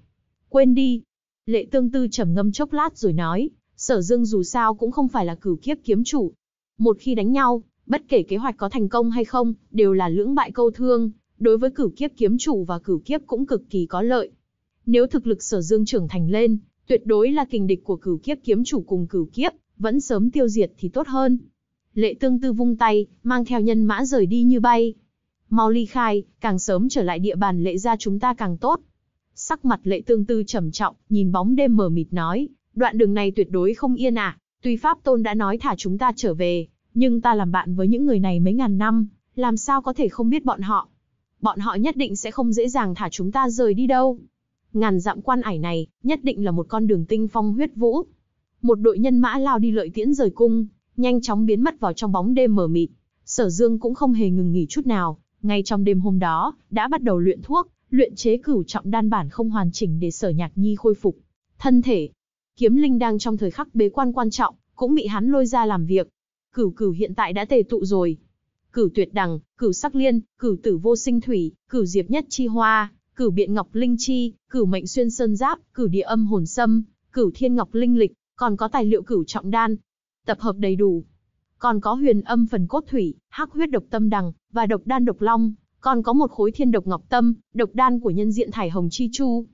Quên đi. Lệ tương tư trầm ngâm chốc lát rồi nói, sở dương dù sao cũng không phải là cửu kiếp kiếm chủ. Một khi đánh nhau, bất kể kế hoạch có thành công hay không, đều là lưỡng bại câu thương, đối với cửu kiếp kiếm chủ và cửu kiếp cũng cực kỳ có lợi. Nếu thực lực sở dương trưởng thành lên, tuyệt đối là kình địch của cửu kiếp kiếm chủ cùng cửu kiếp, vẫn sớm tiêu diệt thì tốt hơn. Lệ tương tư vung tay, mang theo nhân mã rời đi như bay. Mau ly khai, càng sớm trở lại địa bàn lệ gia chúng ta càng tốt. Sắc mặt lệ tương tư trầm trọng, nhìn bóng đêm mờ mịt nói, đoạn đường này tuyệt đối không yên à, tuy Pháp Tôn đã nói thả chúng ta trở về, nhưng ta làm bạn với những người này mấy ngàn năm, làm sao có thể không biết bọn họ. Bọn họ nhất định sẽ không dễ dàng thả chúng ta rời đi đâu. Ngàn dặm quan ải này, nhất định là một con đường tinh phong huyết vũ. Một đội nhân mã lao đi lợi tiễn rời cung, nhanh chóng biến mất vào trong bóng đêm mờ mịt. Sở Dương cũng không hề ngừng nghỉ chút nào, ngay trong đêm hôm đó, đã bắt đầu luyện thuốc, luyện chế cửu trọng đan bản không hoàn chỉnh để Sở Nhạc Nhi khôi phục thân thể. Kiếm Linh đang trong thời khắc bế quan quan trọng, cũng bị hắn lôi ra làm việc. Cửu Cửu hiện tại đã tề tụ rồi. Cửu Tuyệt Đằng, Cửu Sắc Liên, Cửu Tử Vô Sinh Thủy, Cửu Diệp Nhất Chi Hoa, Cửu Biện Ngọc Linh Chi, Cửu Mệnh Xuyên Sơn Giáp, Cửu Địa Âm Hồn Sâm, Cửu Thiên Ngọc Linh Lịch, còn có tài liệu Cửu Trọng Đan. Tập hợp đầy đủ. Còn có Huyền Âm Phần Cốt Thủy, Hắc Huyết Độc Tâm Đằng và Độc Đan Độc Long, còn có một khối Thiên Độc Ngọc Tâm, độc đan của nhân diện thải hồng chi chu.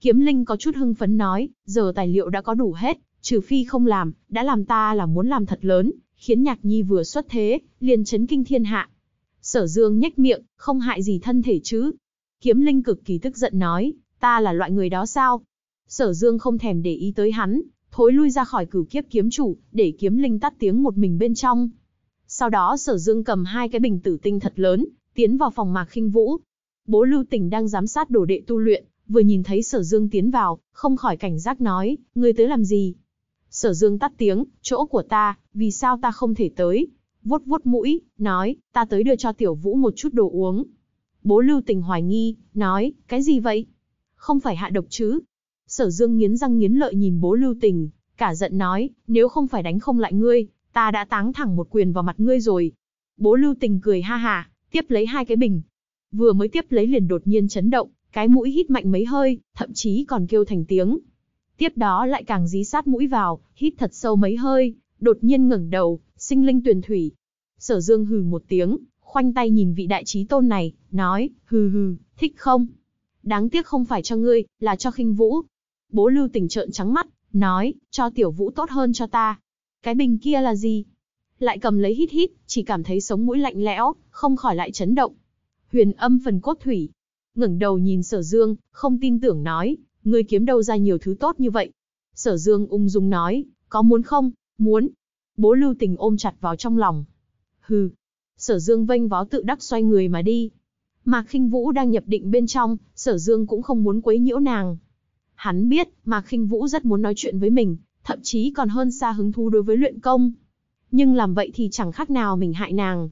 Kiếm Linh có chút hưng phấn nói, giờ tài liệu đã có đủ hết, trừ phi không làm, đã làm ta là muốn làm thật lớn, khiến Nhạc Nhi vừa xuất thế, liền chấn kinh thiên hạ. Sở Dương nhếch miệng, không hại gì thân thể chứ. Kiếm Linh cực kỳ tức giận nói, ta là loại người đó sao? Sở Dương không thèm để ý tới hắn, thối lui ra khỏi cửu kiếp kiếm chủ, để Kiếm Linh tắt tiếng một mình bên trong. Sau đó Sở Dương cầm hai cái bình tử tinh thật lớn, tiến vào phòng Mạc Khinh Vũ. Bố Lưu Tỉnh đang giám sát đồ đệ tu luyện, vừa nhìn thấy Sở Dương tiến vào, không khỏi cảnh giác nói, ngươi tới làm gì? Sở Dương tắt tiếng, chỗ của ta, vì sao ta không thể tới? Vuốt vuốt mũi, nói, ta tới đưa cho Tiểu Vũ một chút đồ uống. Bố Lưu Tình hoài nghi, nói, cái gì vậy? Không phải hạ độc chứ? Sở Dương nghiến răng nghiến lợi nhìn bố Lưu Tình, cả giận nói, nếu không phải đánh không lại ngươi, ta đã táng thẳng một quyền vào mặt ngươi rồi. Bố Lưu Tình cười ha ha, tiếp lấy hai cái bình. Vừa mới tiếp lấy liền đột nhiên chấn động, cái mũi hít mạnh mấy hơi, thậm chí còn kêu thành tiếng. Tiếp đó lại càng dí sát mũi vào, hít thật sâu mấy hơi, đột nhiên ngẩng đầu, sinh linh tuyển thủy. Sở Dương hừ một tiếng, khoanh tay nhìn vị đại trí tôn này, nói, hừ hừ, thích không? Đáng tiếc không phải cho ngươi, là cho khinh vũ. Bố lưu tình trợn trắng mắt, nói, cho tiểu vũ tốt hơn cho ta. Cái bình kia là gì? lại cầm lấy hít hít, chỉ cảm thấy sống mũi lạnh lẽo, không khỏi lại chấn động. Huyền âm phần cốt thủy, ngẩng đầu nhìn Sở Dương, không tin tưởng nói, ngươi kiếm đâu ra nhiều thứ tốt như vậy. Sở Dương ung dung nói, có muốn không? Muốn. Bố lưu tình ôm chặt vào trong lòng. Hừ. Sở Dương vênh vó tự đắc xoay người mà đi. Mạc Khinh Vũ đang nhập định bên trong, Sở Dương cũng không muốn quấy nhiễu nàng. Hắn biết, Mạc Khinh Vũ rất muốn nói chuyện với mình, thậm chí còn hơn xa hứng thú đối với luyện công nhưng làm vậy thì chẳng khác nào mình hại nàng.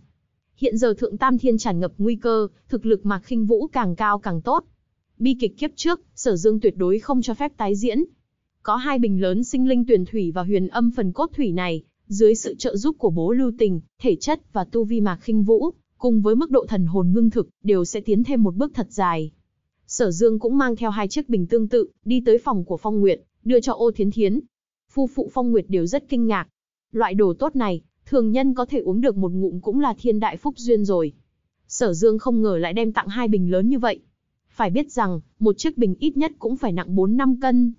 Hiện giờ thượng tam thiên tràn ngập nguy cơ, thực lực mạc khinh vũ càng cao càng tốt. Bi kịch kiếp trước, sở dương tuyệt đối không cho phép tái diễn. Có hai bình lớn sinh linh tuyển thủy và huyền âm phần cốt thủy này, dưới sự trợ giúp của bố lưu tình, thể chất và tu vi mạc khinh vũ, cùng với mức độ thần hồn ngưng thực, đều sẽ tiến thêm một bước thật dài. Sở Dương cũng mang theo hai chiếc bình tương tự, đi tới phòng của Phong Nguyệt, đưa cho Ô Thiến Thiến. Phu phụ Phong Nguyệt đều rất kinh ngạc, Loại đồ tốt này, thường nhân có thể uống được một ngụm cũng là thiên đại phúc duyên rồi. Sở Dương không ngờ lại đem tặng hai bình lớn như vậy. Phải biết rằng, một chiếc bình ít nhất cũng phải nặng 4-5 cân.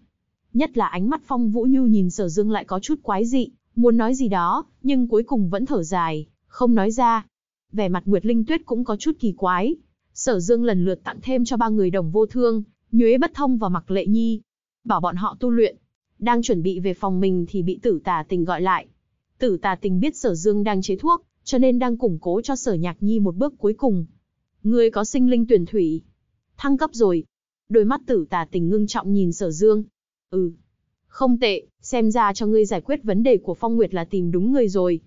Nhất là ánh mắt Phong Vũ Nhu nhìn Sở Dương lại có chút quái dị, muốn nói gì đó, nhưng cuối cùng vẫn thở dài, không nói ra. Vẻ mặt Nguyệt Linh Tuyết cũng có chút kỳ quái. Sở Dương lần lượt tặng thêm cho ba người đồng vô thương, Nhuế Bất Thông và Mặc Lệ Nhi. Bảo bọn họ tu luyện. Đang chuẩn bị về phòng mình thì bị tử tà tình gọi lại. Tử tà tình biết Sở Dương đang chế thuốc, cho nên đang củng cố cho Sở Nhạc Nhi một bước cuối cùng. Ngươi có sinh linh tuyển thủy. Thăng cấp rồi. Đôi mắt tử tà tình ngưng trọng nhìn Sở Dương. Ừ. Không tệ, xem ra cho ngươi giải quyết vấn đề của Phong Nguyệt là tìm đúng người rồi.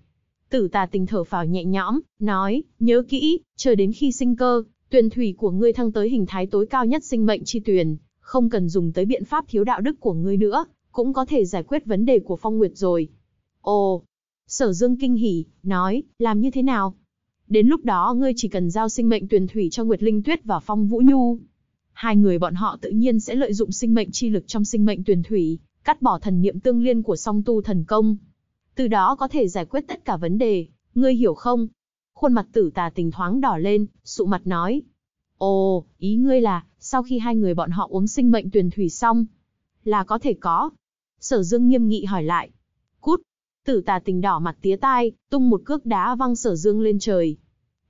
Tử tà tình thở phào nhẹ nhõm, nói, nhớ kỹ, chờ đến khi sinh cơ, Tuyền thủy của ngươi thăng tới hình thái tối cao nhất sinh mệnh chi tuyền, không cần dùng tới biện pháp thiếu đạo đức của ngươi nữa, cũng có thể giải quyết vấn đề của Phong Nguyệt rồi. Ồ, Sở Dương kinh hỉ, nói, làm như thế nào? Đến lúc đó ngươi chỉ cần giao sinh mệnh Tuyền thủy cho Nguyệt Linh Tuyết và Phong Vũ Nhu. Hai người bọn họ tự nhiên sẽ lợi dụng sinh mệnh chi lực trong sinh mệnh Tuyền thủy, cắt bỏ thần niệm tương liên của song tu thần công. Từ đó có thể giải quyết tất cả vấn đề, ngươi hiểu không? Khuôn mặt tử tà tình thoáng đỏ lên, sụ mặt nói. Ồ, ý ngươi là, sau khi hai người bọn họ uống sinh mệnh tuyển thủy xong, là có thể có. Sở Dương nghiêm nghị hỏi lại. Cút, Tử tà tình đỏ mặt tía tai, tung một cước đá văng sở dương lên trời.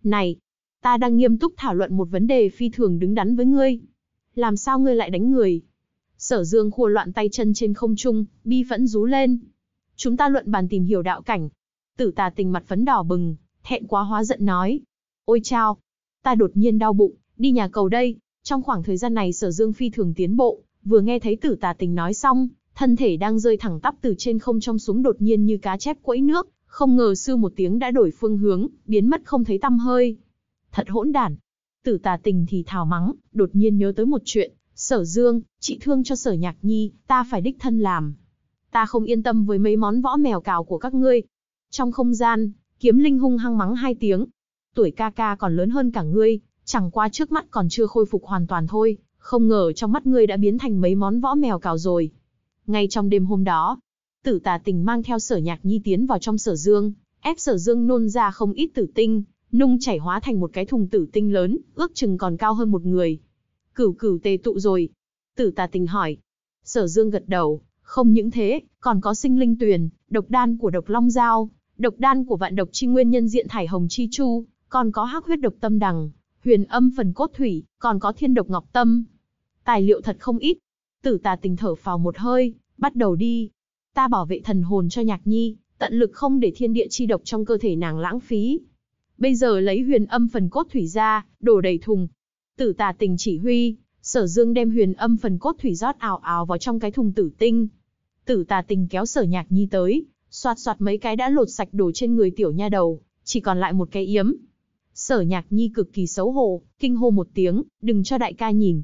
Này, ta đang nghiêm túc thảo luận một vấn đề phi thường đứng đắn với ngươi. Làm sao ngươi lại đánh người? Sở dương khua loạn tay chân trên không trung, bi phẫn rú lên. Chúng ta luận bàn tìm hiểu đạo cảnh. Tử tà tình mặt phấn đỏ bừng, thẹn quá hóa giận nói. Ôi chao, ta đột nhiên đau bụng, đi nhà cầu đây. Trong khoảng thời gian này sở dương phi thường tiến bộ, vừa nghe thấy tử tà tình nói xong, thân thể đang rơi thẳng tắp từ trên không trong xuống đột nhiên như cá chép quẫy nước, không ngờ sư một tiếng đã đổi phương hướng, biến mất không thấy tăm hơi. Thật hỗn đản. Tử tà tình thì thào mắng, đột nhiên nhớ tới một chuyện, sở dương, chị thương cho sở nhạc nhi, ta phải đích thân làm. Ta không yên tâm với mấy món võ mèo cào của các ngươi. Trong không gian, kiếm linh hung hăng mắng hai tiếng. Tuổi ca ca còn lớn hơn cả ngươi, chẳng qua trước mắt còn chưa khôi phục hoàn toàn thôi, không ngờ trong mắt ngươi đã biến thành mấy món võ mèo cào rồi. Ngay trong đêm hôm đó, tử tà tình mang theo sở nhạc nhi tiến vào trong sở dương, ép sở dương nôn ra không ít tử tinh, nung chảy hóa thành một cái thùng tử tinh lớn, ước chừng còn cao hơn một người. Cửu cửu tề tụ rồi. Tử tà tình hỏi. Sở dương gật đầu, không những thế, còn có sinh linh tuyền, độc đan của độc long giao, độc đan của vạn độc chi nguyên nhân diện thải hồng chi chu, còn có hắc huyết độc tâm đằng, huyền âm phần cốt thủy, còn có thiên độc ngọc tâm. Tài liệu thật không ít, Tử tà tình thở phào một hơi, bắt đầu đi. Ta bảo vệ thần hồn cho nhạc nhi, tận lực không để thiên địa chi độc trong cơ thể nàng lãng phí. Bây giờ lấy huyền âm phần cốt thủy ra, đổ đầy thùng. Tử tà tình chỉ huy, sở dương đem huyền âm phần cốt thủy rót ảo ảo vào trong cái thùng tử tinh. Tử tà tình kéo sở nhạc nhi tới, soạt soạt mấy cái đã lột sạch đồ trên người tiểu nha đầu, chỉ còn lại một cái yếm. Sở nhạc nhi cực kỳ xấu hổ, kinh hô một tiếng, đừng cho đại ca nhìn,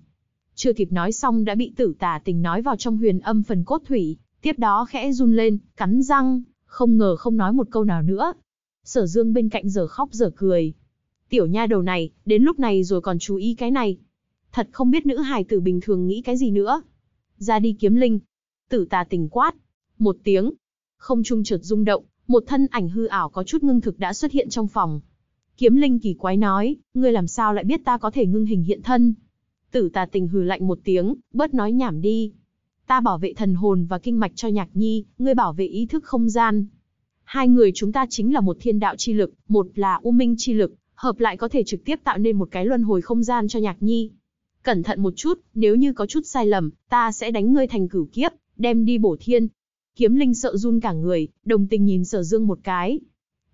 chưa kịp nói xong đã bị tử tà tình nói vào trong huyền âm phần cốt thủy, tiếp đó khẽ run lên, cắn răng, không ngờ không nói một câu nào nữa. Sở dương bên cạnh giờ khóc giờ cười. Tiểu nha đầu này, đến lúc này rồi còn chú ý cái này. Thật không biết nữ hài tử bình thường nghĩ cái gì nữa. Ra đi kiếm linh. Tử tà tỉnh quát. Một tiếng. Không trung chợt rung động, một thân ảnh hư ảo có chút ngưng thực đã xuất hiện trong phòng. Kiếm linh kỳ quái nói, ngươi làm sao lại biết ta có thể ngưng hình hiện thân? Tử tà tình hừ lạnh một tiếng, bớt nói nhảm đi. Ta bảo vệ thần hồn và kinh mạch cho nhạc nhi, ngươi bảo vệ ý thức không gian. Hai người chúng ta chính là một thiên đạo chi lực, một là u minh chi lực, hợp lại có thể trực tiếp tạo nên một cái luân hồi không gian cho nhạc nhi. Cẩn thận một chút, nếu như có chút sai lầm, ta sẽ đánh ngươi thành cửu kiếp, đem đi bổ thiên. Kiếm linh sợ run cả người, đồng tình nhìn sở dương một cái.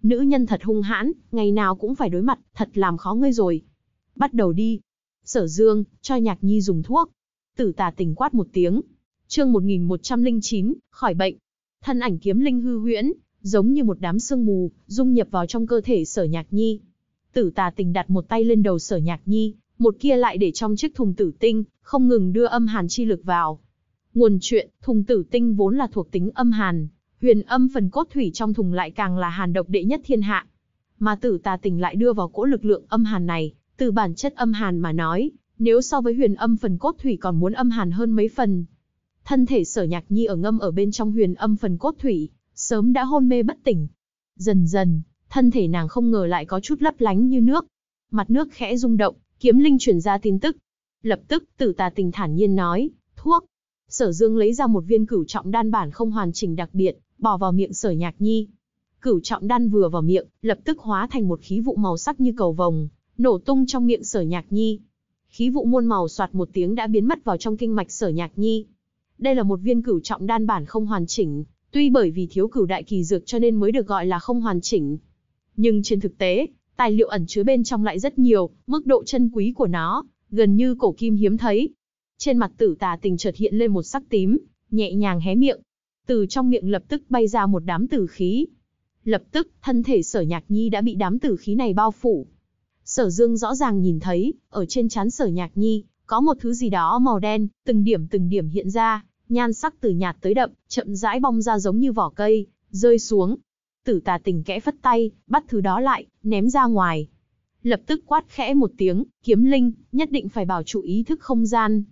Nữ nhân thật hung hãn, ngày nào cũng phải đối mặt, thật làm khó ngươi rồi. Bắt đầu đi, Sở Dương, cho Nhạc Nhi dùng thuốc. Tử tà tỉnh quát một tiếng. Chương 1109, khỏi bệnh. Thân ảnh kiếm linh hư huyễn, giống như một đám sương mù, dung nhập vào trong cơ thể Sở Nhạc Nhi. Tử tà tình đặt một tay lên đầu Sở Nhạc Nhi, một kia lại để trong chiếc thùng tử tinh, không ngừng đưa âm hàn chi lực vào. Nguồn chuyện, thùng tử tinh vốn là thuộc tính âm hàn, huyền âm phần cốt thủy trong thùng lại càng là hàn độc đệ nhất thiên hạ. Mà tử tà tình lại đưa vào cỗ lực lượng âm hàn này, từ bản chất âm hàn mà nói, nếu so với huyền âm phần cốt thủy còn muốn âm hàn hơn mấy phần. Thân thể sở nhạc nhi ở ngâm ở bên trong huyền âm phần cốt thủy, sớm đã hôn mê bất tỉnh. Dần dần, thân thể nàng không ngờ lại có chút lấp lánh như nước. Mặt nước khẽ rung động, kiếm linh truyền ra tin tức. Lập tức, tử tà tình thản nhiên nói, thuốc. Sở dương lấy ra một viên cửu trọng đan bản không hoàn chỉnh đặc biệt, bỏ vào miệng sở nhạc nhi. Cửu trọng đan vừa vào miệng, lập tức hóa thành một khí vụ màu sắc như cầu vồng, nổ tung trong miệng sở nhạc nhi. Khí vụ muôn màu soạt một tiếng đã biến mất vào trong kinh mạch sở nhạc nhi. Đây là một viên cửu trọng đan bản không hoàn chỉnh, tuy bởi vì thiếu cửu đại kỳ dược cho nên mới được gọi là không hoàn chỉnh. Nhưng trên thực tế, tài liệu ẩn chứa bên trong lại rất nhiều, mức độ chân quý của nó, gần như cổ kim hiếm thấy. Trên mặt tử tà tình chợt hiện lên một sắc tím, nhẹ nhàng hé miệng. Từ trong miệng lập tức bay ra một đám tử khí. Lập tức, thân thể sở nhạc nhi đã bị đám tử khí này bao phủ. Sở dương rõ ràng nhìn thấy, ở trên trán sở nhạc nhi, có một thứ gì đó màu đen, từng điểm từng điểm hiện ra, nhan sắc từ nhạt tới đậm, chậm rãi bong ra giống như vỏ cây, rơi xuống. Tử tà tình kẽ phất tay, bắt thứ đó lại, ném ra ngoài. Lập tức quát khẽ một tiếng, kiếm linh, nhất định phải bảo trụ ý thức không gian.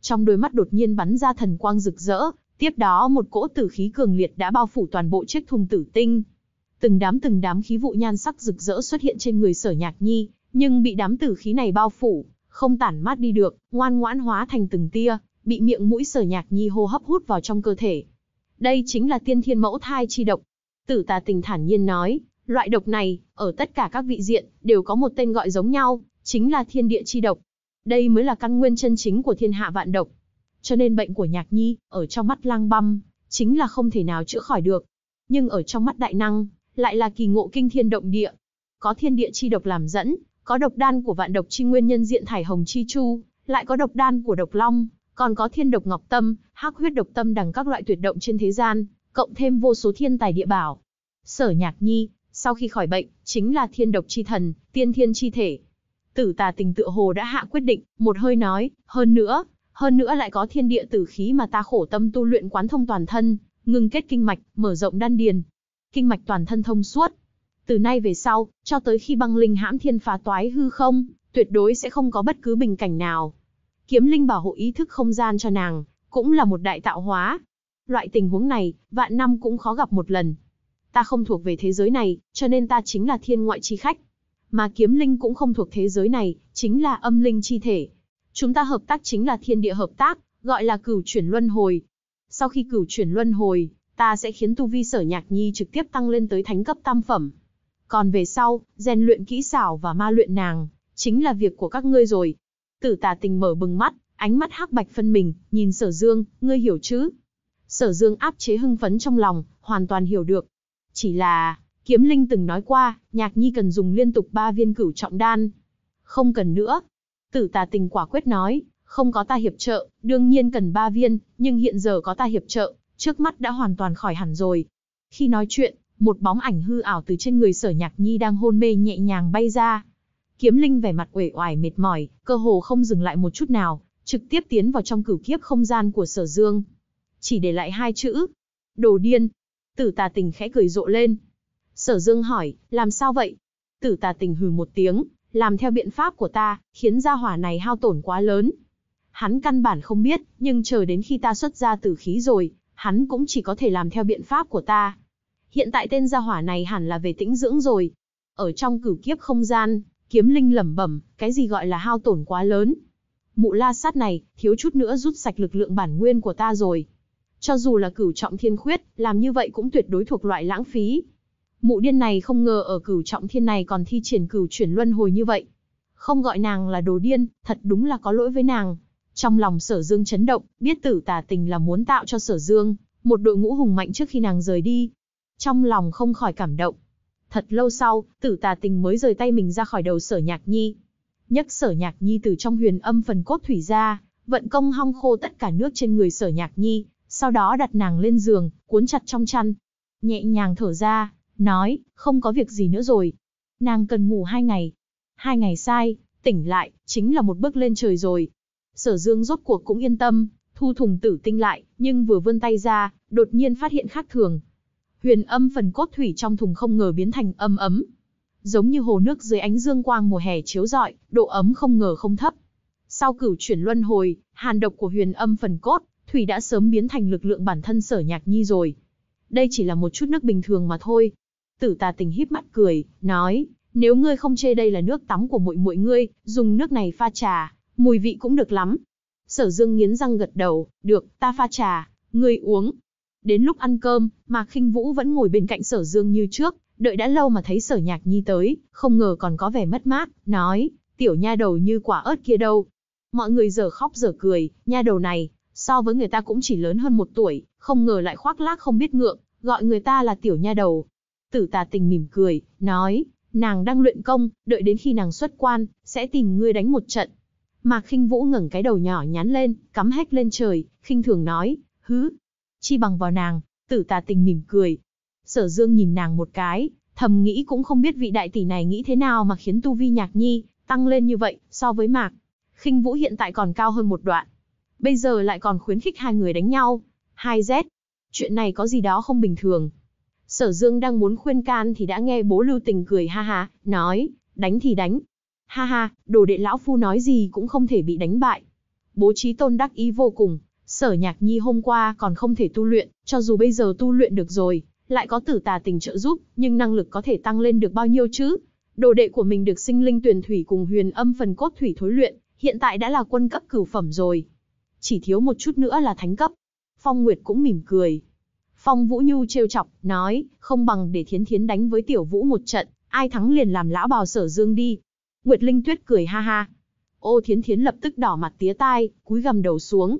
Trong đôi mắt đột nhiên bắn ra thần quang rực rỡ, tiếp đó một cỗ tử khí cường liệt đã bao phủ toàn bộ chiếc thùng tử tinh. Từng đám từng đám khí vụ nhan sắc rực rỡ xuất hiện trên người sở nhạc nhi, nhưng bị đám tử khí này bao phủ, không tản mát đi được, ngoan ngoãn hóa thành từng tia, bị miệng mũi sở nhạc nhi hô hấp hút vào trong cơ thể. Đây chính là tiên thiên mẫu thai chi độc. Tử tà tình thản nhiên nói, loại độc này, ở tất cả các vị diện, đều có một tên gọi giống nhau, chính là thiên địa chi độc. Đây mới là căn nguyên chân chính của thiên hạ vạn độc. Cho nên bệnh của nhạc nhi, ở trong mắt lang băm, chính là không thể nào chữa khỏi được. Nhưng ở trong mắt đại năng, lại là kỳ ngộ kinh thiên động địa. Có thiên địa chi độc làm dẫn, có độc đan của vạn độc chi nguyên nhân diện thải hồng chi chu, lại có độc đan của độc long, còn có thiên độc ngọc tâm, hắc huyết độc tâm đằng các loại tuyệt động trên thế gian, cộng thêm vô số thiên tài địa bảo. Sở Nhạc Nhi, sau khi khỏi bệnh, chính là thiên độc chi thần, tiên thiên chi thể. Tử tà tình tựa hồ đã hạ quyết định, một hơi nói, hơn nữa, hơn nữa lại có thiên địa tử khí mà ta khổ tâm tu luyện quán thông toàn thân, ngưng kết kinh mạch, mở rộng đan điền. Kinh mạch toàn thân thông suốt, từ nay về sau, cho tới khi băng linh hãm thiên phá toái hư không, tuyệt đối sẽ không có bất cứ bình cảnh nào. Kiếm linh bảo hộ ý thức không gian cho nàng, cũng là một đại tạo hóa. Loại tình huống này, vạn năm cũng khó gặp một lần. Ta không thuộc về thế giới này, cho nên ta chính là thiên ngoại chi khách. Mà kiếm linh cũng không thuộc thế giới này, chính là âm linh chi thể. Chúng ta hợp tác chính là thiên địa hợp tác, gọi là cửu chuyển luân hồi. Sau khi cửu chuyển luân hồi, ta sẽ khiến tu vi sở nhạc nhi trực tiếp tăng lên tới thánh cấp tam phẩm. Còn về sau, rèn luyện kỹ xảo và ma luyện nàng, chính là việc của các ngươi rồi. Tử tà tình mở bừng mắt, ánh mắt hắc bạch phân mình, nhìn sở dương, ngươi hiểu chứ? Sở dương áp chế hưng phấn trong lòng, hoàn toàn hiểu được. Chỉ là, kiếm linh từng nói qua, nhạc nhi cần dùng liên tục ba viên cửu trọng đan. Không cần nữa. Tử tà tình quả quyết nói, không có ta hiệp trợ, đương nhiên cần ba viên, nhưng hiện giờ có ta hiệp trợ, trước mắt đã hoàn toàn khỏi hẳn rồi. Khi nói chuyện, một bóng ảnh hư ảo từ trên người sở nhạc nhi đang hôn mê nhẹ nhàng bay ra. Kiếm linh vẻ mặt uể oải mệt mỏi, cơ hồ không dừng lại một chút nào, trực tiếp tiến vào trong cửu kiếp không gian của sở dương. Chỉ để lại hai chữ. Đồ điên. Tử tà tình khẽ cười rộ lên. Sở dương hỏi, làm sao vậy? Tử tà tình hừ một tiếng, làm theo biện pháp của ta, khiến gia hỏa này hao tổn quá lớn. Hắn căn bản không biết, nhưng chờ đến khi ta xuất ra tử khí rồi, hắn cũng chỉ có thể làm theo biện pháp của ta. Hiện tại tên gia hỏa này hẳn là về tĩnh dưỡng rồi. Ở trong cửu kiếp không gian, kiếm linh lẩm bẩm, cái gì gọi là hao tổn quá lớn. Mụ la sát này, thiếu chút nữa rút sạch lực lượng bản nguyên của ta rồi. Cho dù là cửu trọng thiên khuyết, làm như vậy cũng tuyệt đối thuộc loại lãng phí. Mụ điên này không ngờ ở cửu trọng thiên này còn thi triển cửu chuyển luân hồi như vậy. Không gọi nàng là đồ điên, thật đúng là có lỗi với nàng. Trong lòng sở dương chấn động, biết tử tà tình là muốn tạo cho sở dương, một đội ngũ hùng mạnh trước khi nàng rời đi, trong lòng không khỏi cảm động. Thật lâu sau, tử tà tình mới rời tay mình ra khỏi đầu sở nhạc nhi. nhấc sở nhạc nhi từ trong huyền âm phần cốt thủy ra, vận công hong khô tất cả nước trên người sở nhạc nhi, sau đó đặt nàng lên giường, cuốn chặt trong chăn. Nhẹ nhàng thở ra, nói, không có việc gì nữa rồi. Nàng cần ngủ hai ngày. Hai ngày sai, tỉnh lại, chính là một bước lên trời rồi. Sở dương rốt cuộc cũng yên tâm, thu thùng tử tinh lại, nhưng vừa vươn tay ra, đột nhiên phát hiện khác thường, huyền âm phần cốt thủy trong thùng không ngờ biến thành âm ấm. Giống như hồ nước dưới ánh dương quang mùa hè chiếu rọi, độ ấm không ngờ không thấp. Sau cửu chuyển luân hồi, hàn độc của huyền âm phần cốt, thủy đã sớm biến thành lực lượng bản thân sở nhạc nhi rồi. Đây chỉ là một chút nước bình thường mà thôi. Tử tà tình híp mắt cười, nói, nếu ngươi không chê đây là nước tắm của muội muội ngươi, dùng nước này pha trà, Mùi vị cũng được lắm. Sở Dương nghiến răng gật đầu, được, ta pha trà, ngươi uống. Đến lúc ăn cơm, Mạc Khinh Vũ vẫn ngồi bên cạnh Sở Dương như trước, đợi đã lâu mà thấy Sở Nhạc Nhi tới, không ngờ còn có vẻ mất mát, nói, tiểu nha đầu như quả ớt kia đâu. Mọi người giờ khóc giờ cười, nha đầu này, so với người ta cũng chỉ lớn hơn một tuổi, không ngờ lại khoác lác không biết ngượng, gọi người ta là tiểu nha đầu. Tử tà tình mỉm cười, nói, nàng đang luyện công, đợi đến khi nàng xuất quan, sẽ tìm ngươi đánh một trận. Mạc khinh vũ ngẩng cái đầu nhỏ nhắn lên, cắm hét lên trời, khinh thường nói, hứ, chi bằng vào nàng, tử tà tình mỉm cười. Sở dương nhìn nàng một cái, thầm nghĩ cũng không biết vị đại tỷ này nghĩ thế nào mà khiến tu vi nhạc nhi, tăng lên như vậy, so với mạc. khinh vũ hiện tại còn cao hơn một đoạn. Bây giờ lại còn khuyến khích hai người đánh nhau. Hai Z. Chuyện này có gì đó không bình thường. Sở Dương đang muốn khuyên can thì đã nghe bố Lưu Tình cười ha ha, nói, đánh thì đánh. Ha ha, đồ đệ lão phu nói gì cũng không thể bị đánh bại. Bố trí tôn đắc ý vô cùng, sở nhạc nhi hôm qua còn không thể tu luyện, cho dù bây giờ tu luyện được rồi, lại có tử tà tình trợ giúp, nhưng năng lực có thể tăng lên được bao nhiêu chứ? Đồ đệ của mình được sinh linh tuyển thủy cùng huyền âm phần cốt thủy thối luyện, hiện tại đã là quân cấp cửu phẩm rồi. Chỉ thiếu một chút nữa là thánh cấp. Phong Nguyệt cũng mỉm cười, Phong Vũ Nhu trêu chọc, nói, không bằng để Thiến Thiến đánh với Tiểu Vũ một trận, ai thắng liền làm lão bào sở dương đi. Nguyệt Linh Tuyết cười ha ha. Ô Thiến Thiến lập tức đỏ mặt tía tai, cúi gầm đầu xuống.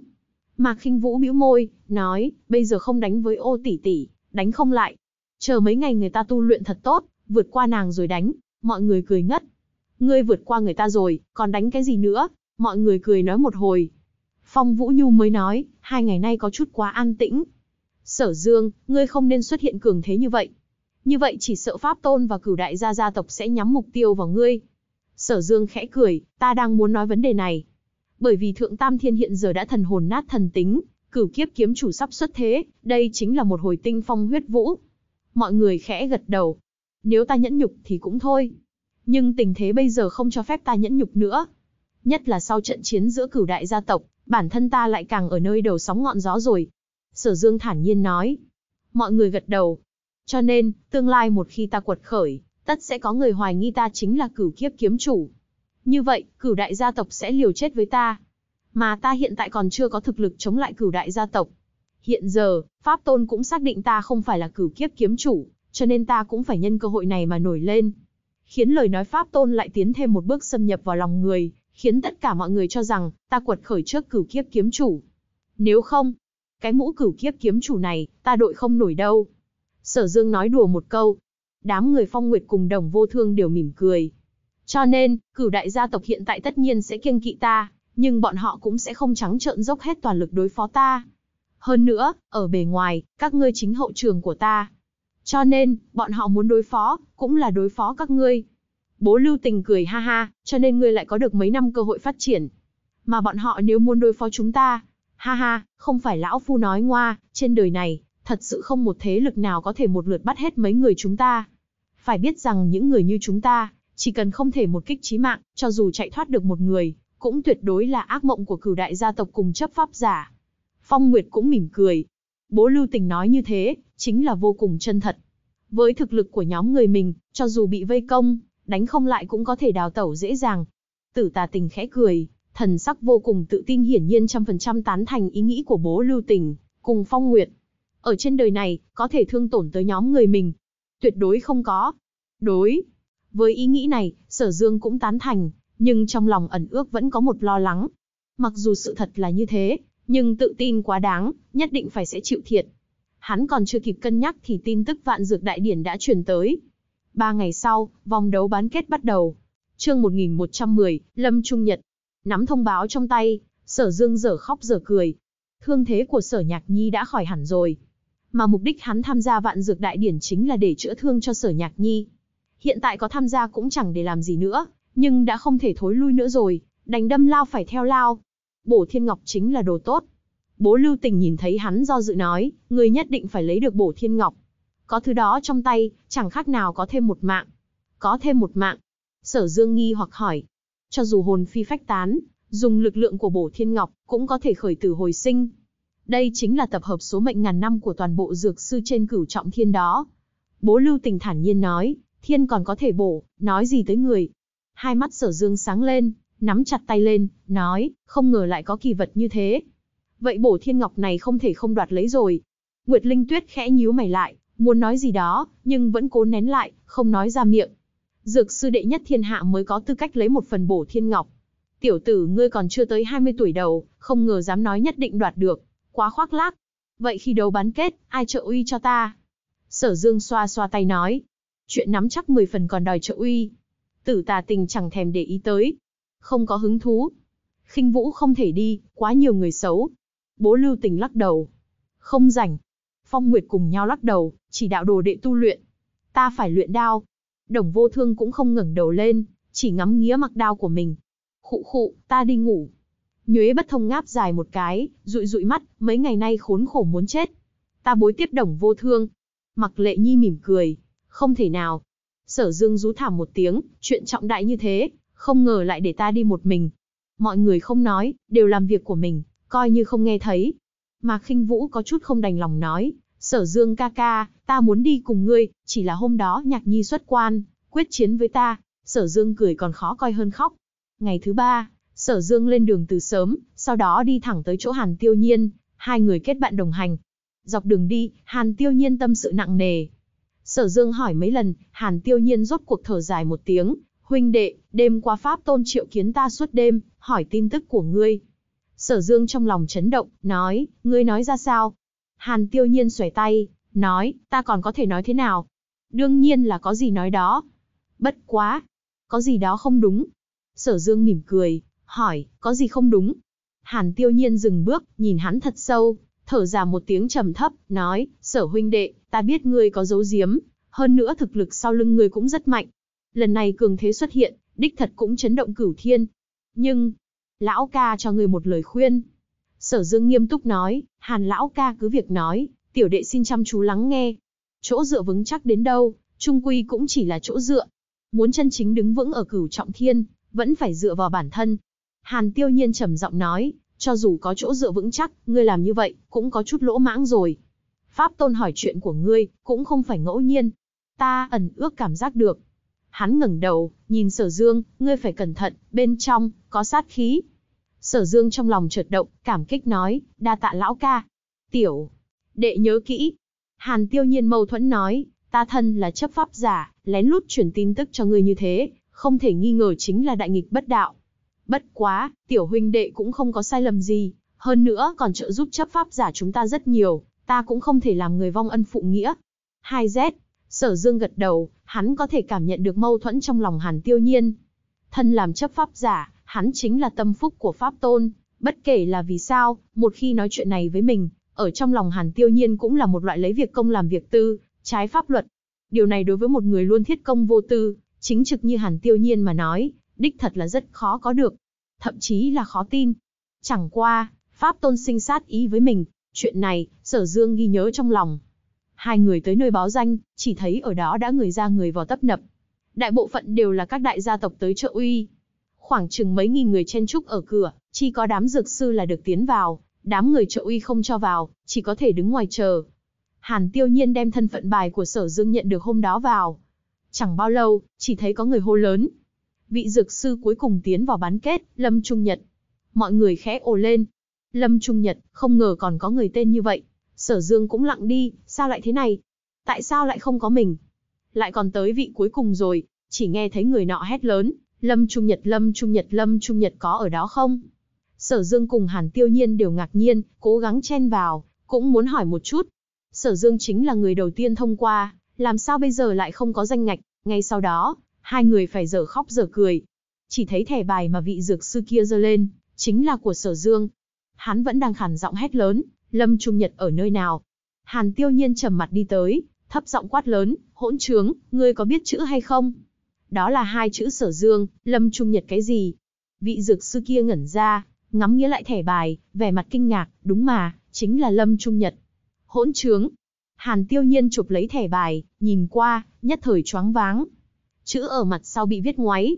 Mạc Khinh Vũ bĩu môi, nói, bây giờ không đánh với ô tỷ tỷ, đánh không lại. Chờ mấy ngày người ta tu luyện thật tốt, vượt qua nàng rồi đánh, mọi người cười ngất. Ngươi vượt qua người ta rồi, còn đánh cái gì nữa? Mọi người cười nói một hồi. Phong Vũ Nhu mới nói, hai ngày nay có chút quá an tĩnh, Sở Dương, ngươi không nên xuất hiện cường thế như vậy. Như vậy chỉ sợ Pháp Tôn và cửu đại gia gia tộc sẽ nhắm mục tiêu vào ngươi. Sở Dương khẽ cười, ta đang muốn nói vấn đề này. Bởi vì Thượng Tam Thiên hiện giờ đã thần hồn nát thần tính, cửu kiếp kiếm chủ sắp xuất thế, đây chính là một hồi tinh phong huyết vũ. Mọi người khẽ gật đầu. Nếu ta nhẫn nhục thì cũng thôi. Nhưng tình thế bây giờ không cho phép ta nhẫn nhục nữa. Nhất là sau trận chiến giữa cửu đại gia tộc, bản thân ta lại càng ở nơi đầu sóng ngọn gió rồi. Sở Dương thản nhiên nói. Mọi người gật đầu. Cho nên, tương lai một khi ta quật khởi, tất sẽ có người hoài nghi ta chính là cửu kiếp kiếm chủ. Như vậy, cửu đại gia tộc sẽ liều chết với ta. Mà ta hiện tại còn chưa có thực lực chống lại cửu đại gia tộc. Hiện giờ, Pháp Tôn cũng xác định ta không phải là cửu kiếp kiếm chủ, cho nên ta cũng phải nhân cơ hội này mà nổi lên. Khiến lời nói Pháp Tôn lại tiến thêm một bước xâm nhập vào lòng người, khiến tất cả mọi người cho rằng, ta quật khởi trước cửu kiếp kiếm chủ. Nếu không, cái mũ cửu kiếp kiếm chủ này, ta đội không nổi đâu. Sở Dương nói đùa một câu. Đám người phong nguyệt cùng đồng vô thương đều mỉm cười. Cho nên, cửu đại gia tộc hiện tại tất nhiên sẽ kiêng kỵ ta, nhưng bọn họ cũng sẽ không trắng trợn dốc hết toàn lực đối phó ta. Hơn nữa, ở bề ngoài, các ngươi chính hậu trường của ta. Cho nên, bọn họ muốn đối phó, cũng là đối phó các ngươi. Bố lưu tình cười ha ha, cho nên ngươi lại có được mấy năm cơ hội phát triển. Mà bọn họ nếu muốn đối phó chúng ta, Ha ha, không phải lão phu nói ngoa, trên đời này, thật sự không một thế lực nào có thể một lượt bắt hết mấy người chúng ta. Phải biết rằng những người như chúng ta, chỉ cần không thể một kích chí mạng, cho dù chạy thoát được một người, cũng tuyệt đối là ác mộng của cửu đại gia tộc cùng chấp pháp giả. Phong Nguyệt cũng mỉm cười. Bố Lưu Tình nói như thế, chính là vô cùng chân thật. Với thực lực của nhóm người mình, cho dù bị vây công, đánh không lại cũng có thể đào tẩu dễ dàng. Tử tà tình khẽ cười, thần sắc vô cùng tự tin hiển nhiên trăm phần trăm tán thành ý nghĩ của bố Lưu Tình, cùng Phong Nguyệt. Ở trên đời này, có thể thương tổn tới nhóm người mình. Tuyệt đối không có. Đối. Với ý nghĩ này, Sở Dương cũng tán thành, nhưng trong lòng ẩn ước vẫn có một lo lắng. Mặc dù sự thật là như thế, nhưng tự tin quá đáng, nhất định phải sẽ chịu thiệt. Hắn còn chưa kịp cân nhắc thì tin tức vạn dược đại điển đã truyền tới. Ba ngày sau, vòng đấu bán kết bắt đầu. Chương 1110, Lâm Trung Nhật, Nắm thông báo trong tay, sở dương dở khóc dở cười. Thương thế của sở nhạc nhi đã khỏi hẳn rồi. Mà mục đích hắn tham gia vạn dược đại điển chính là để chữa thương cho sở nhạc nhi. Hiện tại có tham gia cũng chẳng để làm gì nữa, nhưng đã không thể thối lui nữa rồi, đành đâm lao phải theo lao. Bổ thiên ngọc chính là đồ tốt. Bố lưu tình nhìn thấy hắn do dự nói, người nhất định phải lấy được bổ thiên ngọc. Có thứ đó trong tay, chẳng khác nào có thêm một mạng. Có thêm một mạng. Sở dương nghi hoặc hỏi, cho dù hồn phi phách tán, dùng lực lượng của bổ thiên ngọc, cũng có thể khởi tử hồi sinh. Đây chính là tập hợp số mệnh ngàn năm của toàn bộ dược sư trên cửu trọng thiên đó. Bố lưu tình thản nhiên nói, thiên còn có thể bổ, nói gì tới người. Hai mắt sở dương sáng lên, nắm chặt tay lên, nói, không ngờ lại có kỳ vật như thế. Vậy bổ thiên ngọc này không thể không đoạt lấy rồi. Nguyệt Linh Tuyết khẽ nhíu mày lại, muốn nói gì đó, nhưng vẫn cố nén lại, không nói ra miệng. Dược sư đệ nhất thiên hạ mới có tư cách lấy một phần bổ thiên ngọc. Tiểu tử ngươi còn chưa tới 20 tuổi đầu, không ngờ dám nói nhất định đoạt được. Quá khoác lác. Vậy khi đấu bán kết, ai trợ uy cho ta? Sở Dương xoa xoa tay nói. Chuyện nắm chắc 10 phần còn đòi trợ uy. Tử tà tình chẳng thèm để ý tới. Không có hứng thú. khinh vũ không thể đi, quá nhiều người xấu. Bố lưu tình lắc đầu. Không rảnh. Phong Nguyệt cùng nhau lắc đầu, chỉ đạo đồ đệ tu luyện. Ta phải luyện đao. Đồng vô thương cũng không ngẩng đầu lên, chỉ ngắm nghía mặc đao của mình. Khụ khụ, ta đi ngủ. Nhuế bất thông ngáp dài một cái, rụi rụi mắt, mấy ngày nay khốn khổ muốn chết. Ta bối tiếp đồng vô thương. Mặc lệ nhi mỉm cười. Không thể nào. Sở dương rú thảm một tiếng, chuyện trọng đại như thế, không ngờ lại để ta đi một mình. Mọi người không nói, đều làm việc của mình, coi như không nghe thấy. Mà khinh vũ có chút không đành lòng nói, sở dương ca ca, ta muốn đi cùng ngươi, chỉ là hôm đó nhạc nhi xuất quan, quyết chiến với ta. Sở dương cười còn khó coi hơn khóc. Ngày thứ ba, sở dương lên đường từ sớm, sau đó đi thẳng tới chỗ hàn tiêu nhiên, hai người kết bạn đồng hành. Dọc đường đi, hàn tiêu nhiên tâm sự nặng nề. Sở dương hỏi mấy lần, hàn tiêu nhiên rốt cuộc thở dài một tiếng, huynh đệ, đêm qua Pháp tôn triệu kiến ta suốt đêm, hỏi tin tức của ngươi. Sở dương trong lòng chấn động, nói, ngươi nói ra sao? Hàn tiêu nhiên xòe tay, nói, ta còn có thể nói thế nào? Đương nhiên là có gì nói đó. Bất quá, có gì đó không đúng. Sở dương mỉm cười, hỏi, có gì không đúng? Hàn tiêu nhiên dừng bước, nhìn hắn thật sâu, thở ra một tiếng trầm thấp, nói, sở huynh đệ, ta biết ngươi có dấu diếm, hơn nữa thực lực sau lưng ngươi cũng rất mạnh. Lần này cường thế xuất hiện, đích thật cũng chấn động cửu thiên. Nhưng, lão ca cho ngươi một lời khuyên. Sở dương nghiêm túc nói, hàn lão ca cứ việc nói, tiểu đệ xin chăm chú lắng nghe. Chỗ dựa vững chắc đến đâu, trung quy cũng chỉ là chỗ dựa. Muốn chân chính đứng vững ở cửu trọng thiên, vẫn phải dựa vào bản thân. Hàn tiêu nhiên trầm giọng nói, cho dù có chỗ dựa vững chắc, ngươi làm như vậy, cũng có chút lỗ mãng rồi. Pháp tôn hỏi chuyện của ngươi, cũng không phải ngẫu nhiên. Ta ẩn ước cảm giác được. Hắn ngẩng đầu, nhìn sở dương, ngươi phải cẩn thận, bên trong, có sát khí. Sở dương trong lòng chợt động, cảm kích nói, đa tạ lão ca. Tiểu, đệ nhớ kỹ. Hàn tiêu nhiên mâu thuẫn nói, ta thân là chấp pháp giả, lén lút chuyển tin tức cho ngươi như thế, không thể nghi ngờ chính là đại nghịch bất đạo. Bất quá, tiểu huynh đệ cũng không có sai lầm gì, hơn nữa còn trợ giúp chấp pháp giả chúng ta rất nhiều, ta cũng không thể làm người vong ân phụ nghĩa. 2Z, sở dương gật đầu, hắn có thể cảm nhận được mâu thuẫn trong lòng hàn tiêu nhiên. Thân làm chấp pháp giả, hắn chính là tâm phúc của pháp tôn, bất kể là vì sao, một khi nói chuyện này với mình, ở trong lòng hàn tiêu nhiên cũng là một loại lấy việc công làm việc tư, trái pháp luật. Điều này đối với một người luôn thiết công vô tư, chính trực như hàn tiêu nhiên mà nói, đích thật là rất khó có được. Thậm chí là khó tin. Chẳng qua, Pháp tôn sinh sát ý với mình, chuyện này, sở dương ghi nhớ trong lòng. Hai người tới nơi báo danh, chỉ thấy ở đó đã người ra người vào tấp nập. Đại bộ phận đều là các đại gia tộc tới trợ uy. Khoảng chừng mấy nghìn người chen trúc ở cửa, chỉ có đám dược sư là được tiến vào, đám người trợ uy không cho vào, chỉ có thể đứng ngoài chờ. Hàn tiêu nhiên đem thân phận bài của sở dương nhận được hôm đó vào. Chẳng bao lâu, chỉ thấy có người hô lớn, vị dược sư cuối cùng tiến vào bán kết, Lâm Trung Nhật. Mọi người khẽ ồ lên. Lâm Trung Nhật, không ngờ còn có người tên như vậy. Sở Dương cũng lặng đi, sao lại thế này? Tại sao lại không có mình? Lại còn tới vị cuối cùng rồi, chỉ nghe thấy người nọ hét lớn, Lâm Trung Nhật Lâm Trung Nhật Lâm Trung Nhật có ở đó không? Sở Dương cùng Hàn Tiêu Nhiên đều ngạc nhiên, cố gắng chen vào, cũng muốn hỏi một chút. Sở Dương chính là người đầu tiên thông qua, làm sao bây giờ lại không có danh ngạch, ngay sau đó, hai người phải dở khóc dở cười. Chỉ thấy thẻ bài mà vị dược sư kia giơ lên, chính là của sở dương. Hắn vẫn đang khản giọng hét lớn, Lâm Trung Nhật ở nơi nào? Hàn tiêu nhiên trầm mặt đi tới, thấp giọng quát lớn, hỗn trướng, ngươi có biết chữ hay không? Đó là hai chữ sở dương, Lâm Trung Nhật cái gì? Vị dược sư kia ngẩn ra, ngắm nghĩa lại thẻ bài, vẻ mặt kinh ngạc, đúng mà, chính là Lâm Trung Nhật. Hỗn trướng. Hàn tiêu nhiên chụp lấy thẻ bài, nhìn qua, nhất thời choáng váng, chữ ở mặt sau bị viết ngoáy.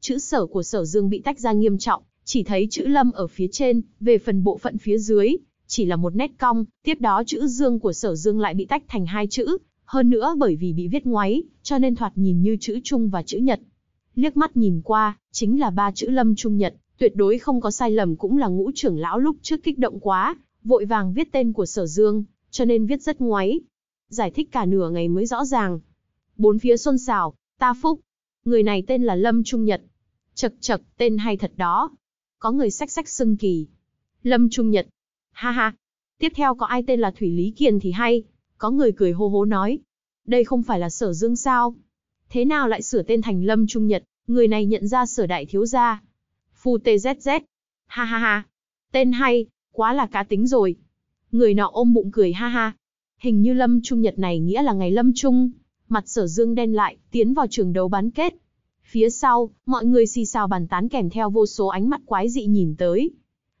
Chữ sở của sở dương bị tách ra nghiêm trọng, chỉ thấy chữ lâm ở phía trên, về phần bộ phận phía dưới, chỉ là một nét cong, tiếp đó chữ dương của sở dương lại bị tách thành hai chữ, hơn nữa bởi vì bị viết ngoáy, cho nên thoạt nhìn như chữ trung và chữ nhật. liếc mắt nhìn qua, chính là ba chữ Lâm Trung Nhật, tuyệt đối không có sai lầm cũng là ngũ trưởng lão lúc trước kích động quá, vội vàng viết tên của Sở Dương, cho nên viết rất ngoáy. Giải thích cả nửa ngày mới rõ ràng. Bốn phía xôn xào, ta phúc. Người này tên là Lâm Trung Nhật. Chật chật, tên hay thật đó. Có người sách sách xưng kỳ. Lâm Trung Nhật. Ha ha. Tiếp theo có ai tên là Thủy Lý Kiền thì hay. Có người cười hô hố nói. Đây không phải là sở dương sao? Thế nào lại sửa tên thành Lâm Trung Nhật? Người này nhận ra sở đại thiếu gia. Phu TZZ. Ha ha ha. Tên hay, quá là cá tính rồi. Người nọ ôm bụng cười ha ha. Hình như Lâm Trung Nhật này nghĩa là ngày Lâm Trung. Mặt sở dương đen lại, tiến vào trường đấu bán kết. Phía sau, mọi người xì xào bàn tán kèm theo vô số ánh mắt quái dị nhìn tới.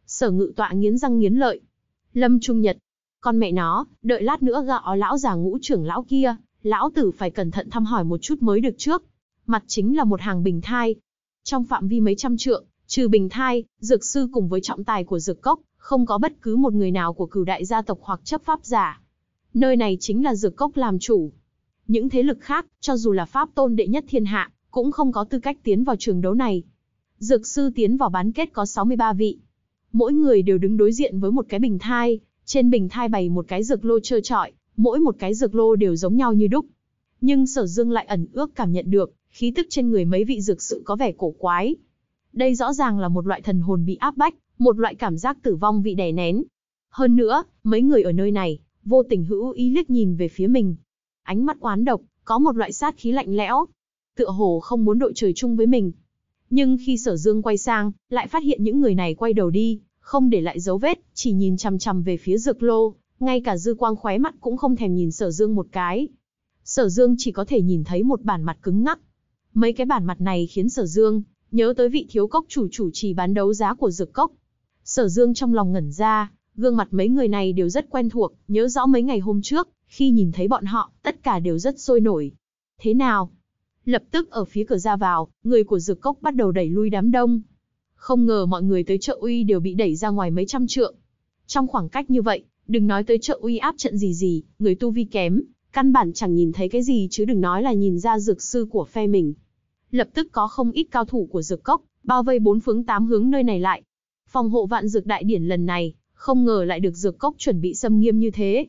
Sở ngự tọa nghiến răng nghiến lợi. Lâm Trung Nhật. Con mẹ nó, đợi lát nữa gạo lão già ngũ trưởng lão kia, lão tử phải cẩn thận thăm hỏi một chút mới được trước. Mặt chính là một hàng bình thai. Trong phạm vi mấy trăm trượng, trừ bình thai, dược sư cùng với trọng tài của dược cốc, không có bất cứ một người nào của cửu đại gia tộc hoặc chấp pháp giả. Nơi này chính là dược cốc làm chủ. Những thế lực khác, cho dù là pháp tôn đệ nhất thiên hạ, cũng không có tư cách tiến vào trường đấu này. Dược sư tiến vào bán kết có 63 vị. Mỗi người đều đứng đối diện với một cái bình thai, trên bình thai bày một cái dược lô trơ trọi, mỗi một cái dược lô đều giống nhau như đúc. Nhưng sở dương lại ẩn ước cảm nhận được, khí tức trên người mấy vị dược sự có vẻ cổ quái. Đây rõ ràng là một loại thần hồn bị áp bách, một loại cảm giác tử vong bị đè nén. Hơn nữa, mấy người ở nơi này, vô tình hữu ý liếc nhìn về phía mình. Ánh mắt oán độc, có một loại sát khí lạnh lẽo. Tựa hồ không muốn đội trời chung với mình. Nhưng khi sở dương quay sang, lại phát hiện những người này quay đầu đi, không để lại dấu vết, chỉ nhìn chằm chằm về phía dược lô, ngay cả dư quang khóe mắt cũng không thèm nhìn sở dương một cái. Sở dương chỉ có thể nhìn thấy một bản mặt cứng ngắc. Mấy cái bản mặt này khiến sở dương, nhớ tới vị thiếu cốc chủ chủ trì bán đấu giá của dược cốc. Sở dương trong lòng ngẩn ra, gương mặt mấy người này đều rất quen thuộc, nhớ rõ mấy ngày hôm trước, khi nhìn thấy bọn họ, tất cả đều rất sôi nổi. Thế nào? Lập tức ở phía cửa ra vào, người của dược cốc bắt đầu đẩy lui đám đông. Không ngờ mọi người tới chợ uy đều bị đẩy ra ngoài mấy trăm trượng. Trong khoảng cách như vậy, đừng nói tới chợ uy áp trận gì gì, người tu vi kém, căn bản chẳng nhìn thấy cái gì chứ đừng nói là nhìn ra dược sư của phe mình. Lập tức có không ít cao thủ của dược cốc, bao vây bốn phương tám hướng nơi này lại. Phòng hộ vạn dược đại điển lần này, không ngờ lại được dược cốc chuẩn bị xâm nghiêm như thế.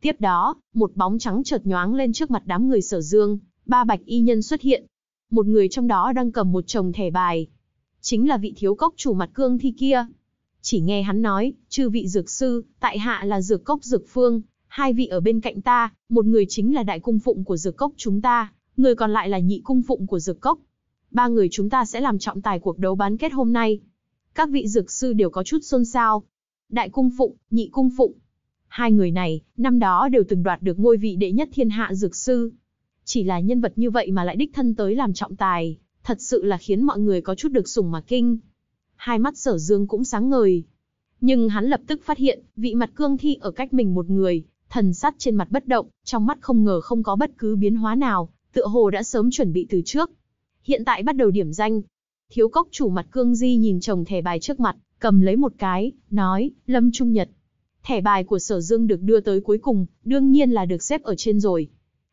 Tiếp đó, một bóng trắng chợt nhoáng lên trước mặt đám người sở dương, ba bạch y nhân xuất hiện. Một người trong đó đang cầm một chồng thẻ bài. Chính là vị thiếu cốc chủ mặt cương thi kia. Chỉ nghe hắn nói, chư vị dược sư, tại hạ là dược cốc dược phương, hai vị ở bên cạnh ta, một người chính là đại cung phụng của dược cốc chúng ta, người còn lại là nhị cung phụng của dược cốc. Ba người chúng ta sẽ làm trọng tài cuộc đấu bán kết hôm nay. Các vị dược sư đều có chút xôn xao. Đại cung phụng, nhị cung phụng. Hai người này, năm đó đều từng đoạt được ngôi vị đệ nhất thiên hạ dược sư. Chỉ là nhân vật như vậy mà lại đích thân tới làm trọng tài, thật sự là khiến mọi người có chút được sủng mà kinh. Hai mắt sở dương cũng sáng ngời. Nhưng hắn lập tức phát hiện, vị mặt cương thi ở cách mình một người, thần sắt trên mặt bất động, trong mắt không ngờ không có bất cứ biến hóa nào, tựa hồ đã sớm chuẩn bị từ trước. Hiện tại bắt đầu điểm danh. Thiếu cốc chủ mặt cương di nhìn chồng thẻ bài trước mặt, cầm lấy một cái, nói, Lâm Trung Nhật. Thẻ bài của sở dương được đưa tới cuối cùng, đương nhiên là được xếp ở trên rồi.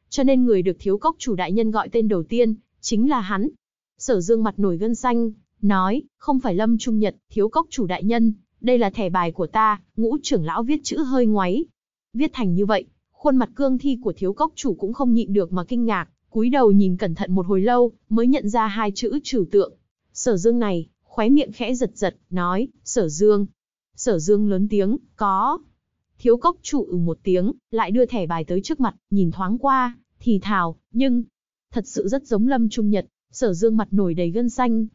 Cho nên người được thiếu cốc chủ đại nhân gọi tên đầu tiên, chính là hắn. Sở dương mặt nổi gân xanh, nói, không phải Lâm Trung Nhật, thiếu cốc chủ đại nhân, đây là thẻ bài của ta, ngũ trưởng lão viết chữ hơi ngoáy. Viết thành như vậy, khuôn mặt cương thi của thiếu cốc chủ cũng không nhịn được mà kinh ngạc, cúi đầu nhìn cẩn thận một hồi lâu, mới nhận ra hai chữ trừu tượng. Sở dương này, khóe miệng khẽ giật giật, nói, sở dương. Sở dương lớn tiếng, có. Thiếu cốc chủ ừ một tiếng, lại đưa thẻ bài tới trước mặt, nhìn thoáng qua, thì thào, nhưng, thật sự rất giống Lâm Trung Nhật, sở dương mặt nổi đầy gân xanh,